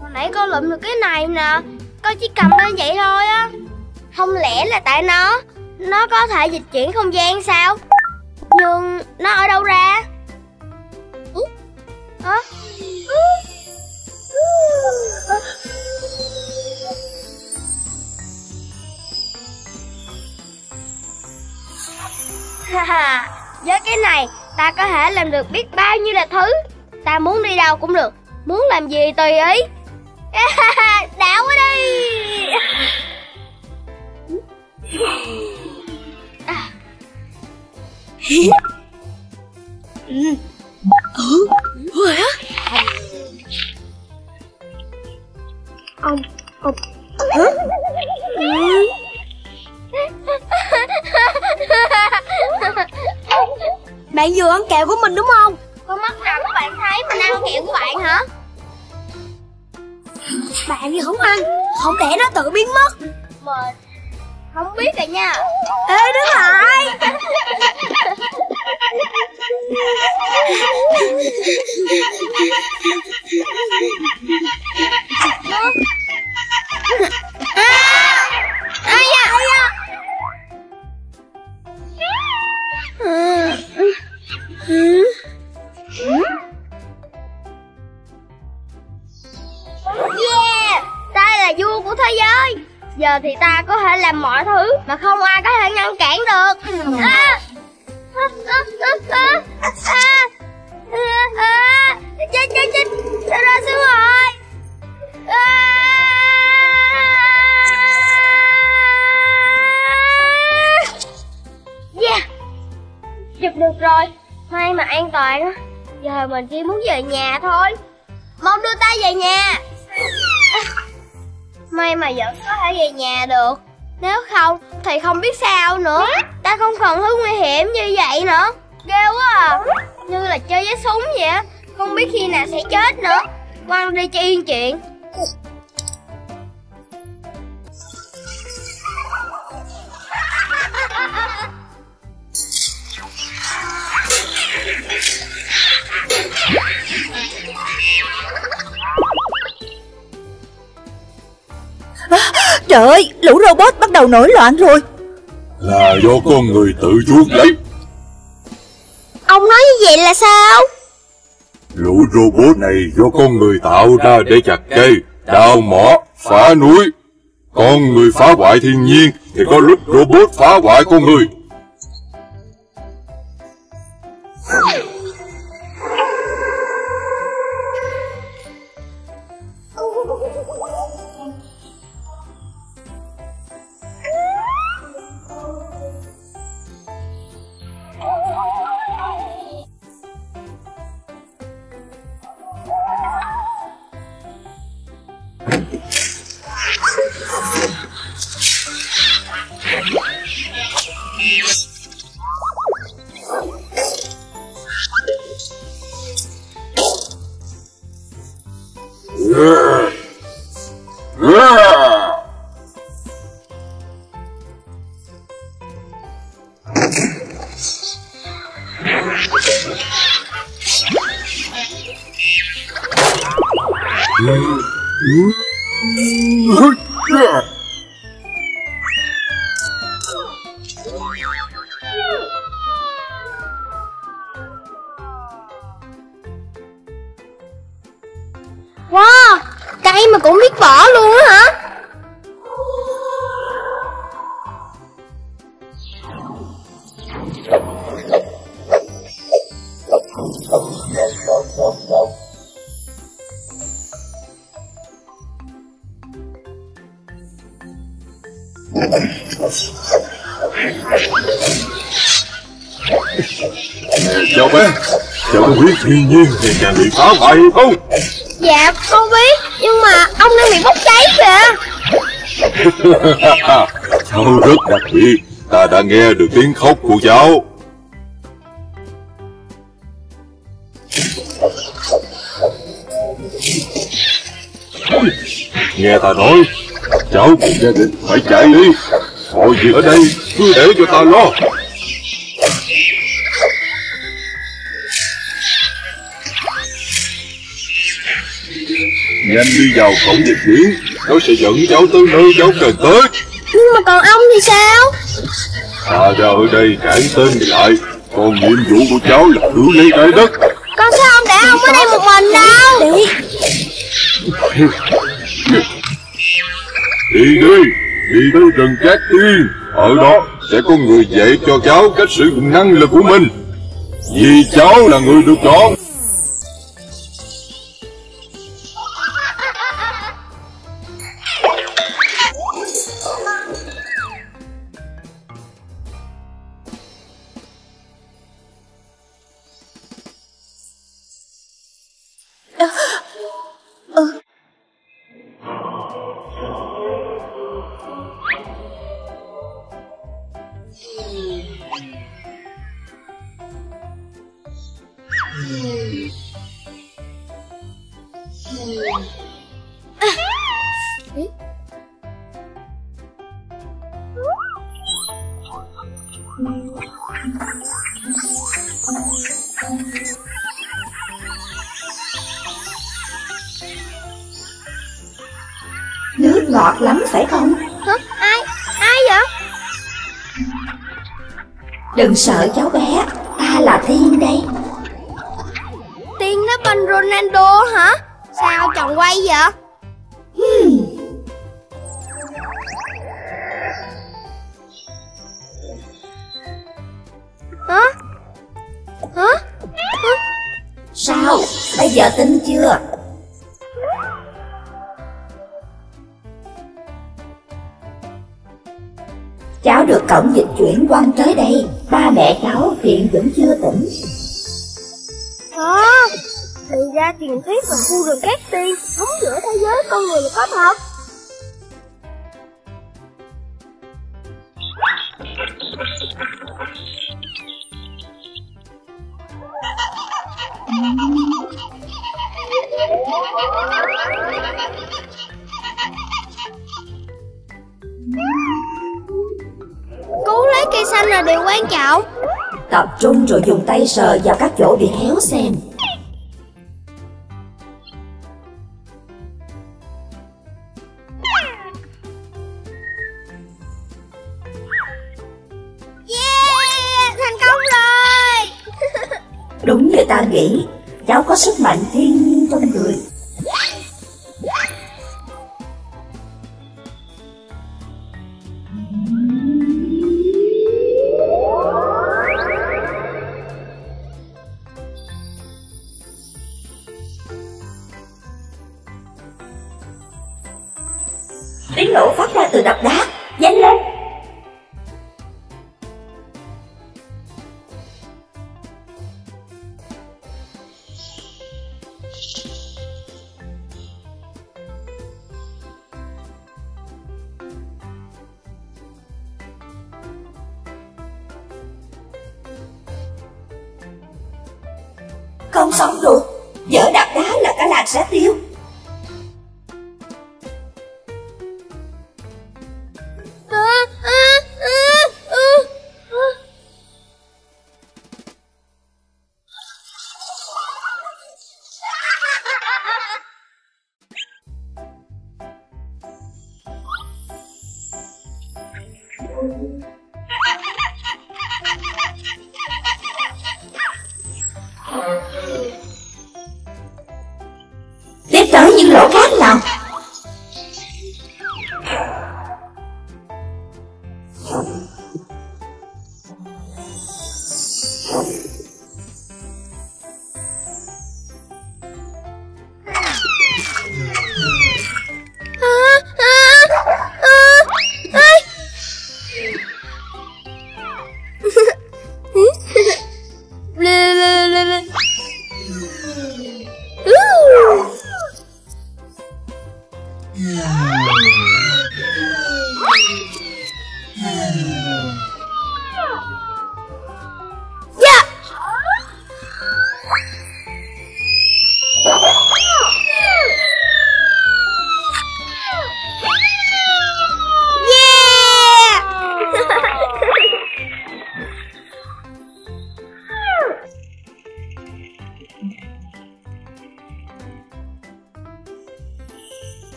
Hồi nãy con lụm được cái này nè, Con chỉ cầm lên vậy thôi á. Không lẽ là tại nó Nó có thể dịch chuyển không gian sao? Nhưng nó ở đâu ra? Hả? Với cái này ta có thể làm được biết bao nhiêu là thứ. Ta muốn đi đâu cũng được. Muốn làm gì tùy ý. Đảo quá đi. À, Ông, ông Bạn vừa ăn kẹo của mình đúng không? Có mắt nào các bạn thấy mình ăn kẹo của bạn hả? Bạn không ăn, không để nó tự biến mất. Mình không biết rồi nha. Ê đứng lại. Ai da. Ai da Yeah, ta là vua của thế giới. Giờ thì ta có thể làm mọi thứ Mà không ai có thể ngăn cản được. À, à, à, à, à, à, à, à, Chết chết chết. Sao ra xuống rồi? À, Yeah Chụp được rồi. May mà an toàn á. Giờ mình chỉ muốn về nhà thôi. Mau đưa ta về nhà. May mà vẫn có thể về nhà được. Nếu không thì không biết sao nữa. Ta không còn thứ nguy hiểm như vậy nữa. Ghê quá à. Như là chơi với súng vậy á. Không biết khi nào sẽ chết nữa. Quăng đi cho yên chuyện. Trời ơi, lũ robot bắt đầu nổi loạn rồi Là do con người tự chuốc lấy Ông nói như vậy là sao Lũ robot này do con người tạo ra để chặt cây, đào mỏ, phá núi. Con người phá hoại thiên nhiên thì có lúc robot phá hoại con người. Thì càng bị phá hoại hay không? Dạ con biết Nhưng mà ông đang bị bốc cháy kìa cháu rất đặc biệt, ta đã nghe được tiếng khóc của cháu. Nghe ta nói, cháu cùng gia đình phải chạy đi. Mọi việc ở đây cứ để cho ta lo. Nhanh đi vào cổng dịch chuyển, nó sẽ dẫn cháu tới nơi cháu cần tới. Nhưng mà còn ông thì sao Ta ra ở đây cản tên lại, còn nhiệm vụ của cháu là cứu lấy trái đất. Con sao ông để ông ở đây một mình đâu Đi đi, đi tới rừng Cát Tiên, ở đó sẽ có người dạy cho cháu cách sử dụng năng lực của mình. Vì cháu là người được chọn. tiên giữa thế giới con người có thật. Cứu lấy cây xanh là điều quan trọng. Tập trung rồi dùng tay sờ vào các chỗ bị héo xem.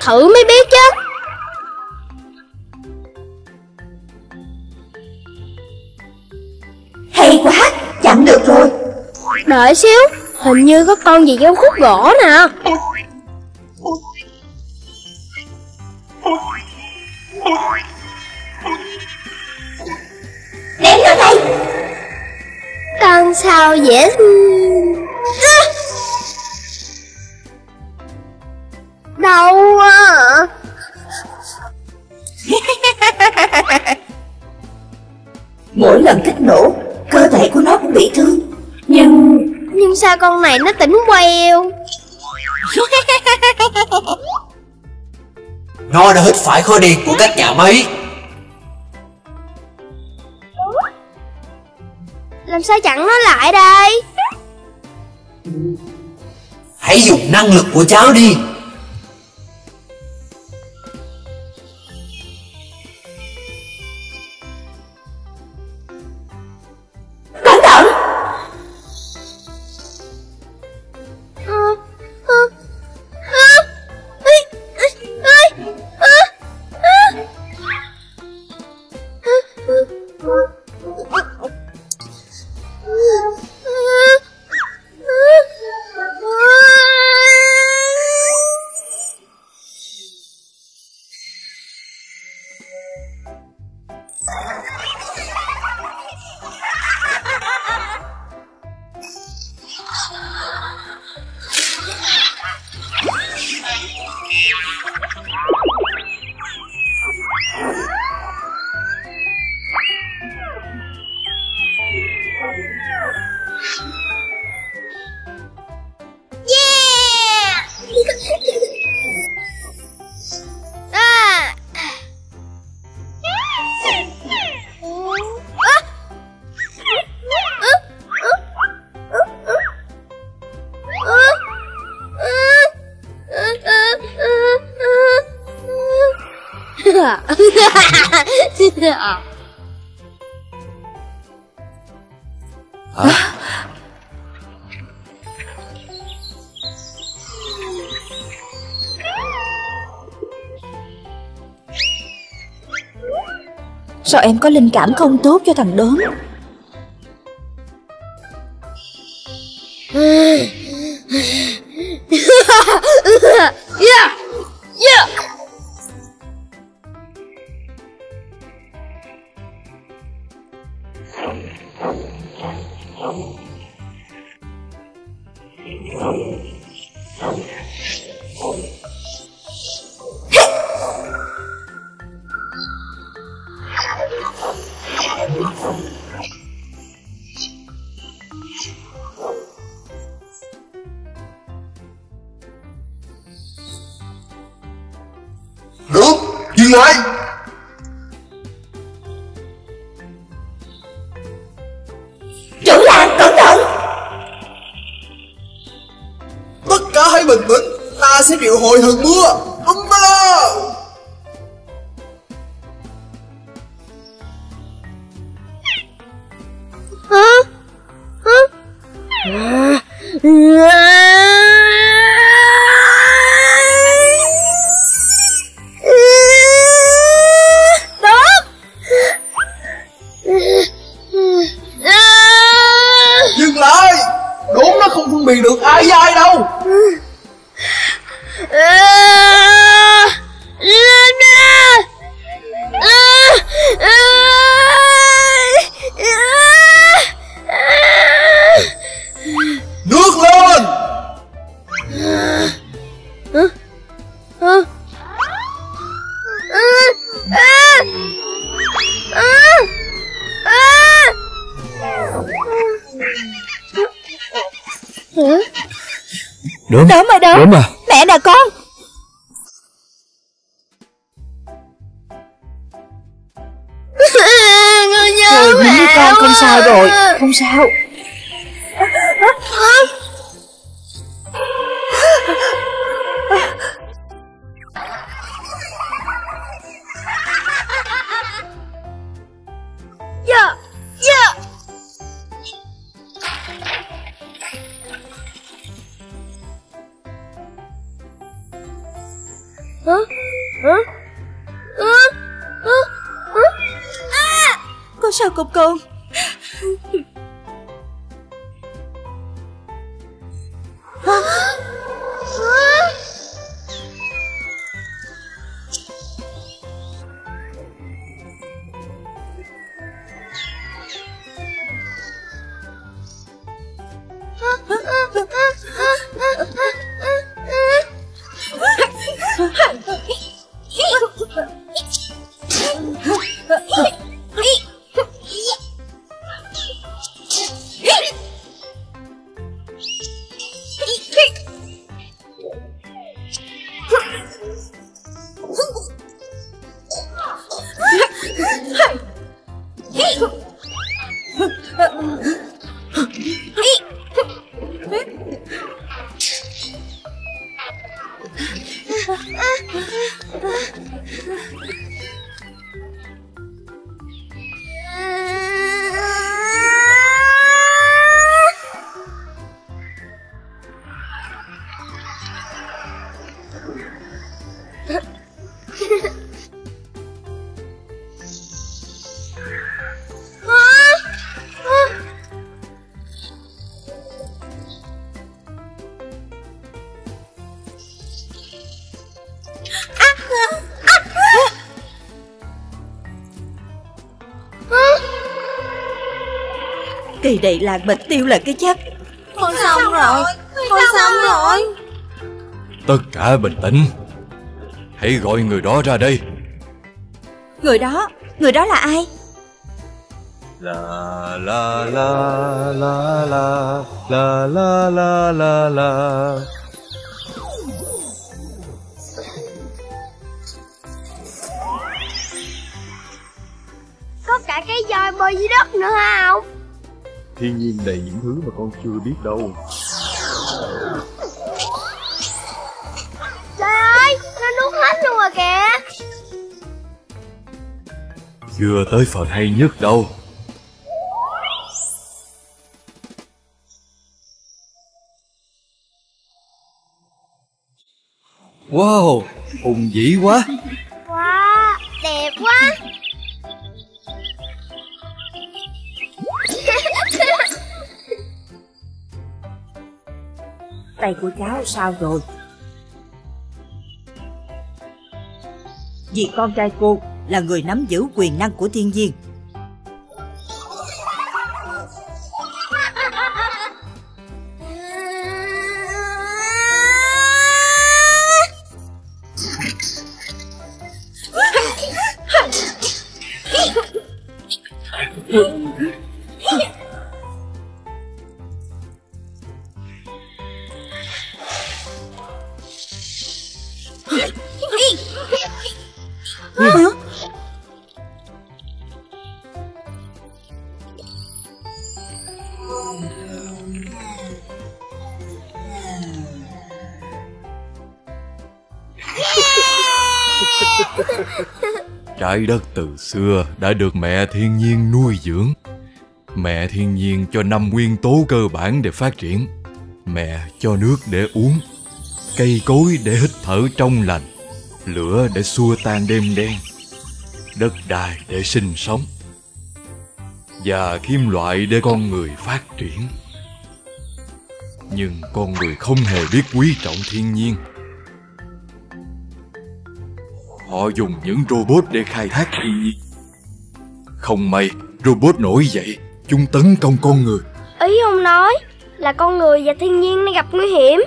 thử mới biết chứ. Hay quá, chặn được rồi. Đợi xíu, hình như có con gì giống khúc gỗ nè. con này nó tỉnh queo. Nó đã hít phải khói điện của các nhà máy. Làm sao chặn nó lại đây? Hãy dùng năng lực của cháu đi. Sao em có linh cảm không tốt cho thằng đốm? Đốm Đốm ơi đốm Đốm à Mẹ nè con? Con nhớ Thôi mẹ con không sao rồi. Không sao Kỳ đầy làng bịch tiêu là cái chắc Thôi xong rồi. Thôi xong rồi. Tất cả bình tĩnh. Hãy gọi người đó ra đây. Người đó, người đó là ai? La la la la la la la la la la. Có cả cái voi bơi dưới đất nữa hả ông? Thiên nhiên đầy những thứ mà con chưa biết đâu. Trời ơi, nó nuốt hết luôn rồi kìa. Chưa tới phần hay nhất đâu. Wow, hùng vĩ quá Tay của cháu sao rồi? Vì con trai cô là người nắm giữ quyền năng của thiên nhiên Trái đất từ xưa đã được mẹ thiên nhiên nuôi dưỡng. Mẹ thiên nhiên cho năm nguyên tố cơ bản để phát triển. Mẹ cho nước để uống, cây cối để hít thở trong lành, lửa để xua tan đêm đen, đất đai để sinh sống, và kim loại để con người phát triển. Nhưng con người không hề biết quý trọng thiên nhiên. Họ dùng những robot để khai thác thiên nhiên. Không may, robot nổi dậy, chúng tấn công con người. Ý ông nói là con người và thiên nhiên đang gặp nguy hiểm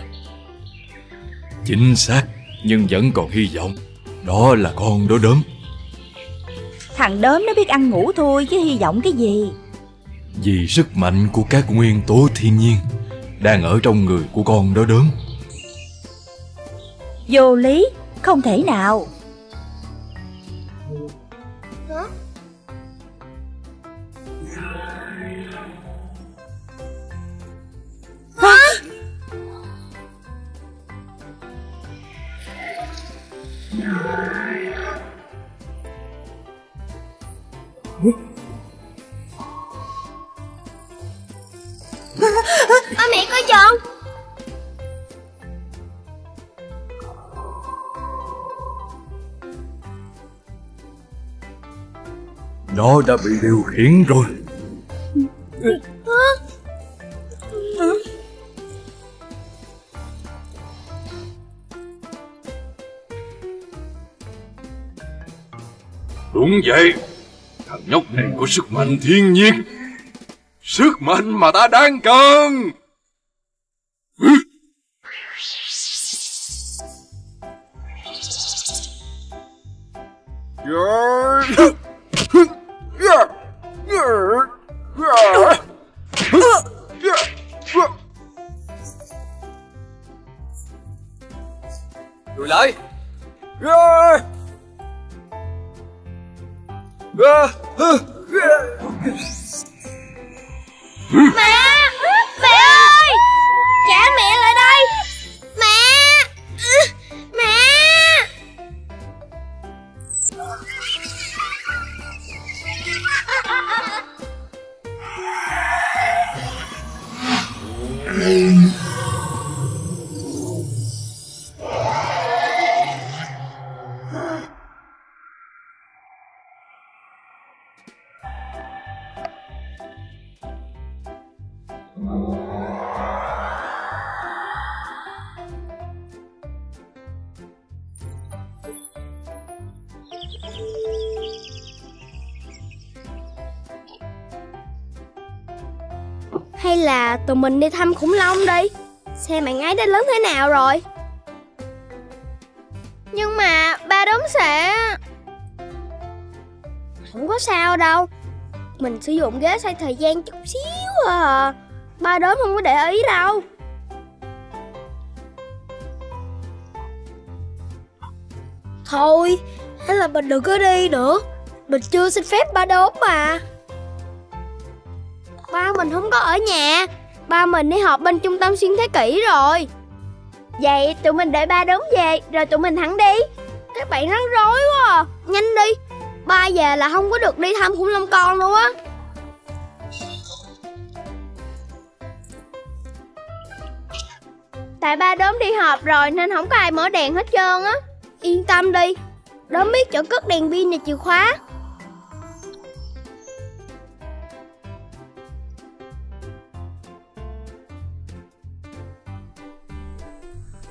Chính xác, nhưng vẫn còn hy vọng. Đó là con đó đốm. Thằng đốm nó biết ăn ngủ thôi chứ hy vọng cái gì Vì sức mạnh của các nguyên tố thiên nhiên đang ở trong người của con đó đốm. Vô lý, không thể nào Nó đã bị điều khiển rồi. Đúng vậy, thằng nhóc này có sức mạnh thiên nhiên. Sức mạnh mà ta đang cần. Yeah. Hay là tụi mình đi thăm khủng long đi? Xem bạn ấy đã lớn thế nào rồi. Nhưng mà ba đốm sẽ Không có sao đâu. Mình sử dụng ghế xoay thời gian chút xíu à. Ba đốm không có để ý đâu. Thôi Hay là mình đừng có đi nữa. Mình chưa xin phép ba đốm mà. Ba mình không có ở nhà. Ba mình đi họp bên trung tâm xuyên thế kỷ rồi. Vậy tụi mình đợi ba đốm về Rồi tụi mình thẳng đi. Các bạn rắn rối quá à. Nhanh đi. Ba về là không có được đi thăm khủng long con luôn á Tại ba đốm đi họp rồi nên không có ai mở đèn hết trơn á. Yên tâm đi Đốm biết chỗ cất đèn pin và chìa khóa.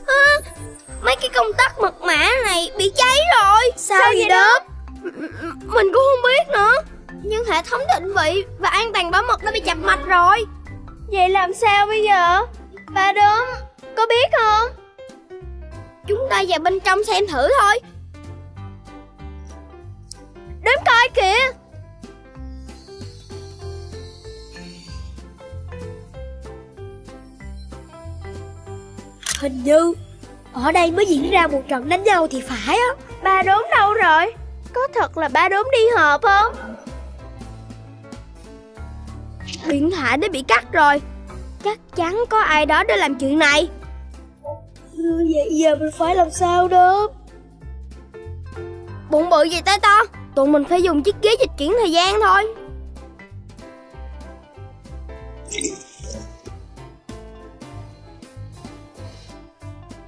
À, Mấy cái công tắc mật mã này bị cháy rồi. Sao, Sao vậy đốm? Mình cũng không biết nữa. Nhưng hệ thống định vị và an toàn bảo mật đã bị chặt mạch rồi. Vậy làm sao bây giờ? Ba đốm có biết không? Chúng ta vào bên trong xem thử thôi. Đếm coi kìa. Hình như Ở đây mới diễn ra một trận đánh nhau thì phải á. Ba đốm đâu rồi? Có thật là ba đốm đi họp không? Điện thoại đã bị cắt rồi. Chắc chắn có ai đó để làm chuyện này Vậy giờ mình phải làm sao đó? Bụng bự gì tới to? Tụi mình phải dùng chiếc ghế dịch chuyển thời gian thôi.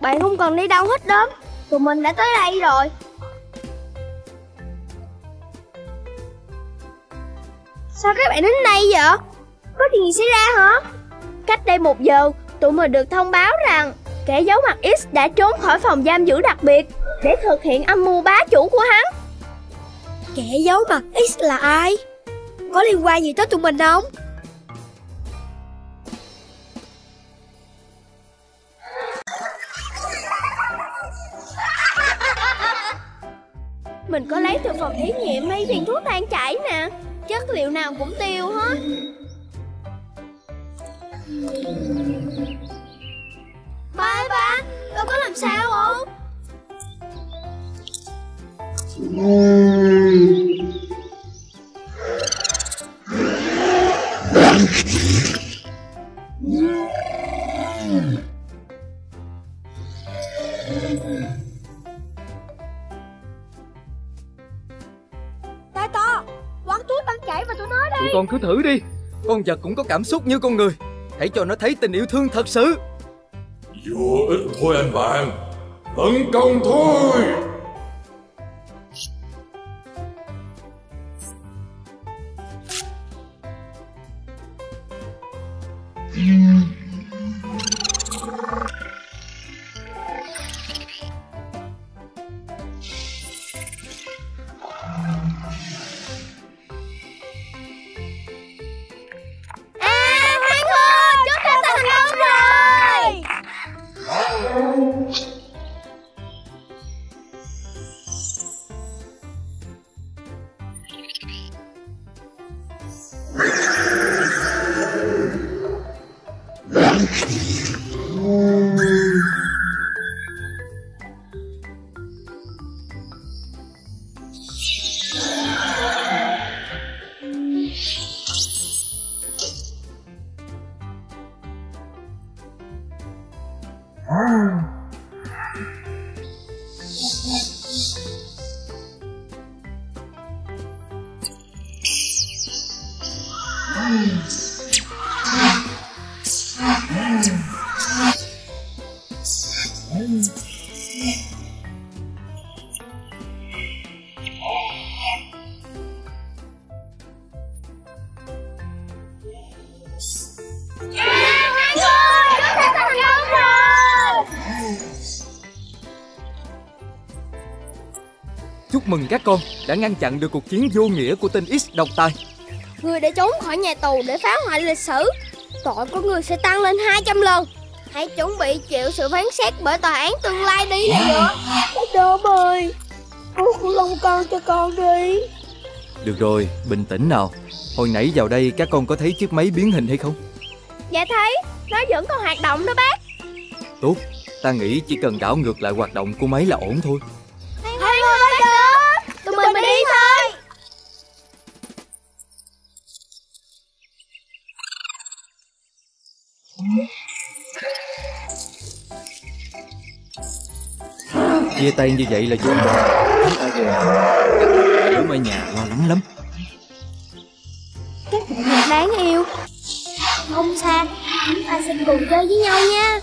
Bạn không cần đi đâu hết đó Tụi mình đã tới đây rồi. Sao các bạn đến đây vậy? Có chuyện gì xảy ra hả? Cách đây một giờ, tụi mình được thông báo rằng kẻ giấu mặt X đã trốn khỏi phòng giam giữ đặc biệt để thực hiện âm mưu bá chủ của hắn. Kẻ giấu mặt X là ai? Có liên quan gì tới tụi mình không? Mình có lấy từ phòng thí nghiệm mấy viên thuốc tan chảy nè Chất liệu nào cũng tiêu hết Ba ba, con có làm sao không? Tai to, quán thuốc đang chảy và tụi nó Tụi con cứ thử đi. Con vật cũng có cảm xúc như con người. Hãy cho nó thấy tình yêu thương thật sự. Vô ích thôi anh bạn. Tấn công thôi. À, Mừng các con đã ngăn chặn được cuộc chiến vô nghĩa của tên X độc tài. Người đã trốn khỏi nhà tù để phá hoại lịch sử. Tội của người sẽ tăng lên 200 lần. Hãy chuẩn bị chịu sự phán xét bởi tòa án tương lai đi. Này nữa Đốm ơi Cứu khủng long con cho con đi. Được rồi, bình tĩnh nào. Hồi nãy vào đây các con có thấy chiếc máy biến hình hay không? Dạ thấy, nó vẫn còn hoạt động đó bác. Tốt, ta nghĩ chỉ cần đảo ngược lại hoạt động của máy là ổn thôi Chia tay như vậy là vô Các đứa ở nhà lo lắng lắm. Các bạn thật đáng yêu. Không xa Chúng ta sẽ cùng chơi với nhau nha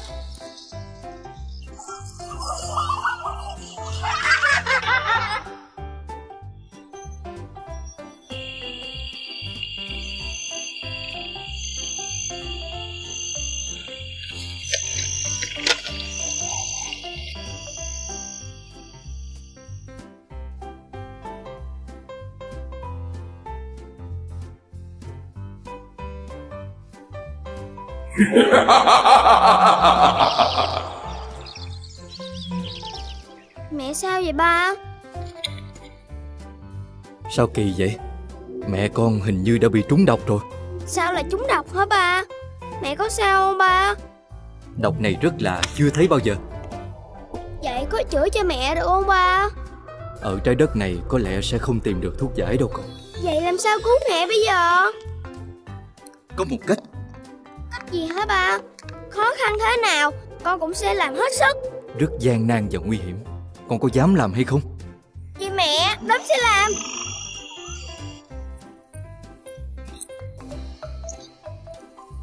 Mẹ sao vậy ba? Sao kỳ vậy? Mẹ con hình như đã bị trúng độc rồi Sao lại trúng độc hả ba? Mẹ có sao không ba? Độc này rất lạ, chưa thấy bao giờ Vậy có chữa cho mẹ được không ba? Ở trái đất này có lẽ sẽ không tìm được thuốc giải đâu con Vậy làm sao cứu mẹ bây giờ? Có một Cách gì hả ba? Khó khăn thế nào? Con cũng sẽ làm hết sức. Rất gian nan và nguy hiểm. Con có dám làm hay không? Vì mẹ, đốm sẽ làm.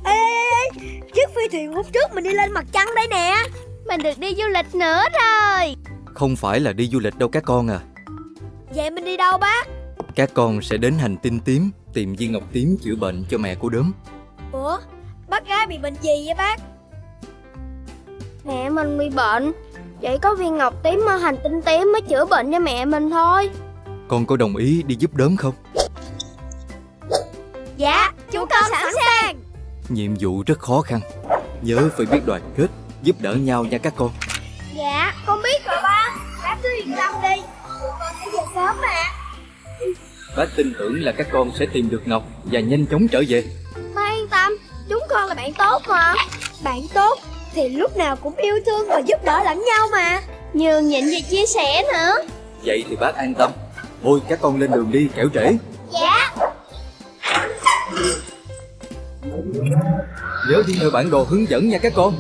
Ê, ê, ê Chiếc phi thuyền hôm trước mình đi lên mặt trăng đây nè. Mình được đi du lịch nữa rồi Không phải là đi du lịch đâu các con à. Vậy mình đi đâu bác? Các con sẽ đến hành tinh tím Tìm viên ngọc tím chữa bệnh cho mẹ của đốm bác bị bệnh gì vậy bác? Mẹ mình bị bệnh. Vậy có viên ngọc tím ở hành tinh tím mới chữa bệnh cho mẹ mình thôi. Con có đồng ý đi giúp đốm không? Dạ, chúng con sẵn sàng. Nhiệm vụ rất khó khăn. Nhớ phải biết đoàn kết Giúp đỡ nhau nha các con. Dạ, con biết rồi ba. Bác cứ yên tâm đi. Tụi con sẽ về sớm mà. Bác tin tưởng là các con sẽ tìm được Ngọc Và nhanh chóng trở về bạn tốt mà Bạn tốt thì lúc nào cũng yêu thương và giúp đỡ lẫn nhau mà. Nhường nhịn và chia sẻ nữa. Vậy thì bác an tâm. Thôi các con lên đường đi kẻo trễ. Dạ. Nhớ đi theo bản đồ hướng dẫn nha các con.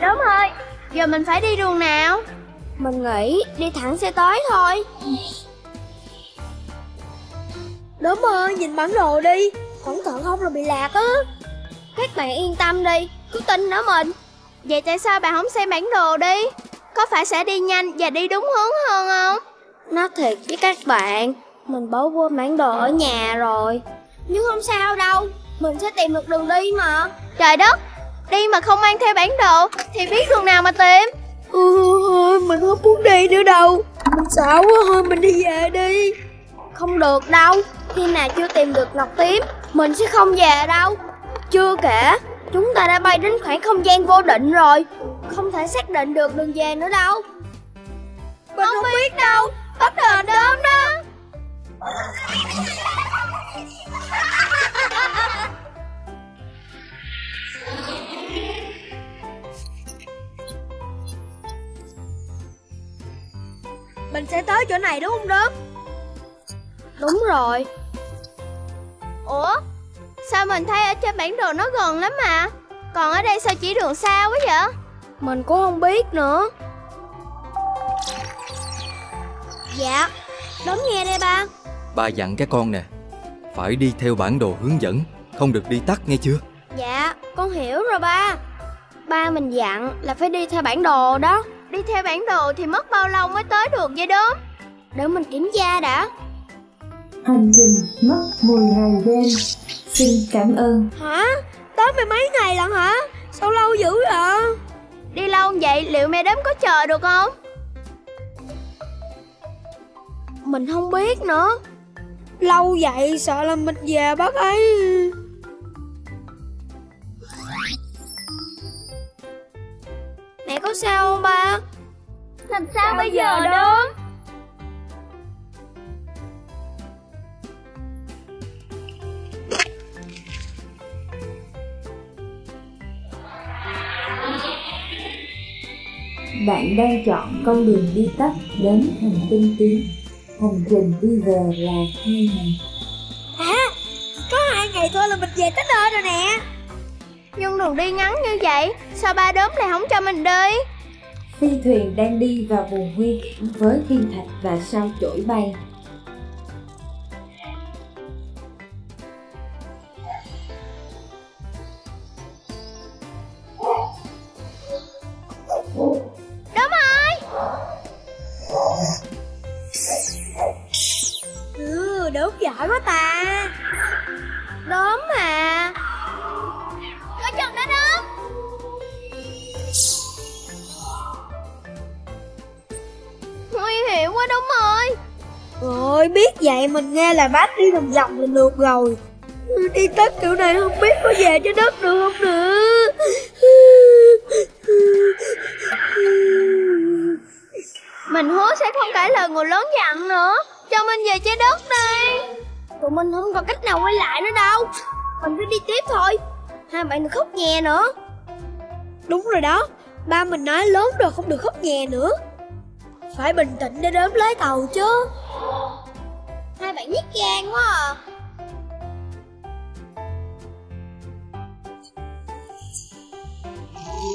Đúng rồi, giờ mình phải đi đường nào? Mình nghĩ đi thẳng xe tới thôi Đúng ơi, nhìn bản đồ đi. Cẩn thận không là bị lạc á. Các bạn yên tâm đi, cứ tin nó mình. Vậy tại sao bạn không xem bản đồ đi? Có phải sẽ đi nhanh và đi đúng hướng hơn không? Nói thiệt với các bạn Mình bỏ quên bản đồ ở nhà rồi. Nhưng không sao đâu Mình sẽ tìm được đường đi mà. Trời đất Đi mà không mang theo bản đồ Thì biết đường nào mà tìm. Ừ, Mình không muốn đi nữa đâu. Mình sợ quá thôi mình đi về đi không được đâu. Khi nào chưa tìm được Ngọc Tím Mình sẽ không về đâu. Chưa kể Chúng ta đã bay đến khoảng không gian vô định rồi. Không thể xác định được đường về nữa đâu. Mình không, không biết đâu. Bắt đầu đến đó. Mình sẽ tới chỗ này đúng không đớm Đúng rồi. Ủa? Sao mình thấy ở trên bản đồ nó gần lắm mà? Còn ở đây sao chỉ đường xa quá vậy? Mình cũng không biết nữa. Dạ Đúng nghe đây ba. Ba dặn các con nè Phải đi theo bản đồ hướng dẫn Không được đi tắt nghe chưa? Dạ con hiểu rồi ba. Ba mình dặn là phải đi theo bản đồ đó. Đi theo bản đồ thì mất bao lâu mới tới được vậy đó? Để mình kiểm tra đã Hành trình mất 10 ngày đêm Xin cảm ơn Hả? Tới mười mấy ngày lận hả? Sao lâu dữ vậy? Đi lâu vậy liệu mẹ đếm có chờ được không? Mình không biết nữa Lâu vậy sợ là mình về bác ấy Mẹ có sao không ba? Làm sao bây giờ đó Bạn đang chọn con đường đi tắt đến hành tinh tím. Hành trình đi về là hai ngày. À Có hai ngày thôi là mình về tới nơi rồi nè Nhưng đường đi ngắn như vậy Sao ba đốm lại không cho mình đi Phi thuyền đang đi vào vùng nguy hiểm với thiên thạch và sao chổi bay. Ơi Ừ đốm giỏi quá ta. Đốm mà. Có chừng đó đốm Nguy hiểm quá đốm ơi. Rồi biết vậy mình nghe là bác đi vòng vòng là được rồi. Đi tất kiểu này không biết có về trái đất được không nữa. Mình hứa sẽ không cãi lời người lớn dặn nữa. Cho mình về trái đất đi Tụi mình không còn cách nào quay lại nữa đâu. Mình phải đi tiếp thôi. Hai bạn đừng khóc nhè nữa. Đúng rồi đó. Ba mình nói lớn rồi không được khóc nhè nữa. Phải bình tĩnh để đếm lấy tàu chứ. Hai bạn nhát gan quá à.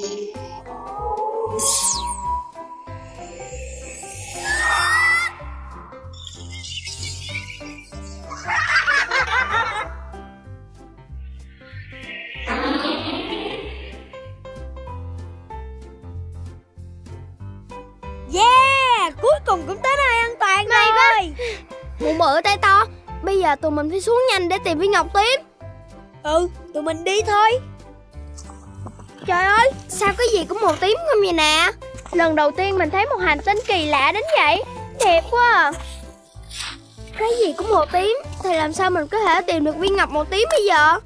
Yeah Cuối cùng cũng tới nơi an toàn May rồi. Mụ bự tay to. Bây giờ tụi mình phải xuống nhanh để tìm viên ngọc tím. Ừ tụi mình đi thôi. Trời ơi Sao cái gì cũng màu tím không vậy nè? Lần đầu tiên mình thấy một hành tinh kỳ lạ đến vậy. Đẹp quá à. Cái gì cũng màu tím Thì làm sao mình có thể tìm được viên ngọc màu tím bây giờ?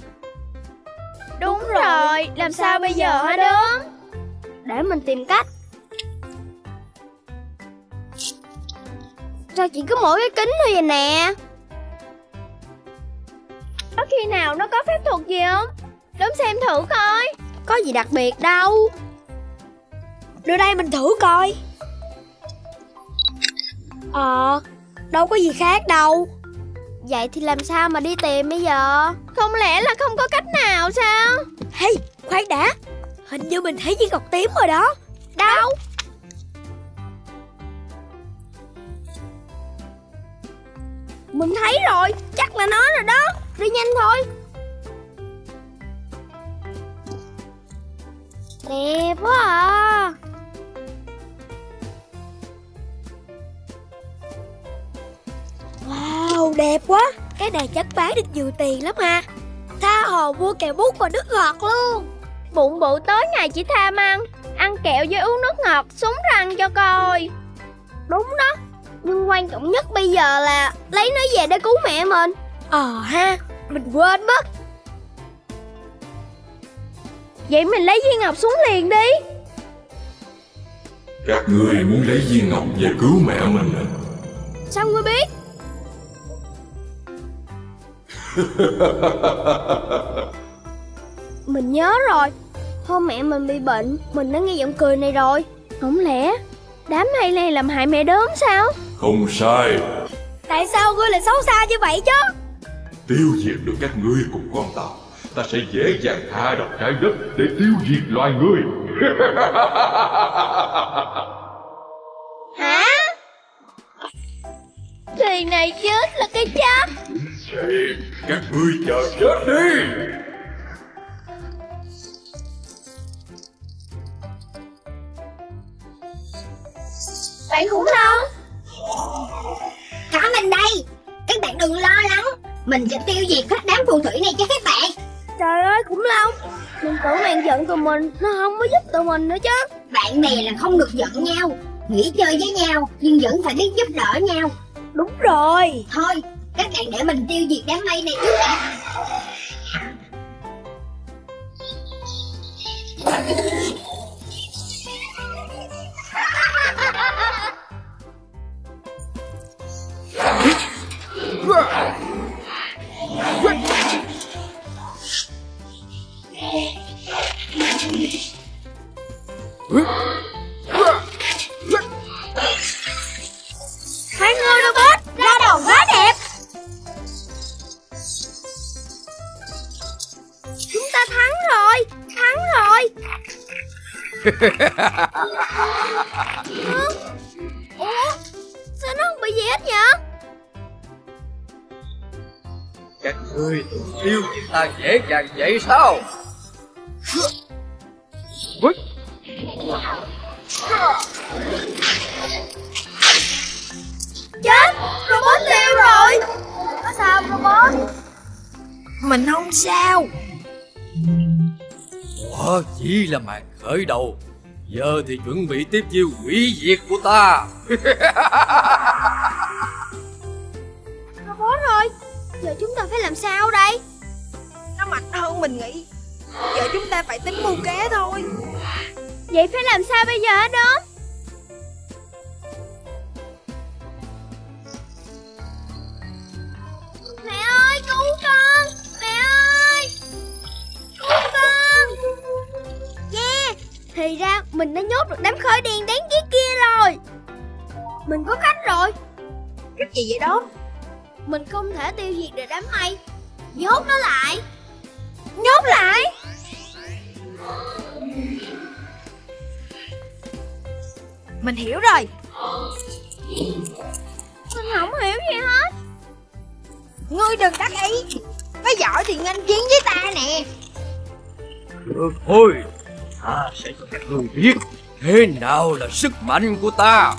Đúng, rồi Làm sao bây giờ hả đốm? Để mình tìm cách Sao chỉ có mỗi cái kính thôi vậy nè? Có khi nào nó có phép thuật gì không? Đốm xem thử coi. Có gì đặc biệt đâu. Đưa đây mình thử coi. Ờ Đâu có gì khác đâu. Vậy thì làm sao mà đi tìm bây giờ? Không lẽ là không có cách nào sao? Hey khoan đã. Hình như mình thấy viên ngọc tím rồi đó. Đâu Mình thấy rồi Chắc là nó rồi đó. Đi nhanh thôi. Đẹp quá à. Wow đẹp quá. Cái này chắc bán được nhiều tiền lắm ha. Tha hồ mua kẹo bút và nước ngọt luôn. Bụng bự tới ngày chỉ tham ăn. Ăn kẹo với uống nước ngọt Súng răng cho coi. Đúng đó Nhưng quan trọng nhất bây giờ là Lấy nó về để cứu mẹ mình. Ờ ha Mình quên mất. Vậy mình lấy viên ngọc xuống liền đi. Các ngươi muốn lấy viên ngọc về cứu mẹ mình à? Sao ngươi biết? Mình nhớ rồi. Hôm mẹ mình bị bệnh Mình đã nghe giọng cười này rồi. Không lẽ Đám hay này làm hại mẹ đốm sao? Không sai. Tại sao ngươi lại xấu xa như vậy chứ? Tiêu diệt được các ngươi cùng con tàu Ta sẽ dễ dàng hạ độc trái đất Để tiêu diệt loài ngươi Hả? Thuyền này chết là cái chắc Vậy các ngươi chờ chết đi Bạn khủng long Có mình đây. Các bạn đừng lo lắng. Mình sẽ tiêu diệt hết đám phù thủy này cho các bạn. Trời ơi khủng long Mình tưởng bạn giận tụi mình Nó không có giúp tụi mình nữa chứ. Bạn bè là không được giận nhau. Nghỉ chơi với nhau Nhưng vẫn phải biết giúp đỡ nhau. Đúng rồi. Thôi Các bạn để mình tiêu diệt đám mây này trước đã Hai người robot, ra đầu quá đẹp. Chúng ta thắng rồi Thắng rồi. Ủa? Sao nó không bị gì hết vậy Các người yêu tiêu ta dễ dàng vậy sao? Mình không sao. Đó chỉ là màn khởi đầu. Giờ thì chuẩn bị tiếp chiêu hủy diệt của ta. Robot rồi Giờ chúng ta phải làm sao đây? Nó mạnh hơn mình nghĩ. Giờ chúng ta phải tính mưu kế thôi. Vậy phải làm sao bây giờ hả đó Mẹ ơi cứu con. Mẹ ơi. Cứu con. Yeah Thì ra mình đã nhốt được đám khói đen đáng ghét kia rồi. Mình có cách rồi. Cách gì vậy đó? Mình không thể tiêu diệt được đám mây. Nhốt nó lại. Nhốt lại. Mình hiểu rồi. Mình không hiểu gì hết Ngươi đừng đắc ý. Có giỏi thì nghênh chiến với ta nè. Được thôi. Ta sẽ cho các ngươi biết Thế nào là sức mạnh của ta.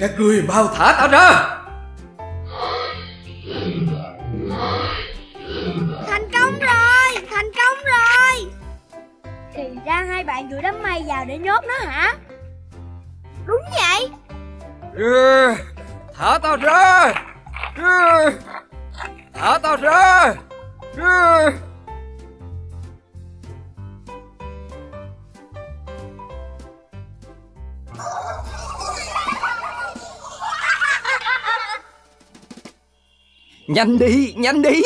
Các ngươi mau thả ta ra. Thành công rồi Thành công rồi. Thì ra hai bạn gửi đám mây vào để nhốt nó hả? Đúng vậy. Ừ, Thả ta ra. Ừ, Thả ta ra. Ừ. Nhanh đi, nhanh đi.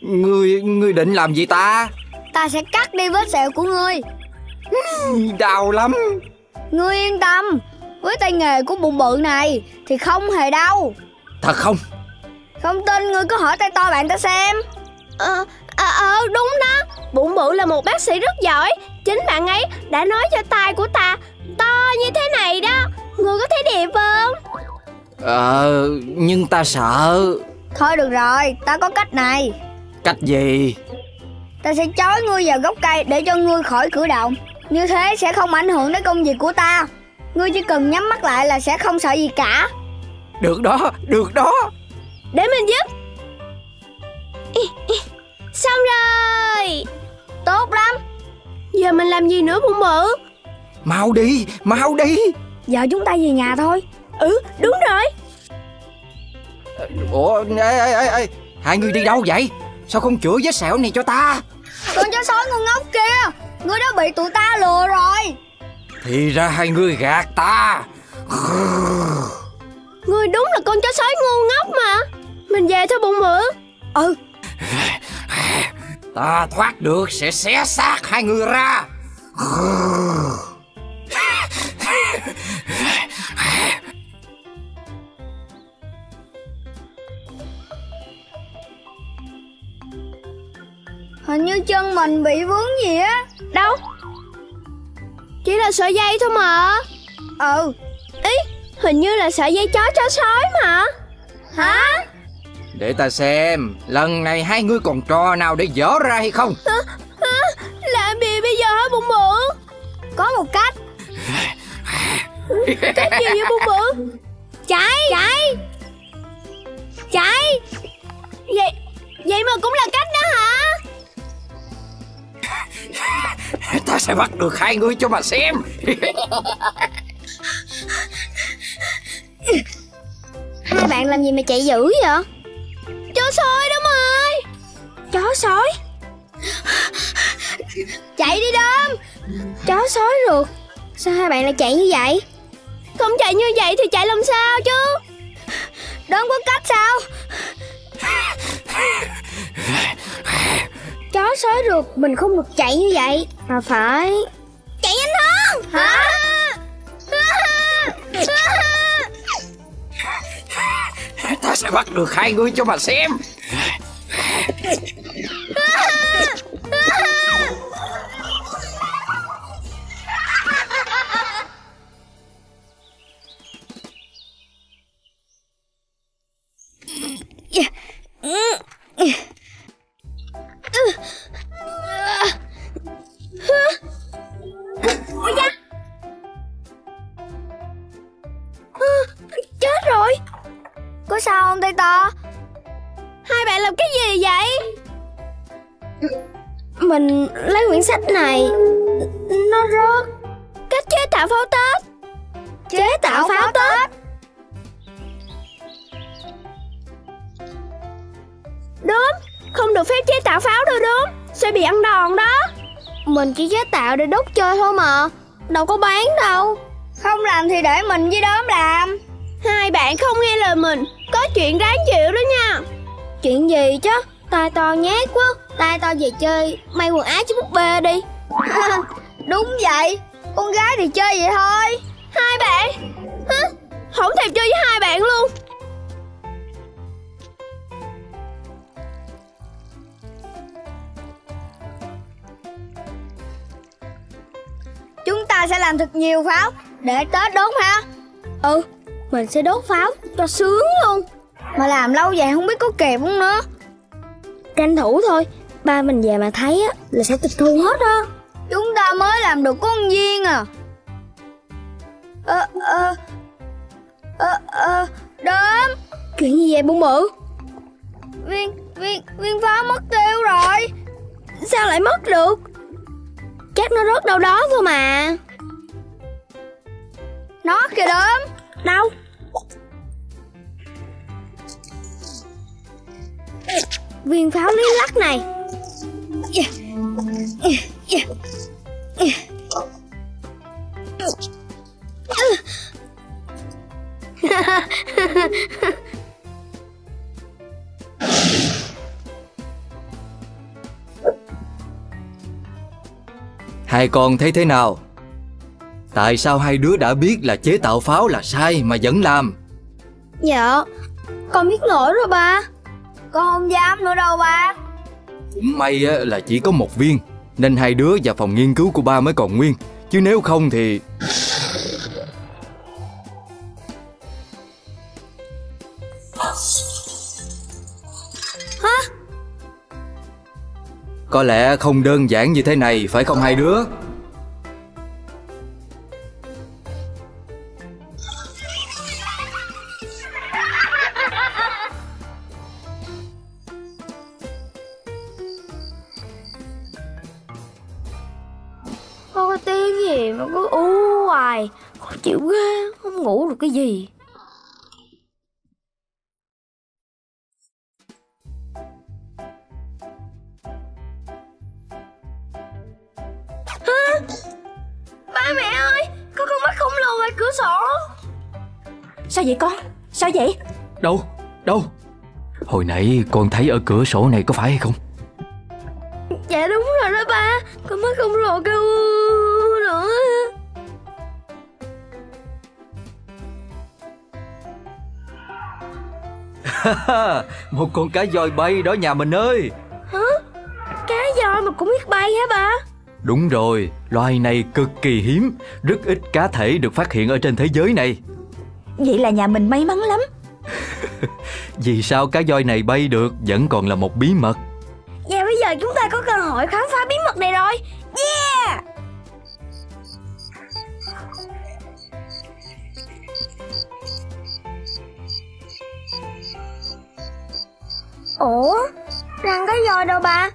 Ngươi, ngươi định làm gì ta? Ta sẽ cắt đi vết sẹo của ngươi. Đau lắm. Ngươi yên tâm Với tay nghề của bụng bự này Thì không hề đau. Thật không? Không tin ngươi cứ hỏi tay to bạn ta xem. Ờ, ờ, ờ đúng đó. Bụng bự là một bác sĩ rất giỏi. Chính bạn ấy đã nói cho tay của ta To như thế này đó. Ngươi có thấy đẹp không? Ờ, nhưng ta sợ. Thôi được rồi, ta có cách này. Cách gì? Ta sẽ trói ngươi vào gốc cây để cho ngươi khỏi cử động. Như thế sẽ không ảnh hưởng đến công việc của ta. Ngươi chỉ cần nhắm mắt lại là sẽ không sợ gì cả. Được đó, được đó. Để mình giúp. Xong rồi. Tốt lắm. Giờ mình làm gì nữa bụng bự. Mau đi, mau đi. Giờ chúng ta về nhà thôi Ừ đúng rồi. Ủa, ê, ê, ê, ê Hai người đi đâu vậy? Sao không chữa vết sẹo này cho ta? Con chó sói ngu ngốc kia Ngươi đã bị tụi ta lừa rồi. Thì ra hai người gạt ta. Ngươi đúng là con chó sói ngu ngốc mà. Mình về thôi bụng bự Ừ. Ta thoát được sẽ xé xác hai người ra Hình như chân mình bị vướng gì á. Đâu? Chỉ là sợi dây thôi mà. Ừ. Ý Hình như là sợi dây chó chó sói mà. Hả? Để ta xem Lần này hai ngươi còn trò nào để dở ra hay không? À, à, Làm gì bây giờ hả bụng bự? Có một cách. Cách gì vậy bụng bự? Chạy Chạy Chạy Vậy Vậy mà cũng là cách đó hả Ta sẽ bắt được hai người cho mà xem. Hai bạn làm gì mà chạy dữ vậy? Chó sói đúng rồi Chó sói? Chạy đi đơm Chó sói ruột. Sao hai bạn lại chạy như vậy? Không chạy như vậy thì chạy làm sao chứ? Đơm có cách sao Chó sói ruột mình không được chạy như vậy. Mà phải. Chạy nhanh hơn. Hả? Ta sẽ bắt được hai người cho mà xem Ôi da Chết rồi. Có sao không tay to? Hai bạn làm cái gì vậy? Mình lấy quyển sách này. Nó rớt. Cách chế tạo pháo Tết. Chế tạo pháo Tết được phép chế tạo pháo đâu đúng. Sẽ bị ăn đòn đó. Mình chỉ chế tạo để đốt chơi thôi mà. Đâu có bán đâu. Không làm thì để mình với đốm làm. Hai bạn không nghe lời mình. Có chuyện đáng chịu đó nha. Chuyện gì chứ? Tai to nhát quá. Tai to về chơi. May quần áo cho búp bê đi. Đúng vậy. Con gái thì chơi vậy thôi. Hai bạn. Hả? Không thèm chơi với hai bạn luôn ta sẽ làm thật nhiều pháo Để Tết đốt ha. Ừ Mình sẽ đốt pháo cho sướng luôn. Mà làm lâu vậy không biết có kịp không nữa. Tranh thủ thôi, Ba mình về mà thấy á, là sẽ tịch thu hết á. Chúng ta mới làm được con viên à. Ơ ơ Ơ ơ Đốm Chuyện gì vậy, bụng bự? Viên viên viên pháo mất tiêu rồi. Sao lại mất được? Chắc nó rớt đâu đó thôi mà. Nó kìa đốm Đâu Viên pháo lý lắc này. Hai con thấy thế nào? Tại sao hai đứa đã biết là chế tạo pháo là sai mà vẫn làm? Dạ Con biết lỗi rồi ba. Con không dám nữa đâu ba. Cũng may á, là chỉ có một viên Nên hai đứa và phòng nghiên cứu của ba mới còn nguyên. Chứ nếu không thì Hả? Có lẽ không đơn giản như thế này phải không hai đứa chịu ghê Không ngủ được cái gì. Hả? Ba mẹ ơi Có con mắt khổng lồ ngoài cửa sổ. Sao vậy con? Sao vậy? Đâu? Đâu? Hồi nãy con thấy ở cửa sổ này có phải hay không? Dạ đúng rồi đó ba Con mắt khổng lồ kêu nữa Một con cá voi bay đó nhà mình ơi. Hả? Cá voi mà cũng biết bay hả ba? Đúng rồi, loài này cực kỳ hiếm Rất ít cá thể được phát hiện ở trên thế giới này. Vậy là nhà mình may mắn lắm. Vì sao cá voi này bay được vẫn còn là một bí mật? Và bây giờ chúng ta có cơ hội khám phá bí mật này rồi. Yeah Ủa? Răng cái voi đâu ba?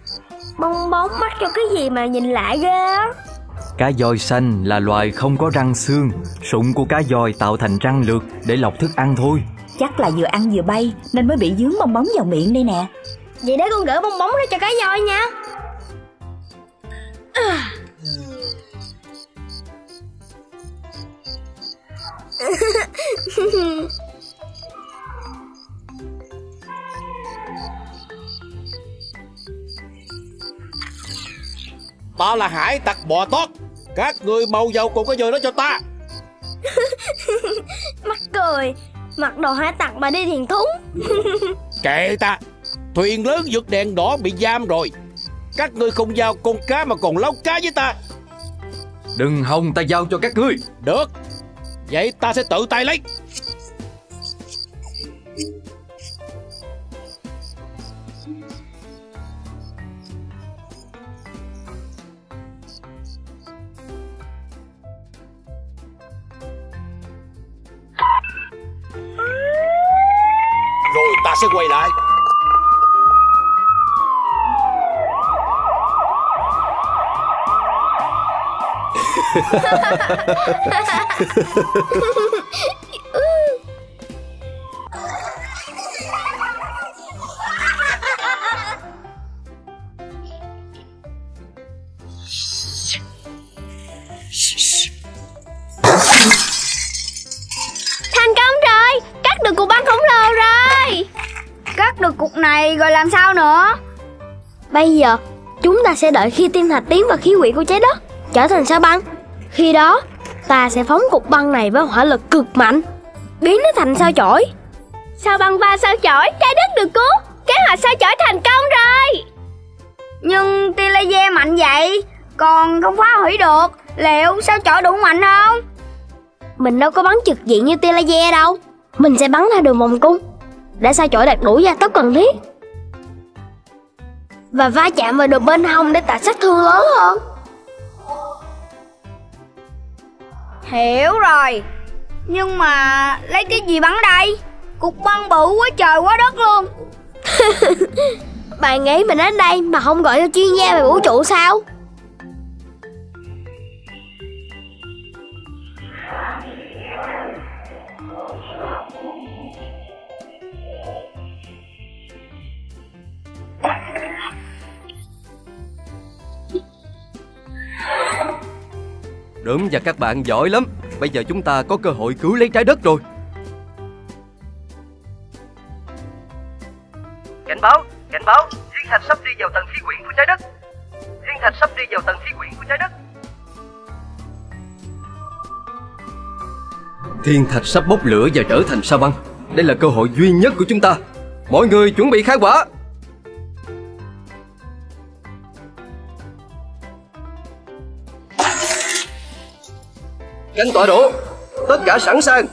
Bong bóng mắt cho cái gì mà nhìn lại ghê á? Cá voi xanh là loài không có răng xương. Sụng của cá voi tạo thành răng lược để lọc thức ăn thôi. Chắc là vừa ăn vừa bay Nên mới bị dướng bong bóng vào miệng đây nè. Vậy để con gỡ bong bóng ra cho cá voi nha Ta là hải tặc bò tót. Các người mau vào cùng cái voi đó cho ta. Mắc cười. Mặc đồ hải tặc mà đi thiền thúng. Kệ ta. Thuyền lớn vượt đèn đỏ bị giam rồi. Các ngươi không giao con cá mà còn lóc cá với ta. Đừng hòng ta giao cho các ngươi. Được. Vậy ta sẽ tự tay lấy Rồi ta sẽ quay lại. Thành Bây giờ Chúng ta sẽ đợi khi tiên thạch tiến vào khí quyển của trái đất Trở thành sao băng. Khi đó Ta sẽ phóng cục băng này với hỏa lực cực mạnh. Biến nó thành sao chổi. Sao băng va sao chổi? Trái đất được cứu. Kế hoạch sao chổi thành công rồi. Nhưng tia laser mạnh vậy Còn không phá hủy được Liệu sao chổi đủ mạnh không? Mình đâu có bắn trực diện như tia laser đâu. Mình sẽ bắn ra đường vòng cung Để sao chổi đạt đủ gia tốc cần thiết Và va chạm vào đường bên hông để tạo sát thương lớn hơn Hiểu rồi. Nhưng mà lấy cái gì bắn đây? Cục băng bự quá trời quá đất luôn. Bạn nghĩ mình đến đây mà không gọi cho chuyên gia về vũ trụ sao Đốm và các bạn giỏi lắm. Bây giờ chúng ta có cơ hội cứu lấy trái đất rồi. Cảnh báo, cảnh báo, thiên thạch sắp đi vào tầng khí quyển của trái đất. Thiên thạch sắp đi vào tầng khí quyển của trái đất. Thiên thạch sắp bốc lửa và trở thành sao băng. Đây là cơ hội duy nhất của chúng ta. Mọi người chuẩn bị khai quả Cánh tọa đủ Tất cả sẵn sàng.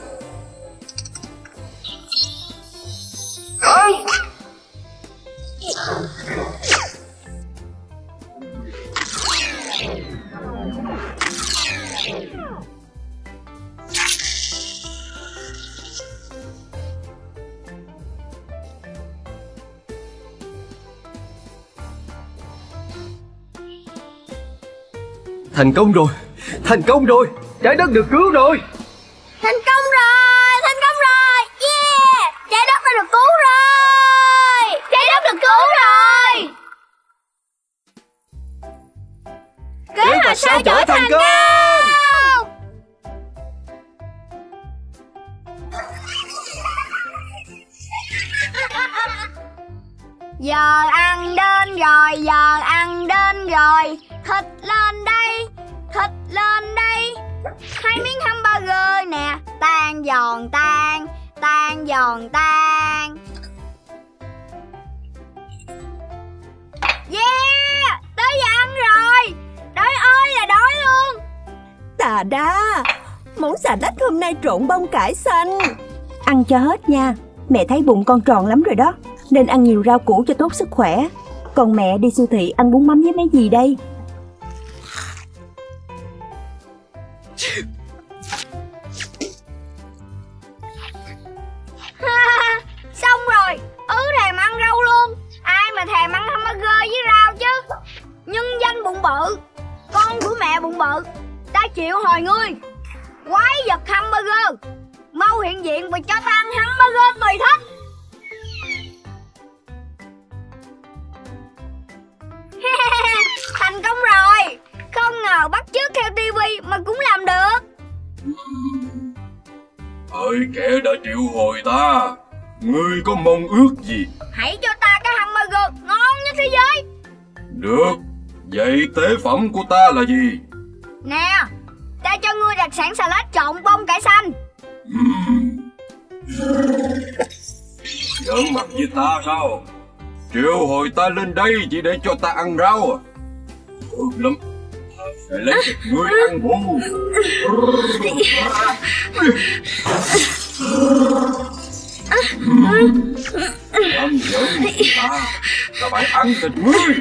Thành công rồi. Thành công rồi. Trái đất được cứu rồi. Thành công rồi, thành công rồi. Yeah, trái đất đã được cứu rồi. Trái đất được cứu rồi. Kế hoạch sao chổi thành công giòn tan Yeah, tới giờ ăn rồi. Đói ơi là đói luôn. Tà đa Món xà lách hôm nay trộn bông cải xanh. Ăn cho hết nha Mẹ thấy bụng con tròn lắm rồi đó Nên ăn nhiều rau củ cho tốt sức khỏe. Còn mẹ đi siêu thị ăn bún mắm với mấy gì đây? Đây chỉ để cho ta ăn rau. À Được lắm. Ta sẽ lấy thịt ngươi ăn bù. Làm giỡn ta Ta phải ăn thịt ngươi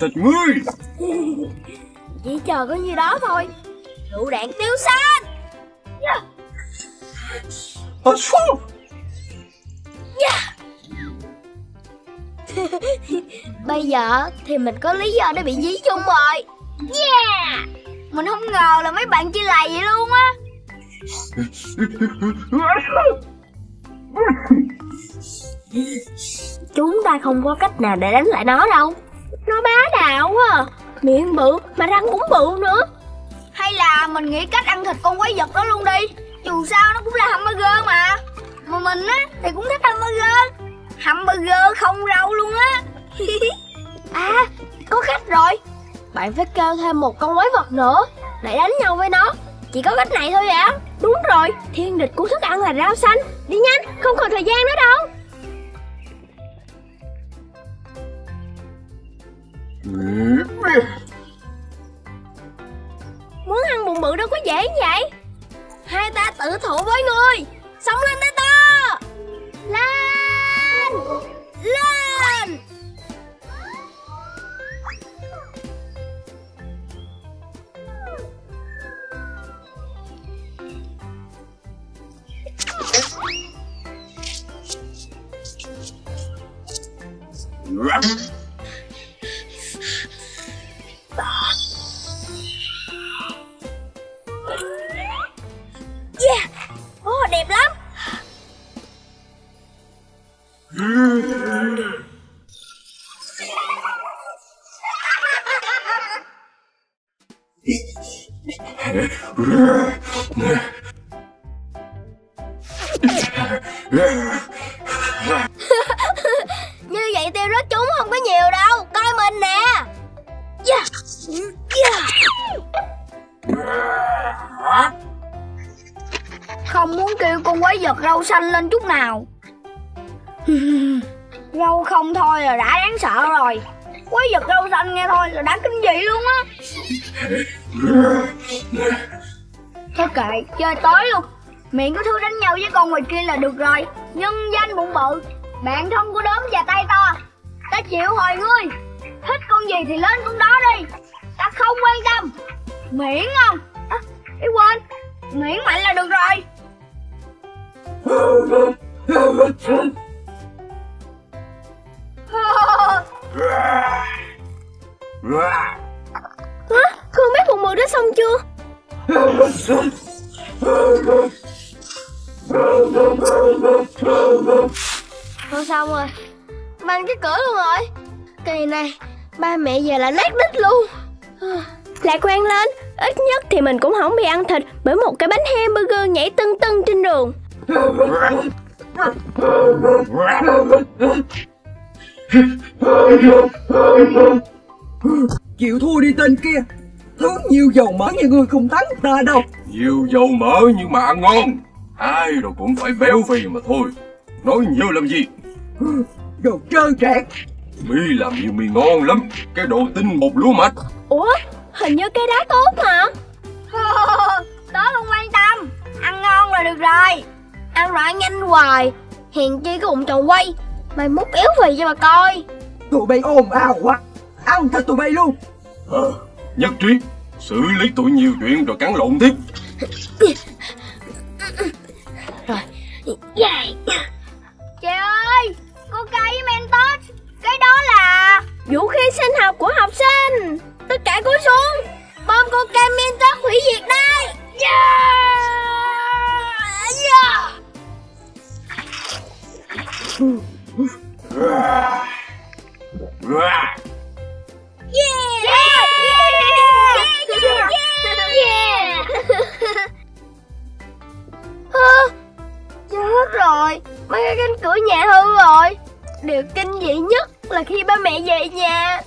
thịt ngươi. Chỉ chờ có nhiêu đó thôi. Lựu đạn tiêu xanh yeah. Yeah. Bây giờ thì mình có lý do để bị dí chung rồi. Yeah Mình không ngờ là mấy bạn chia lầy vậy luôn á. Chúng ta không có cách nào để đánh lại nó đâu Nó bá đạo quá à. Miệng bự mà răng cũng bự nữa. Hay là mình nghĩ cách ăn thịt con quái vật đó luôn đi. Dù sao nó cũng là hamburger mà. Mà mình á thì cũng thích hamburger. Hamburger không rau luôn á. À có cách rồi. Bạn phải kêu thêm một con quái vật nữa Để đánh nhau với nó. Chỉ có cách này thôi ạ Đúng rồi Thiên địch của thức ăn là rau xanh. Đi nhanh không còn thời gian nữa đâu Muốn ăn bụng bự đâu có dễ như vậy. Hai ta tự thủ với người. Sống lên đây ta Lên. Lên. Yeah! Như vậy tiêu rớt chúng không có nhiều đâu, Coi mình nè Yeah. Yeah. Không muốn kêu con quái vật rau xanh lên chút nào Rau không thôi là đã đáng sợ rồi. Quái vật rau xanh nghe thôi là đã kinh dị luôn á. Thôi kệ, chơi tối luôn. Miệng có thứ đánh nhau với con ngoài kia là được rồi. Nhân danh bụng bự Bạn thân của đốm và tay to. Ta chịu hồi ngươi. Thích con gì thì lên con đó đi. Ta không quan tâm. Miễn không à, Ý quên. Miễn mạnh là được rồi Hả? Không biết bụng mùi đã xong chưa? Không xong rồi. Mang cái cửa luôn rồi. Kỳ này, Ba mẹ giờ là nát đít luôn. Lại quen lên. Ít nhất thì mình cũng không bị ăn thịt Bởi một cái bánh hamburger nhảy tưng tưng trên đường. Chịu thua đi tên kia. Thứ nhiều dầu mỡ như ngươi không thắng ta đâu. Nhiều dầu mỡ nhưng mà ăn ngon. Ai rồi cũng phải béo phì mà thôi. Nói nhiều làm gì? Đồ trơ trẽn Mì làm nhiều mì ngon lắm. Cái đồ tinh bột lúa mạch. Ủa hình như cây đá tốt mà. Tớ không quan tâm. Ăn ngon là được rồi. Ăn rồi ăn nhanh hoài Hèn chi cái bụng tròn quay Mày múc éo phì cho mà coi. Tụi bay ồn ào quá. Ăn thịt tụi bay luôn. Ờ, Nhất trí. Xử lý tụi nhiều chuyện rồi cắn lộn tiếp. Yeah. Trời ơi Coca với Mentos. Cái đó là Vũ khí sinh học của học sinh. Tất cả cúi xuống. Bom coca Mentos hủy diệt đây. Yeah Yeah Yeah Yeah Yeah Yeah Hơ Chết rồi. Mấy cái cánh cửa nhà hư rồi. Điều kinh dị nhất là khi ba mẹ về nhà.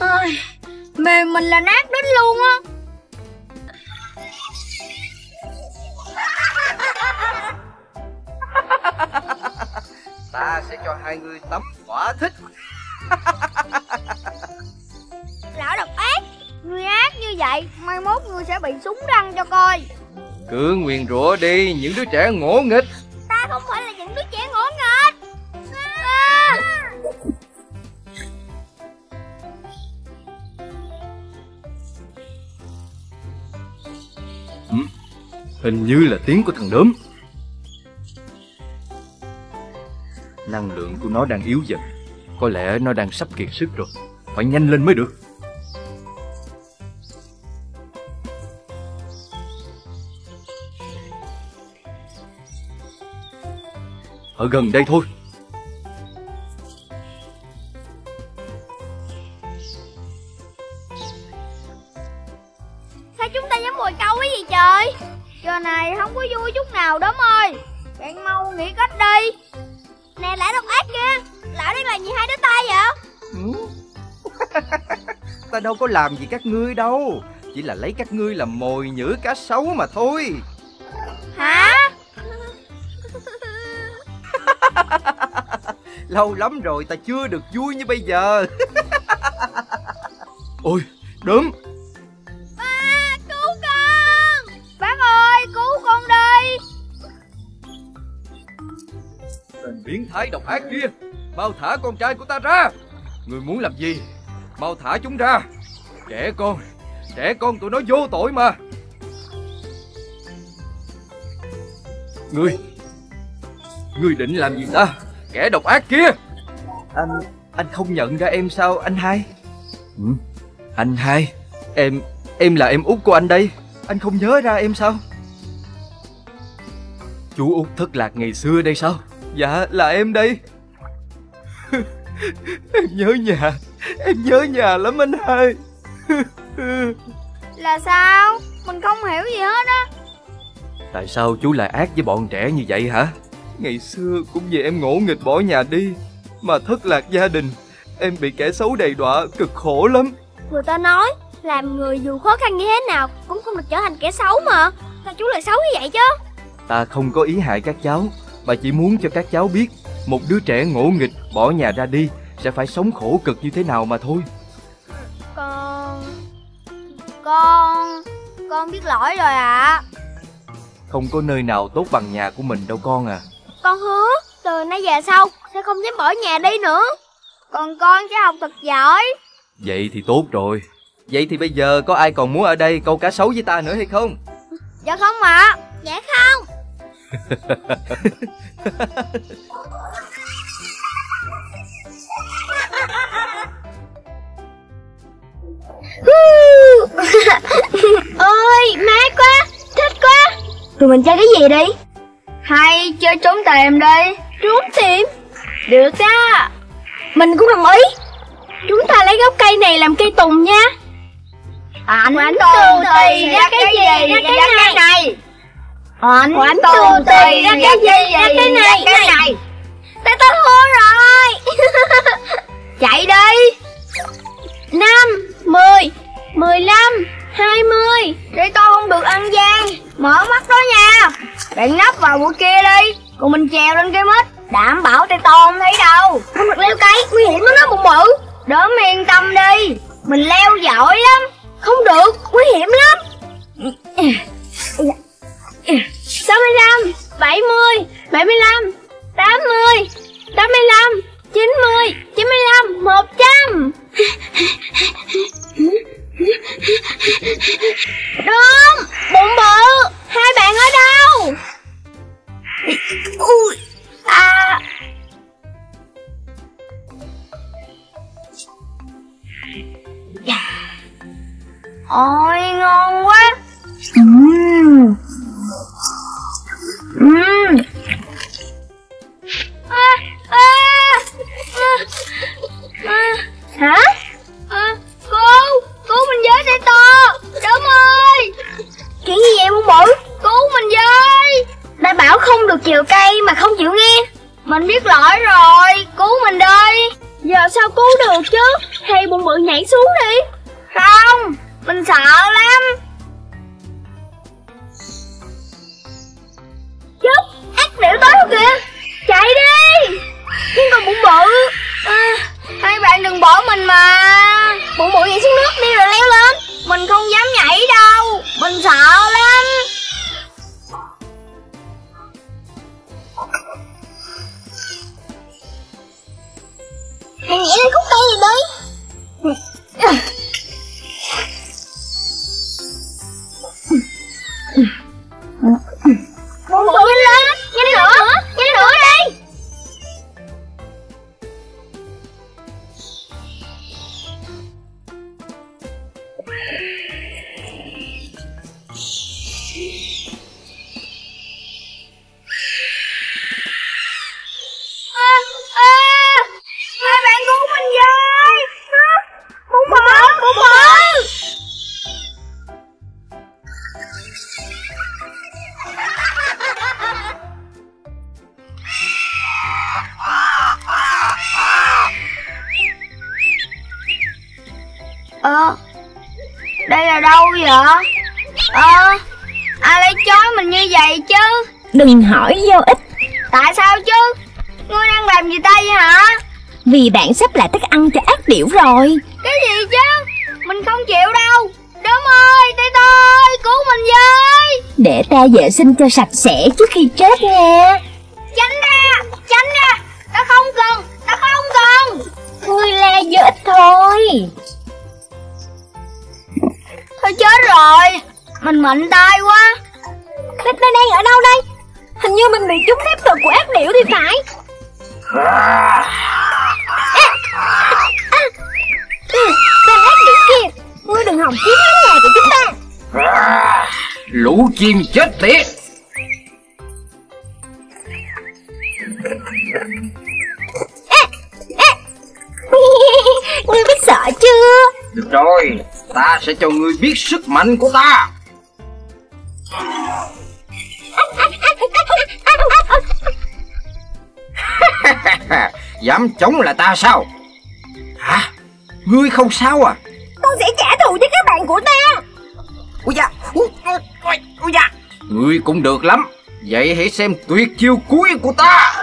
Ôi, Mềm mình là nát đít luôn á Ta sẽ cho hai người tắm thỏa thích Lão độc ác Ngươi ác như vậy Mai mốt ngươi sẽ bị súng răng cho coi Cứ nguyền rủa đi những đứa trẻ ngỗ nghịch Ta không phải là những đứa trẻ ngỗ nghịch à. ừ? Hình như là tiếng của thằng đốm Năng lượng của nó đang yếu dần. Có lẽ nó đang sắp kiệt sức rồi. Phải nhanh lên mới được. Ở gần đây thôi. Sao chúng ta dám mồi câu cái gì trời? Giờ này không có vui chút nào đó ơi Bạn mau nghĩ cách đi. Nè lão độc ác kia Lão đang làm gì hai đứa tay vậy? Ta đâu có làm gì các ngươi đâu. Chỉ là lấy các ngươi làm mồi nhử cá sấu mà thôi. Hả? Lâu lắm rồi ta chưa được vui như bây giờ. Ôi đớm Tên biến thái độc ác kia. Mau thả con trai của ta ra. Người muốn làm gì? Mau thả chúng ra. Trẻ con Trẻ con tụi nó vô tội mà. Ngươi Ngươi định làm gì ta? Kẻ độc ác kia. Anh anh không nhận ra em sao anh hai? Ừ, Anh hai. Em em là em út của anh đây. Anh không nhớ ra em sao? Chú út thất lạc ngày xưa đây sao Dạ là em đây. Em nhớ nhà Em nhớ nhà lắm anh hai. Là sao? Mình không hiểu gì hết á. Tại sao chú lại ác với bọn trẻ như vậy hả? Ngày xưa cũng vì em ngỗ nghịch bỏ nhà đi Mà thất lạc gia đình Em bị kẻ xấu đầy đọa cực khổ lắm. Người ta nói Làm người dù khó khăn như thế nào Cũng không được trở thành kẻ xấu mà. Sao chú lại xấu như vậy chứ? Ta không có ý hại các cháu Mà chỉ muốn cho các cháu biết Một đứa trẻ ngỗ nghịch bỏ nhà ra đi Sẽ phải sống khổ cực như thế nào mà thôi. Con Con Con biết lỗi rồi ạ. À. Không có nơi nào tốt bằng nhà của mình đâu con à. Con hứa Từ nay về sau Sẽ không dám bỏ nhà đi nữa. Còn con sẽ học thật giỏi. Vậy thì tốt rồi. Vậy thì bây giờ có ai còn muốn ở đây câu cá sấu với ta nữa hay không? Dạ không ạ. Dạ không Ôi mát quá Thích quá. Tụi mình chơi cái gì đi? Hay chơi trốn tìm đi. Trốn tìm? Được đó Mình cũng đồng ý. Chúng ta lấy gốc cây này làm cây tùng nha. Ảnh Ảnh tù tù tì tì ra ra cái gì? ra ra cái cái này Ảnh Ảnh tù tì. ra cái gì? Ra cái này cái này. Ta ta thua rồi. Chạy đi. Năm mười mười lăm hai mươi. Để tôi không được ăn gian. Mở mắt đó nha. Bạn nấp vào bụi kia đi. Còn mình trèo lên cây mít. Đảm bảo tay to không thấy đâu. Không được leo cây Nguy hiểm lắm đó bụng bự. Đớm yên tâm đi. Mình leo giỏi lắm. Không được Nguy hiểm lắm 65 70 75 80 85 90 95 100 Đúng Bụng bự Hai bạn ở đâu? Ui. À. Ôi ngon quá. Uhm. Uhm. à, à, à, à. Hả? À, cô Cứu mình với tay to Đớm ơi Chuyện gì vậy bụng bự? Cứu mình với Đã bảo không được chịu cây mà không chịu nghe Mình biết lỗi rồi Cứu mình đi Giờ sao cứu được chứ Hay bụng bự nhảy xuống đi Không Mình sợ lắm chết Ác điểu tới rồi kìa. Chạy đi. Nhưng còn bụng bự Đừng hỏi vô ích. Tại sao chứ? Ngươi đang làm gì ta vậy hả? Vì bạn sắp lại thức ăn cho ác điểu rồi. Cái gì chứ? Mình không chịu đâu. Đớm ơi Tây tôi Cứu mình với. Để ta vệ sinh cho sạch sẽ trước khi chết nha. Tránh ra Tránh ra. Ta không cần Ta không cần. Ngươi la vô ích thôi. Thôi chết rồi. Mình mạnh tay quá. Ta đang ở đâu đây Hình như mình bị trúng phép thuật của ác điểu thì phải. Ừ, Tên ác nữ kia Ngươi đừng hòng chiếm món nhà của chúng ta. Lũ chim chết tiệt. Ngươi biết sợ chưa? Được rồi Ta sẽ cho ngươi biết sức mạnh của ta Dám chống lại ta sao? Hả? Ngươi không sao à? Con sẽ trả thù cho các bạn của ta. Ui da Ui, ui, ui da. Ngươi cũng được lắm. Vậy hãy xem tuyệt chiêu cuối của ta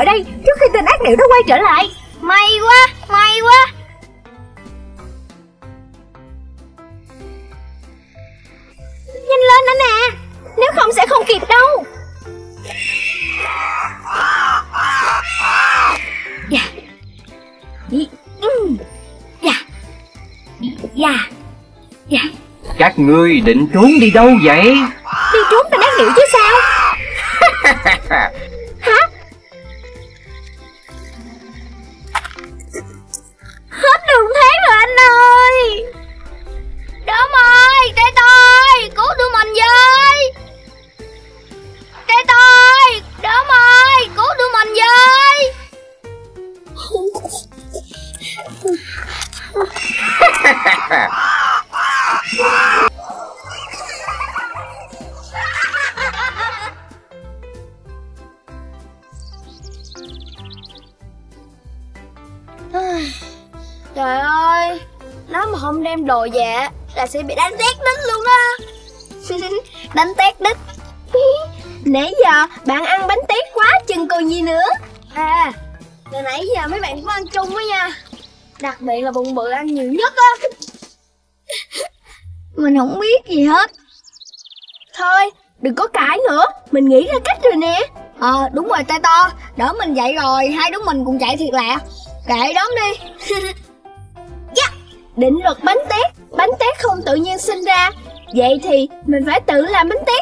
khỏi đây Trước khi tên ác điệu đó quay trở lại. May quá May quá. Nhanh lên anh à Nếu không sẽ không kịp đâu. Dạ. Dạ. Dạ Dạ. Dạ. Các ngươi định trốn đi đâu vậy Bụng bự ăn nhiều nhất á. Mình không biết gì hết. Thôi đừng có cãi nữa. Mình nghĩ ra cách rồi nè. Ờ đúng rồi tay to. Đỡ mình dậy rồi Hai đứa mình cùng chạy thiệt lạ Kệ đón đi. Định luật bánh tét. Bánh tét không tự nhiên sinh ra. Vậy thì mình phải tự làm bánh tét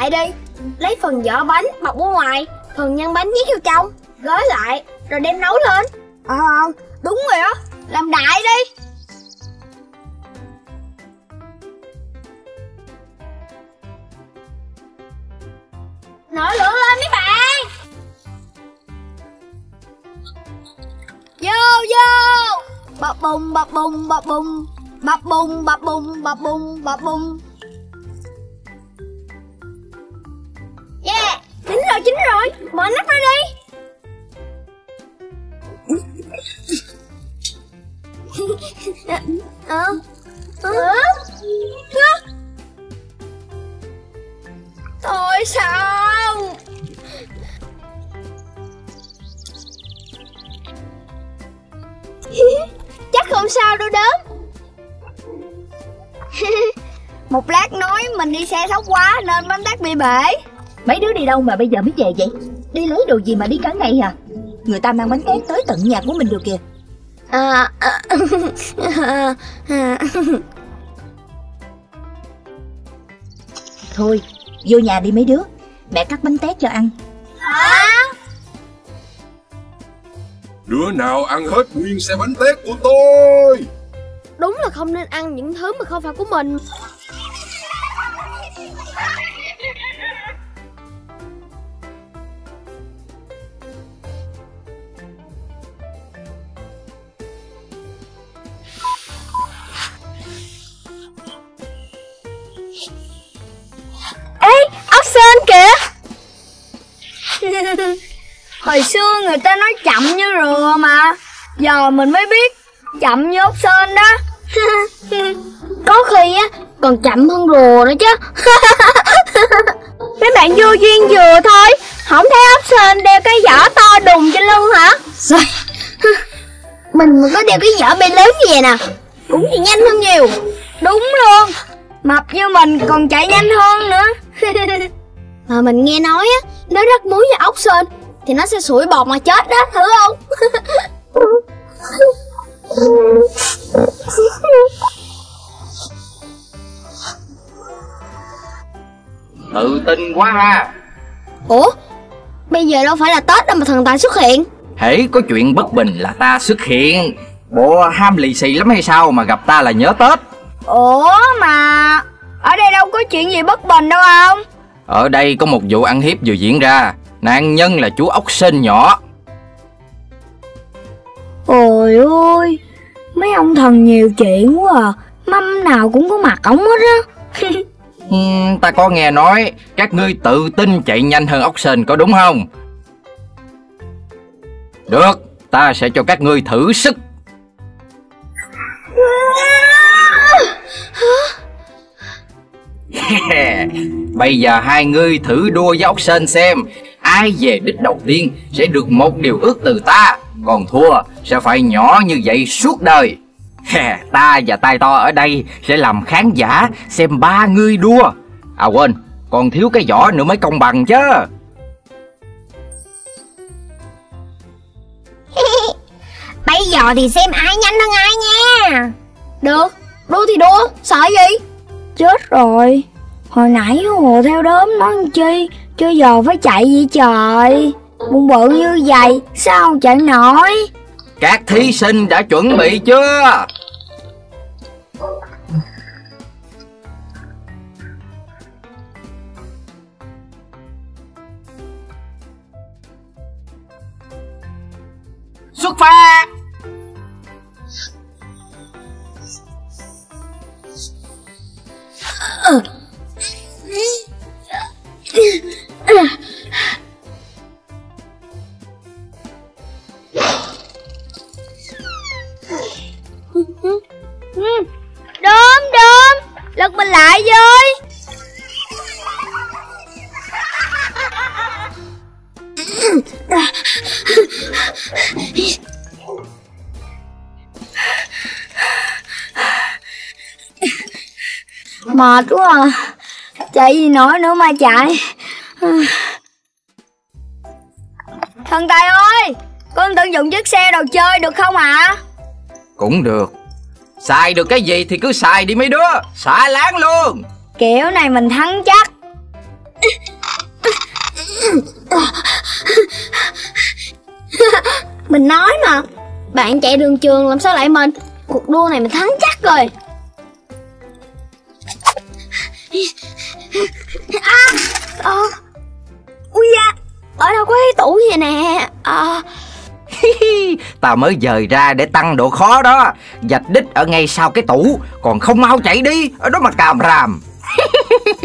đại đi. Lấy phần vỏ bánh bọc ở ngoài Phần nhân bánh nhét vào trong Gói lại Rồi đem nấu lên. Ờ đúng rồi á. Làm đại đi. Nổi lửa lên mấy bạn. Vô vô. Bập bùng bập bùng bập bùng. Bập bùng bập bùng bập bùng bập bùng Yeah. Chín rồi chín rồi. Mở nắp ra đi Ờ. Ờ. Thôi xong Chắc không sao đâu đớm Một lát nói mình đi xe sóc quá Nên bánh tét bị bể. Mấy đứa đi đâu mà bây giờ mới về vậy? Đi lấy đồ gì mà đi cả ngày hả? Người ta mang bánh tét tới tận nhà của mình được kìa. À, à, à, à. Thôi vô nhà đi mấy đứa. Mẹ cắt bánh tét cho ăn. Hả? Đứa nào ăn hết nguyên xe bánh tét của tôi? Đúng là không nên ăn những thứ mà không phải của mình sên kìa. Hồi xưa người ta nói chậm như rùa mà. Giờ mình mới biết chậm như ốc sên đó. Có khi á, còn chậm hơn rùa nữa chứ. Mấy bạn vô duyên vừa thôi. Không thấy ốc sên đeo cái vỏ to đùng trên lưng hả? Mình mà có đeo cái vỏ bê lớn như vậy nè, Cũng thì nhanh hơn nhiều. Đúng luôn. Mập như mình còn chạy nhanh hơn nữa. Mà mình nghe nói á Nó rất muối và ốc sên Thì nó sẽ sủi bọt mà chết đó Thử không? Tự tin quá ha. Ủa Bây giờ đâu phải là Tết đâu mà thần tài xuất hiện. Hễ có chuyện bất bình là ta xuất hiện. Bộ ham lì xì lắm hay sao mà gặp ta là nhớ Tết? Ủa mà Ở đây đâu có chuyện gì bất bình đâu không Ở đây có một vụ ăn hiếp vừa diễn ra. Nạn nhân là chú ốc sên nhỏ. Ôi ôi Mấy ông thần nhiều chuyện quá à. Mâm nào cũng có mặt ổng hết á. Ừm, Ta có nghe nói Các ngươi tự tin chạy nhanh hơn ốc sên có đúng không? Được Ta sẽ cho các ngươi thử sức Bây giờ hai ngươi thử đua với ốc sên xem Ai về đích đầu tiên sẽ được một điều ước từ ta. Còn thua sẽ phải nhỏ như vậy suốt đời. Ta và tai to ở đây sẽ làm khán giả xem ba ngươi đua. À quên, còn thiếu cái vỏ nữa mới công bằng chứ. Bây giờ thì xem ai nhanh hơn ai nha. Được, đua thì đua, sợ gì? Chết rồi Hồi nãy hồ theo đốm nói chi Chứ giờ phải chạy gì trời Bụng bự như vậy, Sao chạy nổi Các thí sinh đã chuẩn bị chưa? Xuất phát! Đốm đốm. Lật mình lại với. Mệt quá à. Chạy gì nổi nữa mà chạy. Thần tài ơi Con tận dụng chiếc xe đồ chơi được không ạ? Cũng được. Xài được cái gì thì cứ xài đi mấy đứa. Xả láng luôn. Kiểu này mình thắng chắc. Mình nói mà Bạn chạy đường trường làm sao lại mình Cuộc đua này mình thắng chắc rồi à, à, Ui da Ở đâu có cái tủ vậy nè? À, Ta mới dời ra để tăng độ khó đó. Dạch đích ở ngay sau cái tủ Còn không mau chạy đi Ở đó mà càm ràm.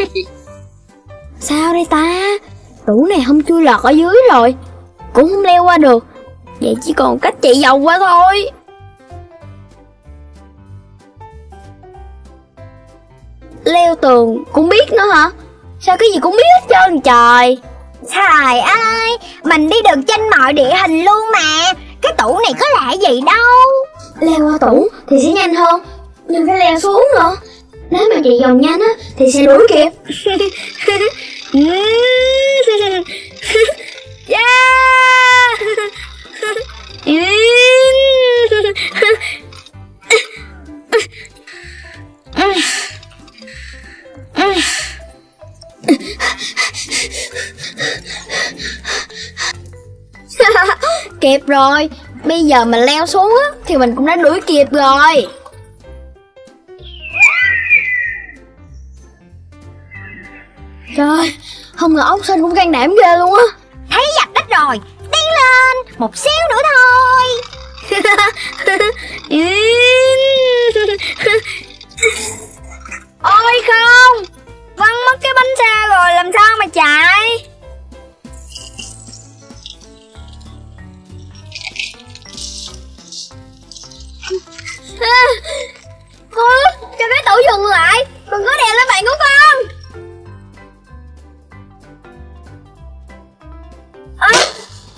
Sao đây ta? Tủ này không chui lọt ở dưới rồi Cũng không leo qua được. Vậy chỉ còn cách chạy vòng qua thôi Leo tường cũng biết nữa hả? Sao cái gì cũng biết hết trơn trời? Trời ơi Mình đi được trên mọi địa hình luôn mà. Cái tủ này có lạ gì đâu. Leo qua tủ thì sẽ nhanh hơn. Nhưng phải leo xuống nữa. Nếu mà chạy vòng nhanh á Thì sẽ đuổi kịp. Yeah Kịp rồi. Bây giờ mình leo xuống á Thì mình cũng đã đuổi kịp rồi. Trời Không ngờ ốc xanh cũng can đảm ghê luôn á. Thấy dập đất rồi Tiến lên Một xíu nữa thôi Ôi không! Văng mất cái bánh xe rồi làm sao mà chạy? Thôi cho bé tự dừng lại. Đừng có đè lên bạn của con. À.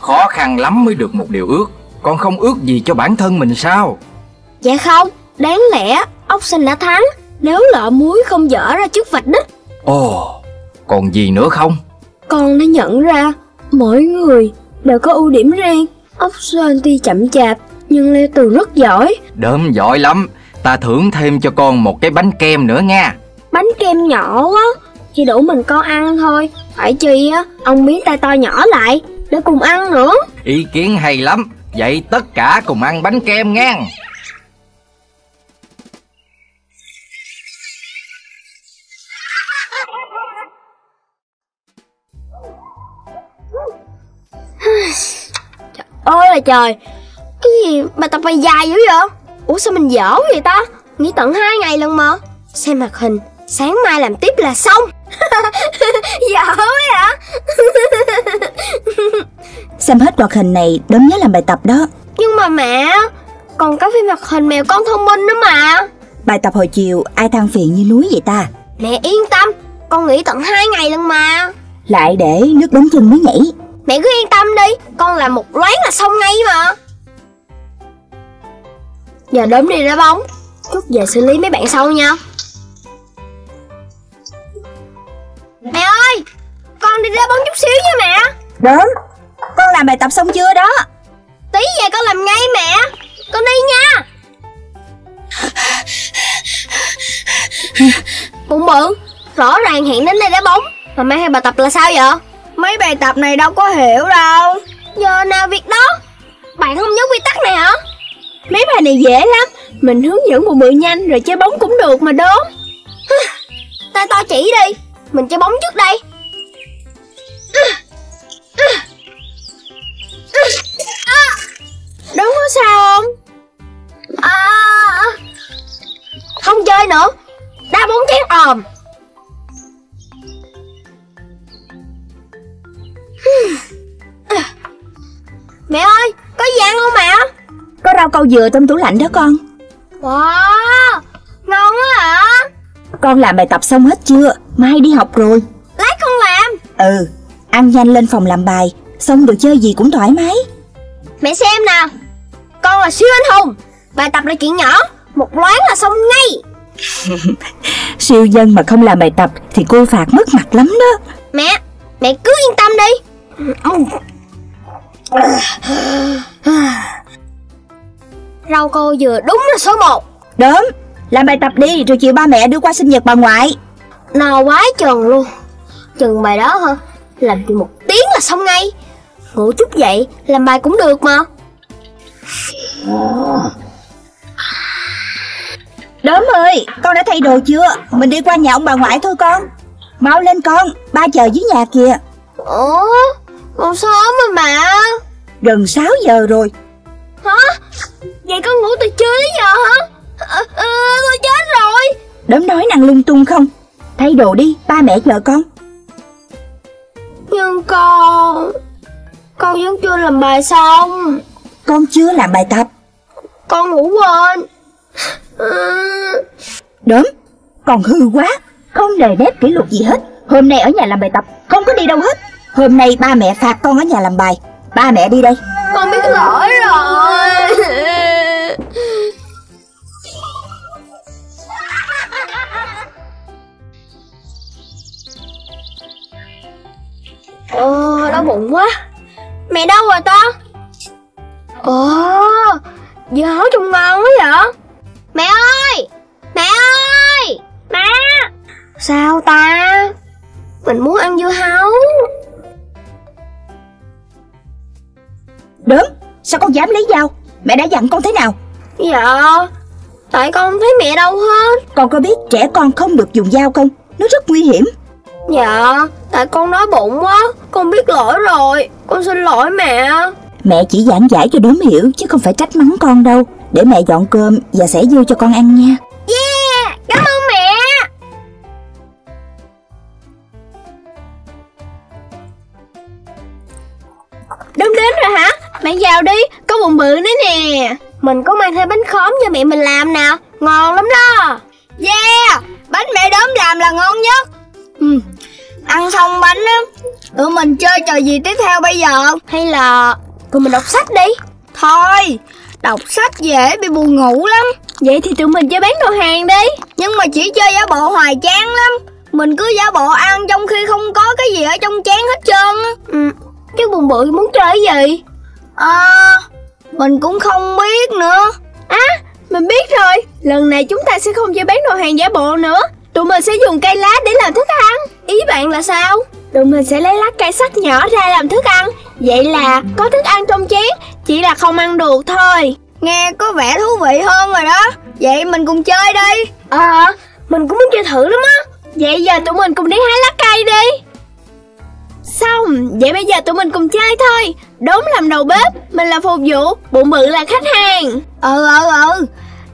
Khó khăn lắm mới được một điều ước. Con không ước gì cho bản thân mình sao? Dạ không Đáng lẽ Ốc Sinh đã thắng. Nếu lọ muối không dở ra trước vạch đích. Ồ Còn gì nữa không? Con đã nhận ra Mỗi người đều có ưu điểm riêng. Ốc sên tuy chậm chạp Nhưng leo tường rất giỏi. Đớm giỏi lắm. Ta thưởng thêm cho con một cái bánh kem nữa nha. Bánh kem nhỏ quá Chỉ đủ mình con ăn thôi. Phải chi á Ông biến tay to nhỏ lại Để cùng ăn nữa. Ý kiến hay lắm. Vậy tất cả cùng ăn bánh kem ngang Ôi là trời. Cái gì bài tập bài dài dữ vậy? Ủa sao mình dở vậy ta? Nghỉ tận 2 ngày lần mà. Xem mặt hình Sáng mai làm tiếp là xong. Dở hả Xem hết hoạt hình này đốm nhớ làm bài tập đó. Nhưng mà mẹ Còn có phim hoạt hình mèo con thông minh nữa mà. Bài tập hồi chiều ai than phiền như núi vậy ta? Mẹ yên tâm Con nghỉ tận 2 ngày lần mà. Lại để nước đóng chân mới nhảy Mẹ cứ yên tâm đi Con làm một loáng là xong ngay mà. Giờ đốm đi đá bóng Chút về xử lý mấy bạn sau nha. Mẹ ơi Con đi đá bóng chút xíu nha mẹ. Đốm Con làm bài tập xong chưa đó? Tí về con làm ngay mẹ. Con đi nha. Bụng bự Rõ ràng hẹn đến đây đá bóng. Mà mấy hay bài tập là sao vậy Mấy bài tập này đâu có hiểu đâu. Giờ nào việc đó? Bạn không nhớ quy tắc này hả? Mấy bài này dễ lắm. Mình hướng dẫn bụng bự nhanh rồi chơi bóng cũng được mà đốm Tay to chỉ đi. Mình chơi bóng trước đây. Đúng có sao không? À, không chơi nữa. Đá bóng chén ồm Mẹ ơi, có gì ăn không mẹ? Có rau câu dừa trong tủ lạnh đó con. Wow, ngon quá hả? Con làm bài tập xong hết chưa? Mai đi học rồi. Lát con làm. Ừ Ăn nhanh lên phòng làm bài Xong được chơi gì cũng thoải mái. Mẹ xem nè Con là siêu anh hùng. Bài tập là chuyện nhỏ Một loáng là xong ngay. Siêu dân mà không làm bài tập Thì cô phạt mất mặt lắm đó. Mẹ, mẹ cứ yên tâm đi Rau cô vừa đúng là số 1 Đốm Làm bài tập đi rồi chiều ba mẹ đưa qua sinh nhật bà ngoại. No quá chừng luôn. Chừng bài đó hả? Làm thì một tiếng là xong ngay. Ngủ chút dậy Làm bài cũng được mà. Đốm ơi Con đã thay đồ chưa? Mình đi qua nhà ông bà ngoại thôi con. Mau lên con Ba chờ dưới nhà kìa. Ủa Còn sớm mà mà. Gần 6 giờ rồi. Hả? Vậy con ngủ từ trưa đến giờ hả? À, à, Tôi chết rồi. Đốm nói năng lung tung không? Thay đồ đi ba mẹ chờ con. Nhưng con Con vẫn chưa làm bài xong. Con chưa làm bài tập. Con ngủ quên. À... Đốm Còn hư quá. Không đề nếp kỷ luật gì hết. Hôm nay ở nhà làm bài tập Không có đi đâu hết Hôm nay ba mẹ phạt con ở nhà làm bài. Ba mẹ đi đây. Con biết lỗi rồi. Ồ, đau bụng quá. Mẹ đâu rồi ta? Ồ, dưa hấu trông ngon quá vậy? Mẹ ơi! Mẹ ơi! Mẹ! Sao ta? Mình muốn ăn dưa hấu Đốm Sao con dám lấy dao? Mẹ đã dặn con thế nào? Dạ Tại con không thấy mẹ đâu hết. Con có biết trẻ con không được dùng dao không? Nó rất nguy hiểm. Dạ Tại con đói bụng quá Con biết lỗi rồi. Con xin lỗi mẹ. Mẹ chỉ giảng giải cho đốm hiểu Chứ không phải trách mắng con đâu. Để mẹ dọn cơm và xẻ dưa cho con ăn nha. Yeah Cảm ơn Mẹ vào đi Có bụng bự nữa nè. Mình có mang theo bánh khóm cho mẹ mình làm nè Ngon lắm đó. Yeah Bánh mẹ đốm làm là ngon nhất. Ừ. Ăn xong bánh á Tụi mình chơi trò gì tiếp theo bây giờ? Hay là tụi mình đọc sách đi. Thôi Đọc sách dễ bị buồn ngủ lắm. Vậy thì tụi mình chơi bán đồ hàng đi. Nhưng mà chỉ chơi giả bộ hoài chán lắm. Mình cứ giả bộ ăn trong khi không có cái gì ở trong chén hết trơn á. Ừ. Chứ buồn bự muốn chơi cái gì À Mình cũng không biết nữa. À mình biết rồi. Lần này chúng ta sẽ không chơi bán đồ hàng giả bộ nữa. Tụi mình sẽ dùng cây lá để làm thức ăn. Ý bạn là sao? Tụi mình sẽ lấy lá cây sắt nhỏ ra làm thức ăn. Vậy là có thức ăn trong chén Chỉ là không ăn được thôi. Nghe có vẻ thú vị hơn rồi đó. Vậy mình cùng chơi đi. Ờ à, Mình cũng muốn chơi thử lắm á. Vậy giờ tụi mình cùng đi hái lá cây đi. Xong Vậy bây giờ tụi mình cùng chơi thôi Đốm làm đầu bếp Mình là phục vụ Bụng bự là khách hàng. Ừ ừ ừ.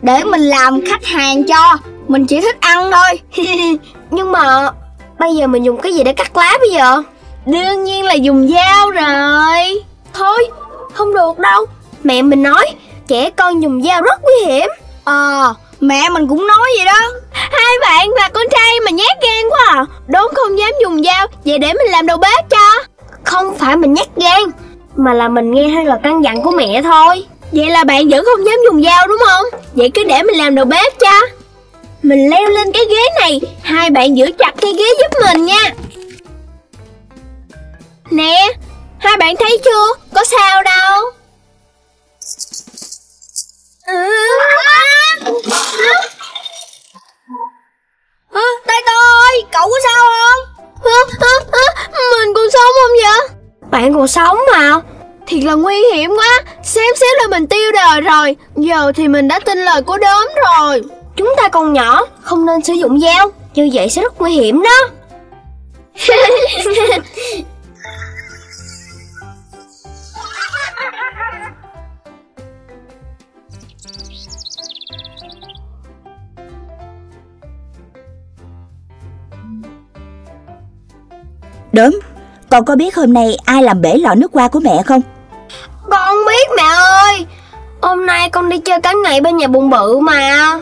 Để mình làm khách hàng cho Mình chỉ thích ăn thôi. Nhưng mà Bây giờ mình dùng cái gì để cắt lá bây giờ? Đương nhiên là dùng dao rồi. Thôi Không được đâu. Mẹ mình nói Trẻ con dùng dao rất nguy hiểm. Ờ à, Mẹ mình cũng nói vậy đó. Hai bạn và con trai mà nhát gan quá à. Đốn không dám dùng dao Vậy để mình làm đầu bếp cho. Không phải mình nhát gan Mà là mình nghe theo lời căn dặn của mẹ thôi. Vậy là bạn vẫn không dám dùng dao đúng không? Vậy cứ để mình làm đầu bếp cho. Mình leo lên cái ghế này Hai bạn giữ chặt cái ghế giúp mình nha. Nè Hai bạn thấy chưa? Có sao đâu. À, à, tay tôi cậu có sao không? À, à, à, mình còn sống không vậy bạn còn sống mà. Thiệt là nguy hiểm quá. Xém xém là mình tiêu đời rồi. Giờ thì mình đã tin lời của đốm rồi. Chúng ta còn nhỏ không nên sử dụng dao. Như vậy sẽ rất nguy hiểm đó. Đốm, con có biết hôm nay ai làm bể lọ nước hoa của mẹ không? Con biết, mẹ ơi Hôm nay con đi chơi cả ngày bên nhà bụng bự mà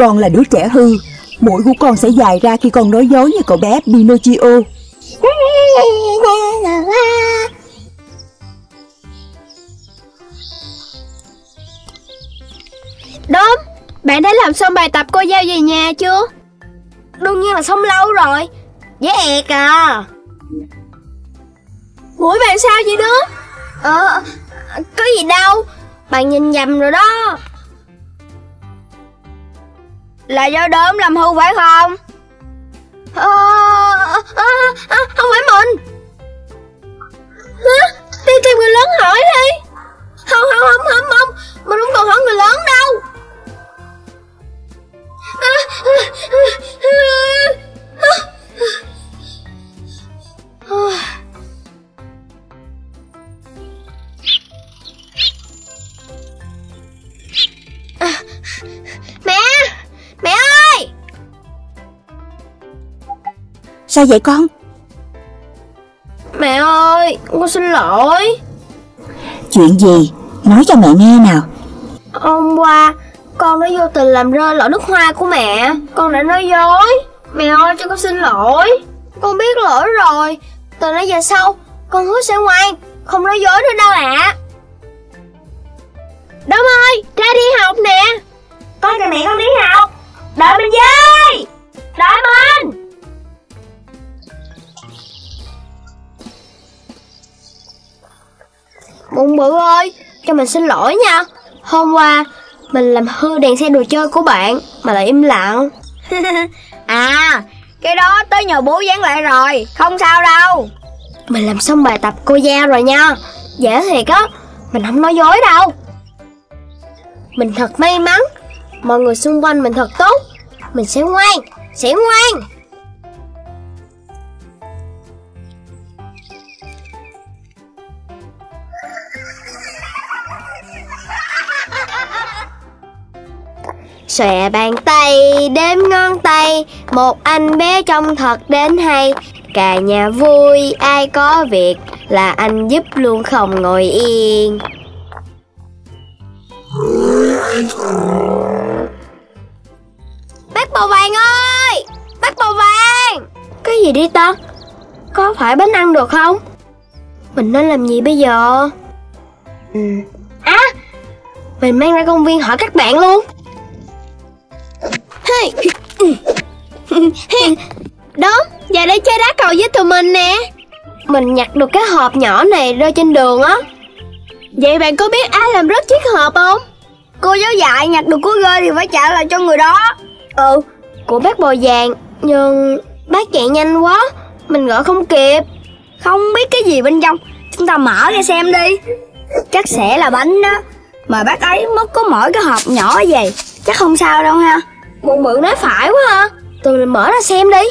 Con là đứa trẻ hư Mũi của con sẽ dài ra khi con nói dối như cậu bé Pinocchio. Đốm, bạn đã làm xong bài tập cô giao về nhà chưa? Đương nhiên là xong lâu rồi. Dễ ẹc à. Mũi bạn sao vậy Đốm? Ờ, có gì đâu. Bạn nhìn nhầm rồi đó là do đốm làm hư phải không? À, à, à, không phải mình Hả? Đi tìm người lớn hỏi đi Không, không, không, không, không Mình không cần hỏi người lớn đâu. Mẹ Mẹ ơi! Sao vậy con? Mẹ ơi Con xin lỗi. Chuyện gì? Nói cho mẹ nghe nào. Hôm qua Con đã vô tình làm rơi lọ nước hoa của mẹ. Con đã nói dối. Mẹ ơi cho con xin lỗi. Con biết lỗi rồi. Từ nãy giờ sau Con hứa sẽ ngoan. Không nói dối nữa đâu ạ. À. Đông ơi Ra đi học nè. Con cho mẹ con đi học Đợi mình với Đợi mình! Bụng bự ơi Cho mình xin lỗi nha. Hôm qua Mình làm hư đèn xe đồ chơi của bạn Mà lại im lặng. À Cái đó tới nhờ bố dán lại rồi Không sao đâu. Mình làm xong bài tập cô giao rồi nha. Dễ thiệt á Mình không nói dối đâu. Mình thật may mắn Mọi người xung quanh mình thật tốt. Mình sẽ ngoan Sẽ ngoan. Xòe bàn tay, đếm ngón tay. Một anh bé trông thật đến hay. Cả nhà vui, ai có việc Là anh giúp luôn không ngồi yên. Bác bầu vàng ơi! Bác bầu vàng! Cái gì đi ta? Có phải bánh ăn được không? Mình nên làm gì bây giờ? Ừ. À Mình mang ra công viên hỏi các bạn luôn. Đúng Giờ đây chơi đá cầu với tụi mình nè. Mình nhặt được cái hộp nhỏ này rơi trên đường á. Vậy bạn có biết ai làm rớt chiếc hộp không? Cô giáo dạy nhặt được của rơi thì phải trả lại cho người đó Ừ, của bác bò vàng Nhưng bác chạy nhanh quá Mình gọi không kịp. Không biết cái gì bên trong Chúng ta mở ra xem đi. Chắc sẽ là bánh đó Mà bác ấy mất có mỗi cái hộp nhỏ vậy Chắc không sao đâu ha. Bụng bự nói phải quá ha Tụi mình mở ra xem đi.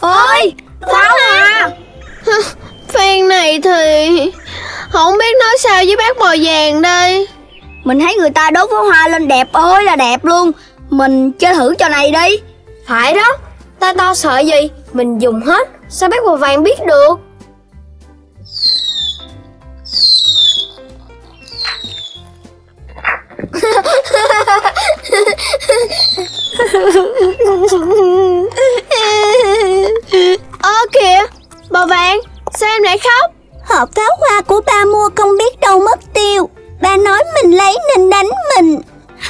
Ôi Pháo à Phen này thì Không biết nói sao với bác bò vàng đây. Mình thấy người ta đốt pháo hoa lên đẹp ơi là đẹp luôn. Mình chơi thử trò này đi. Phải đó. Ta to sợ gì? Mình dùng hết. Sao bác bò vàng biết được? Ơ kìa Bò vàng Sao em lại khóc? Hộp pháo hoa của ba mua không biết đâu mất tiêu Ba nói mình lấy nên đánh mình.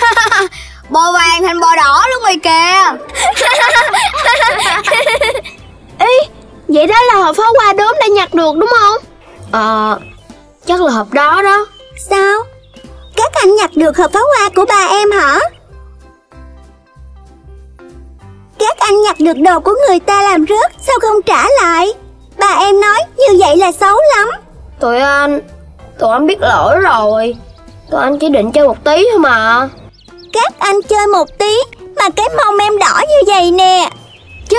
Bò vàng thành bò đỏ luôn rồi kìa. Ý Vậy đó là hộp pháo hoa đốm đã nhặt được đúng không? Ờ Chắc là hộp đó đó. Sao? Các anh nhặt được hộp pháo hoa của ba em hả? Các anh nhặt được đồ của người ta làm rớt Sao không trả lại? Bà em nói như vậy là xấu lắm. Tụi anh Tụi anh biết lỗi rồi. Tụi anh chỉ định chơi một tí thôi mà. Các anh chơi một tí Mà cái mông em đỏ như vậy nè. Chứ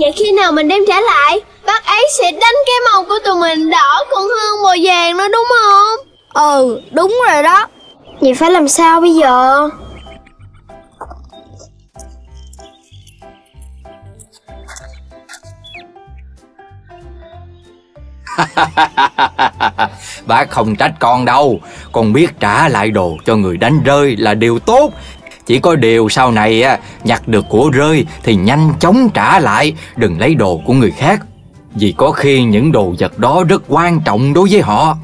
Vậy khi nào mình đem trả lại Bác ấy sẽ đánh cái mông của tụi mình đỏ còn hơn màu vàng nữa đúng không? Ừ đúng rồi đó. Vậy phải làm sao bây giờ Bác không trách con đâu. Con biết trả lại đồ cho người đánh rơi là điều tốt. Chỉ có điều sau này á nhặt được của rơi thì nhanh chóng trả lại. Đừng lấy đồ của người khác. Vì có khi những đồ vật đó rất quan trọng đối với họ.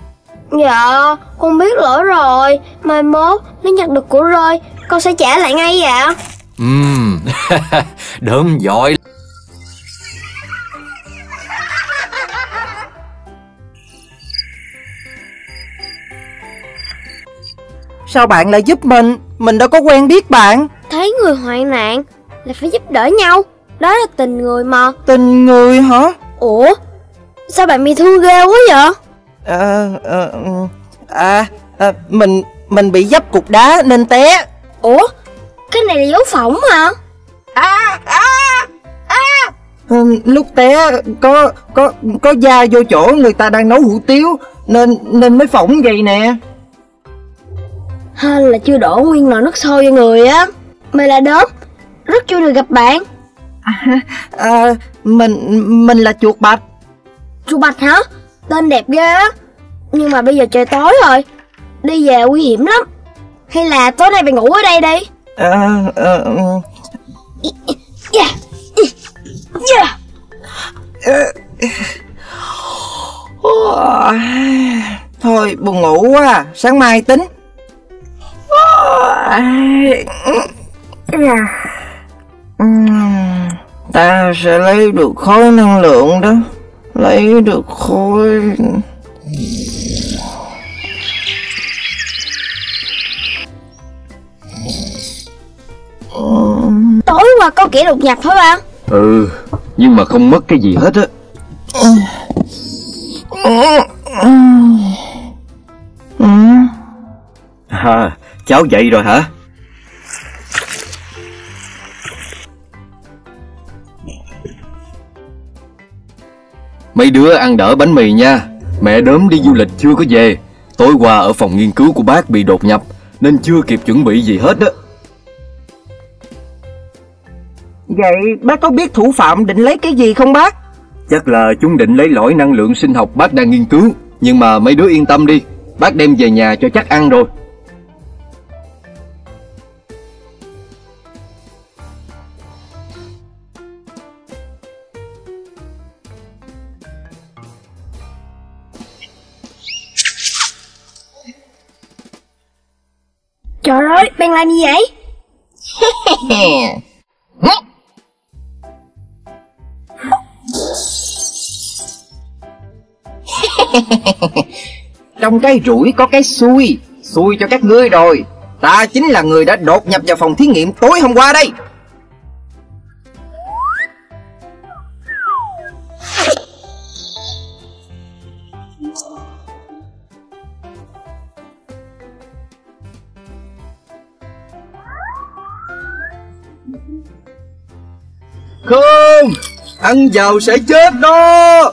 Dạ con biết lỗi rồi. Mai mốt nếu nhặt được của rơi Con sẽ trả lại ngay dạ Ừm, đớm giỏi Sao bạn lại giúp mình? Mình đâu có quen biết bạn. Thấy người hoạn nạn là phải giúp đỡ nhau. Đó là tình người mà. Tình người hả? Ủa? Sao bạn bị thương ghê quá vậy? À, à, à, à Mình Mình bị dấp cục đá nên té. Ủa? Cái này là dấu phỏng hả À à à. Ừ, Lúc té có có có da vô chỗ người ta đang nấu hủ tiếu Nên nên mới phỏng vậy nè Hên là chưa đổ nguyên nồi nước sôi vào người á. Mày là đốm Rất vui được gặp bạn. À, à, Mình mình là chuột bạch. Chuột bạch hả? Tên đẹp ghê á. Nhưng mà bây giờ trời tối rồi Đi về nguy hiểm lắm. Hay là tối nay mày ngủ ở đây đi. À, à, Yeah Yeah Thôi buồn ngủ quá à. Sáng mai tính Ta sẽ lấy được khối năng lượng đó. Lấy được khối Tối qua có kẻ đột nhập hả ba Ừ Nhưng mà không mất cái gì hết á. À, Cháu dậy rồi hả? Mấy đứa ăn đỡ bánh mì nha. Mẹ đớm đi du lịch chưa có về. Tối qua ở phòng nghiên cứu của bác bị đột nhập Nên chưa kịp chuẩn bị gì hết đó Vậy bác có biết thủ phạm định lấy cái gì không bác? Chắc là chúng định lấy lõi năng lượng sinh học bác đang nghiên cứu. Nhưng mà mấy đứa yên tâm đi Bác đem về nhà cho chắc ăn rồi. Trời ơi, bạn làm gì vậy? Trong cái rủi có cái xui Xui cho các ngươi rồi Ta chính là người đã đột nhập vào phòng thí nghiệm tối hôm qua đây Không? Ăn vào sẽ chết đó.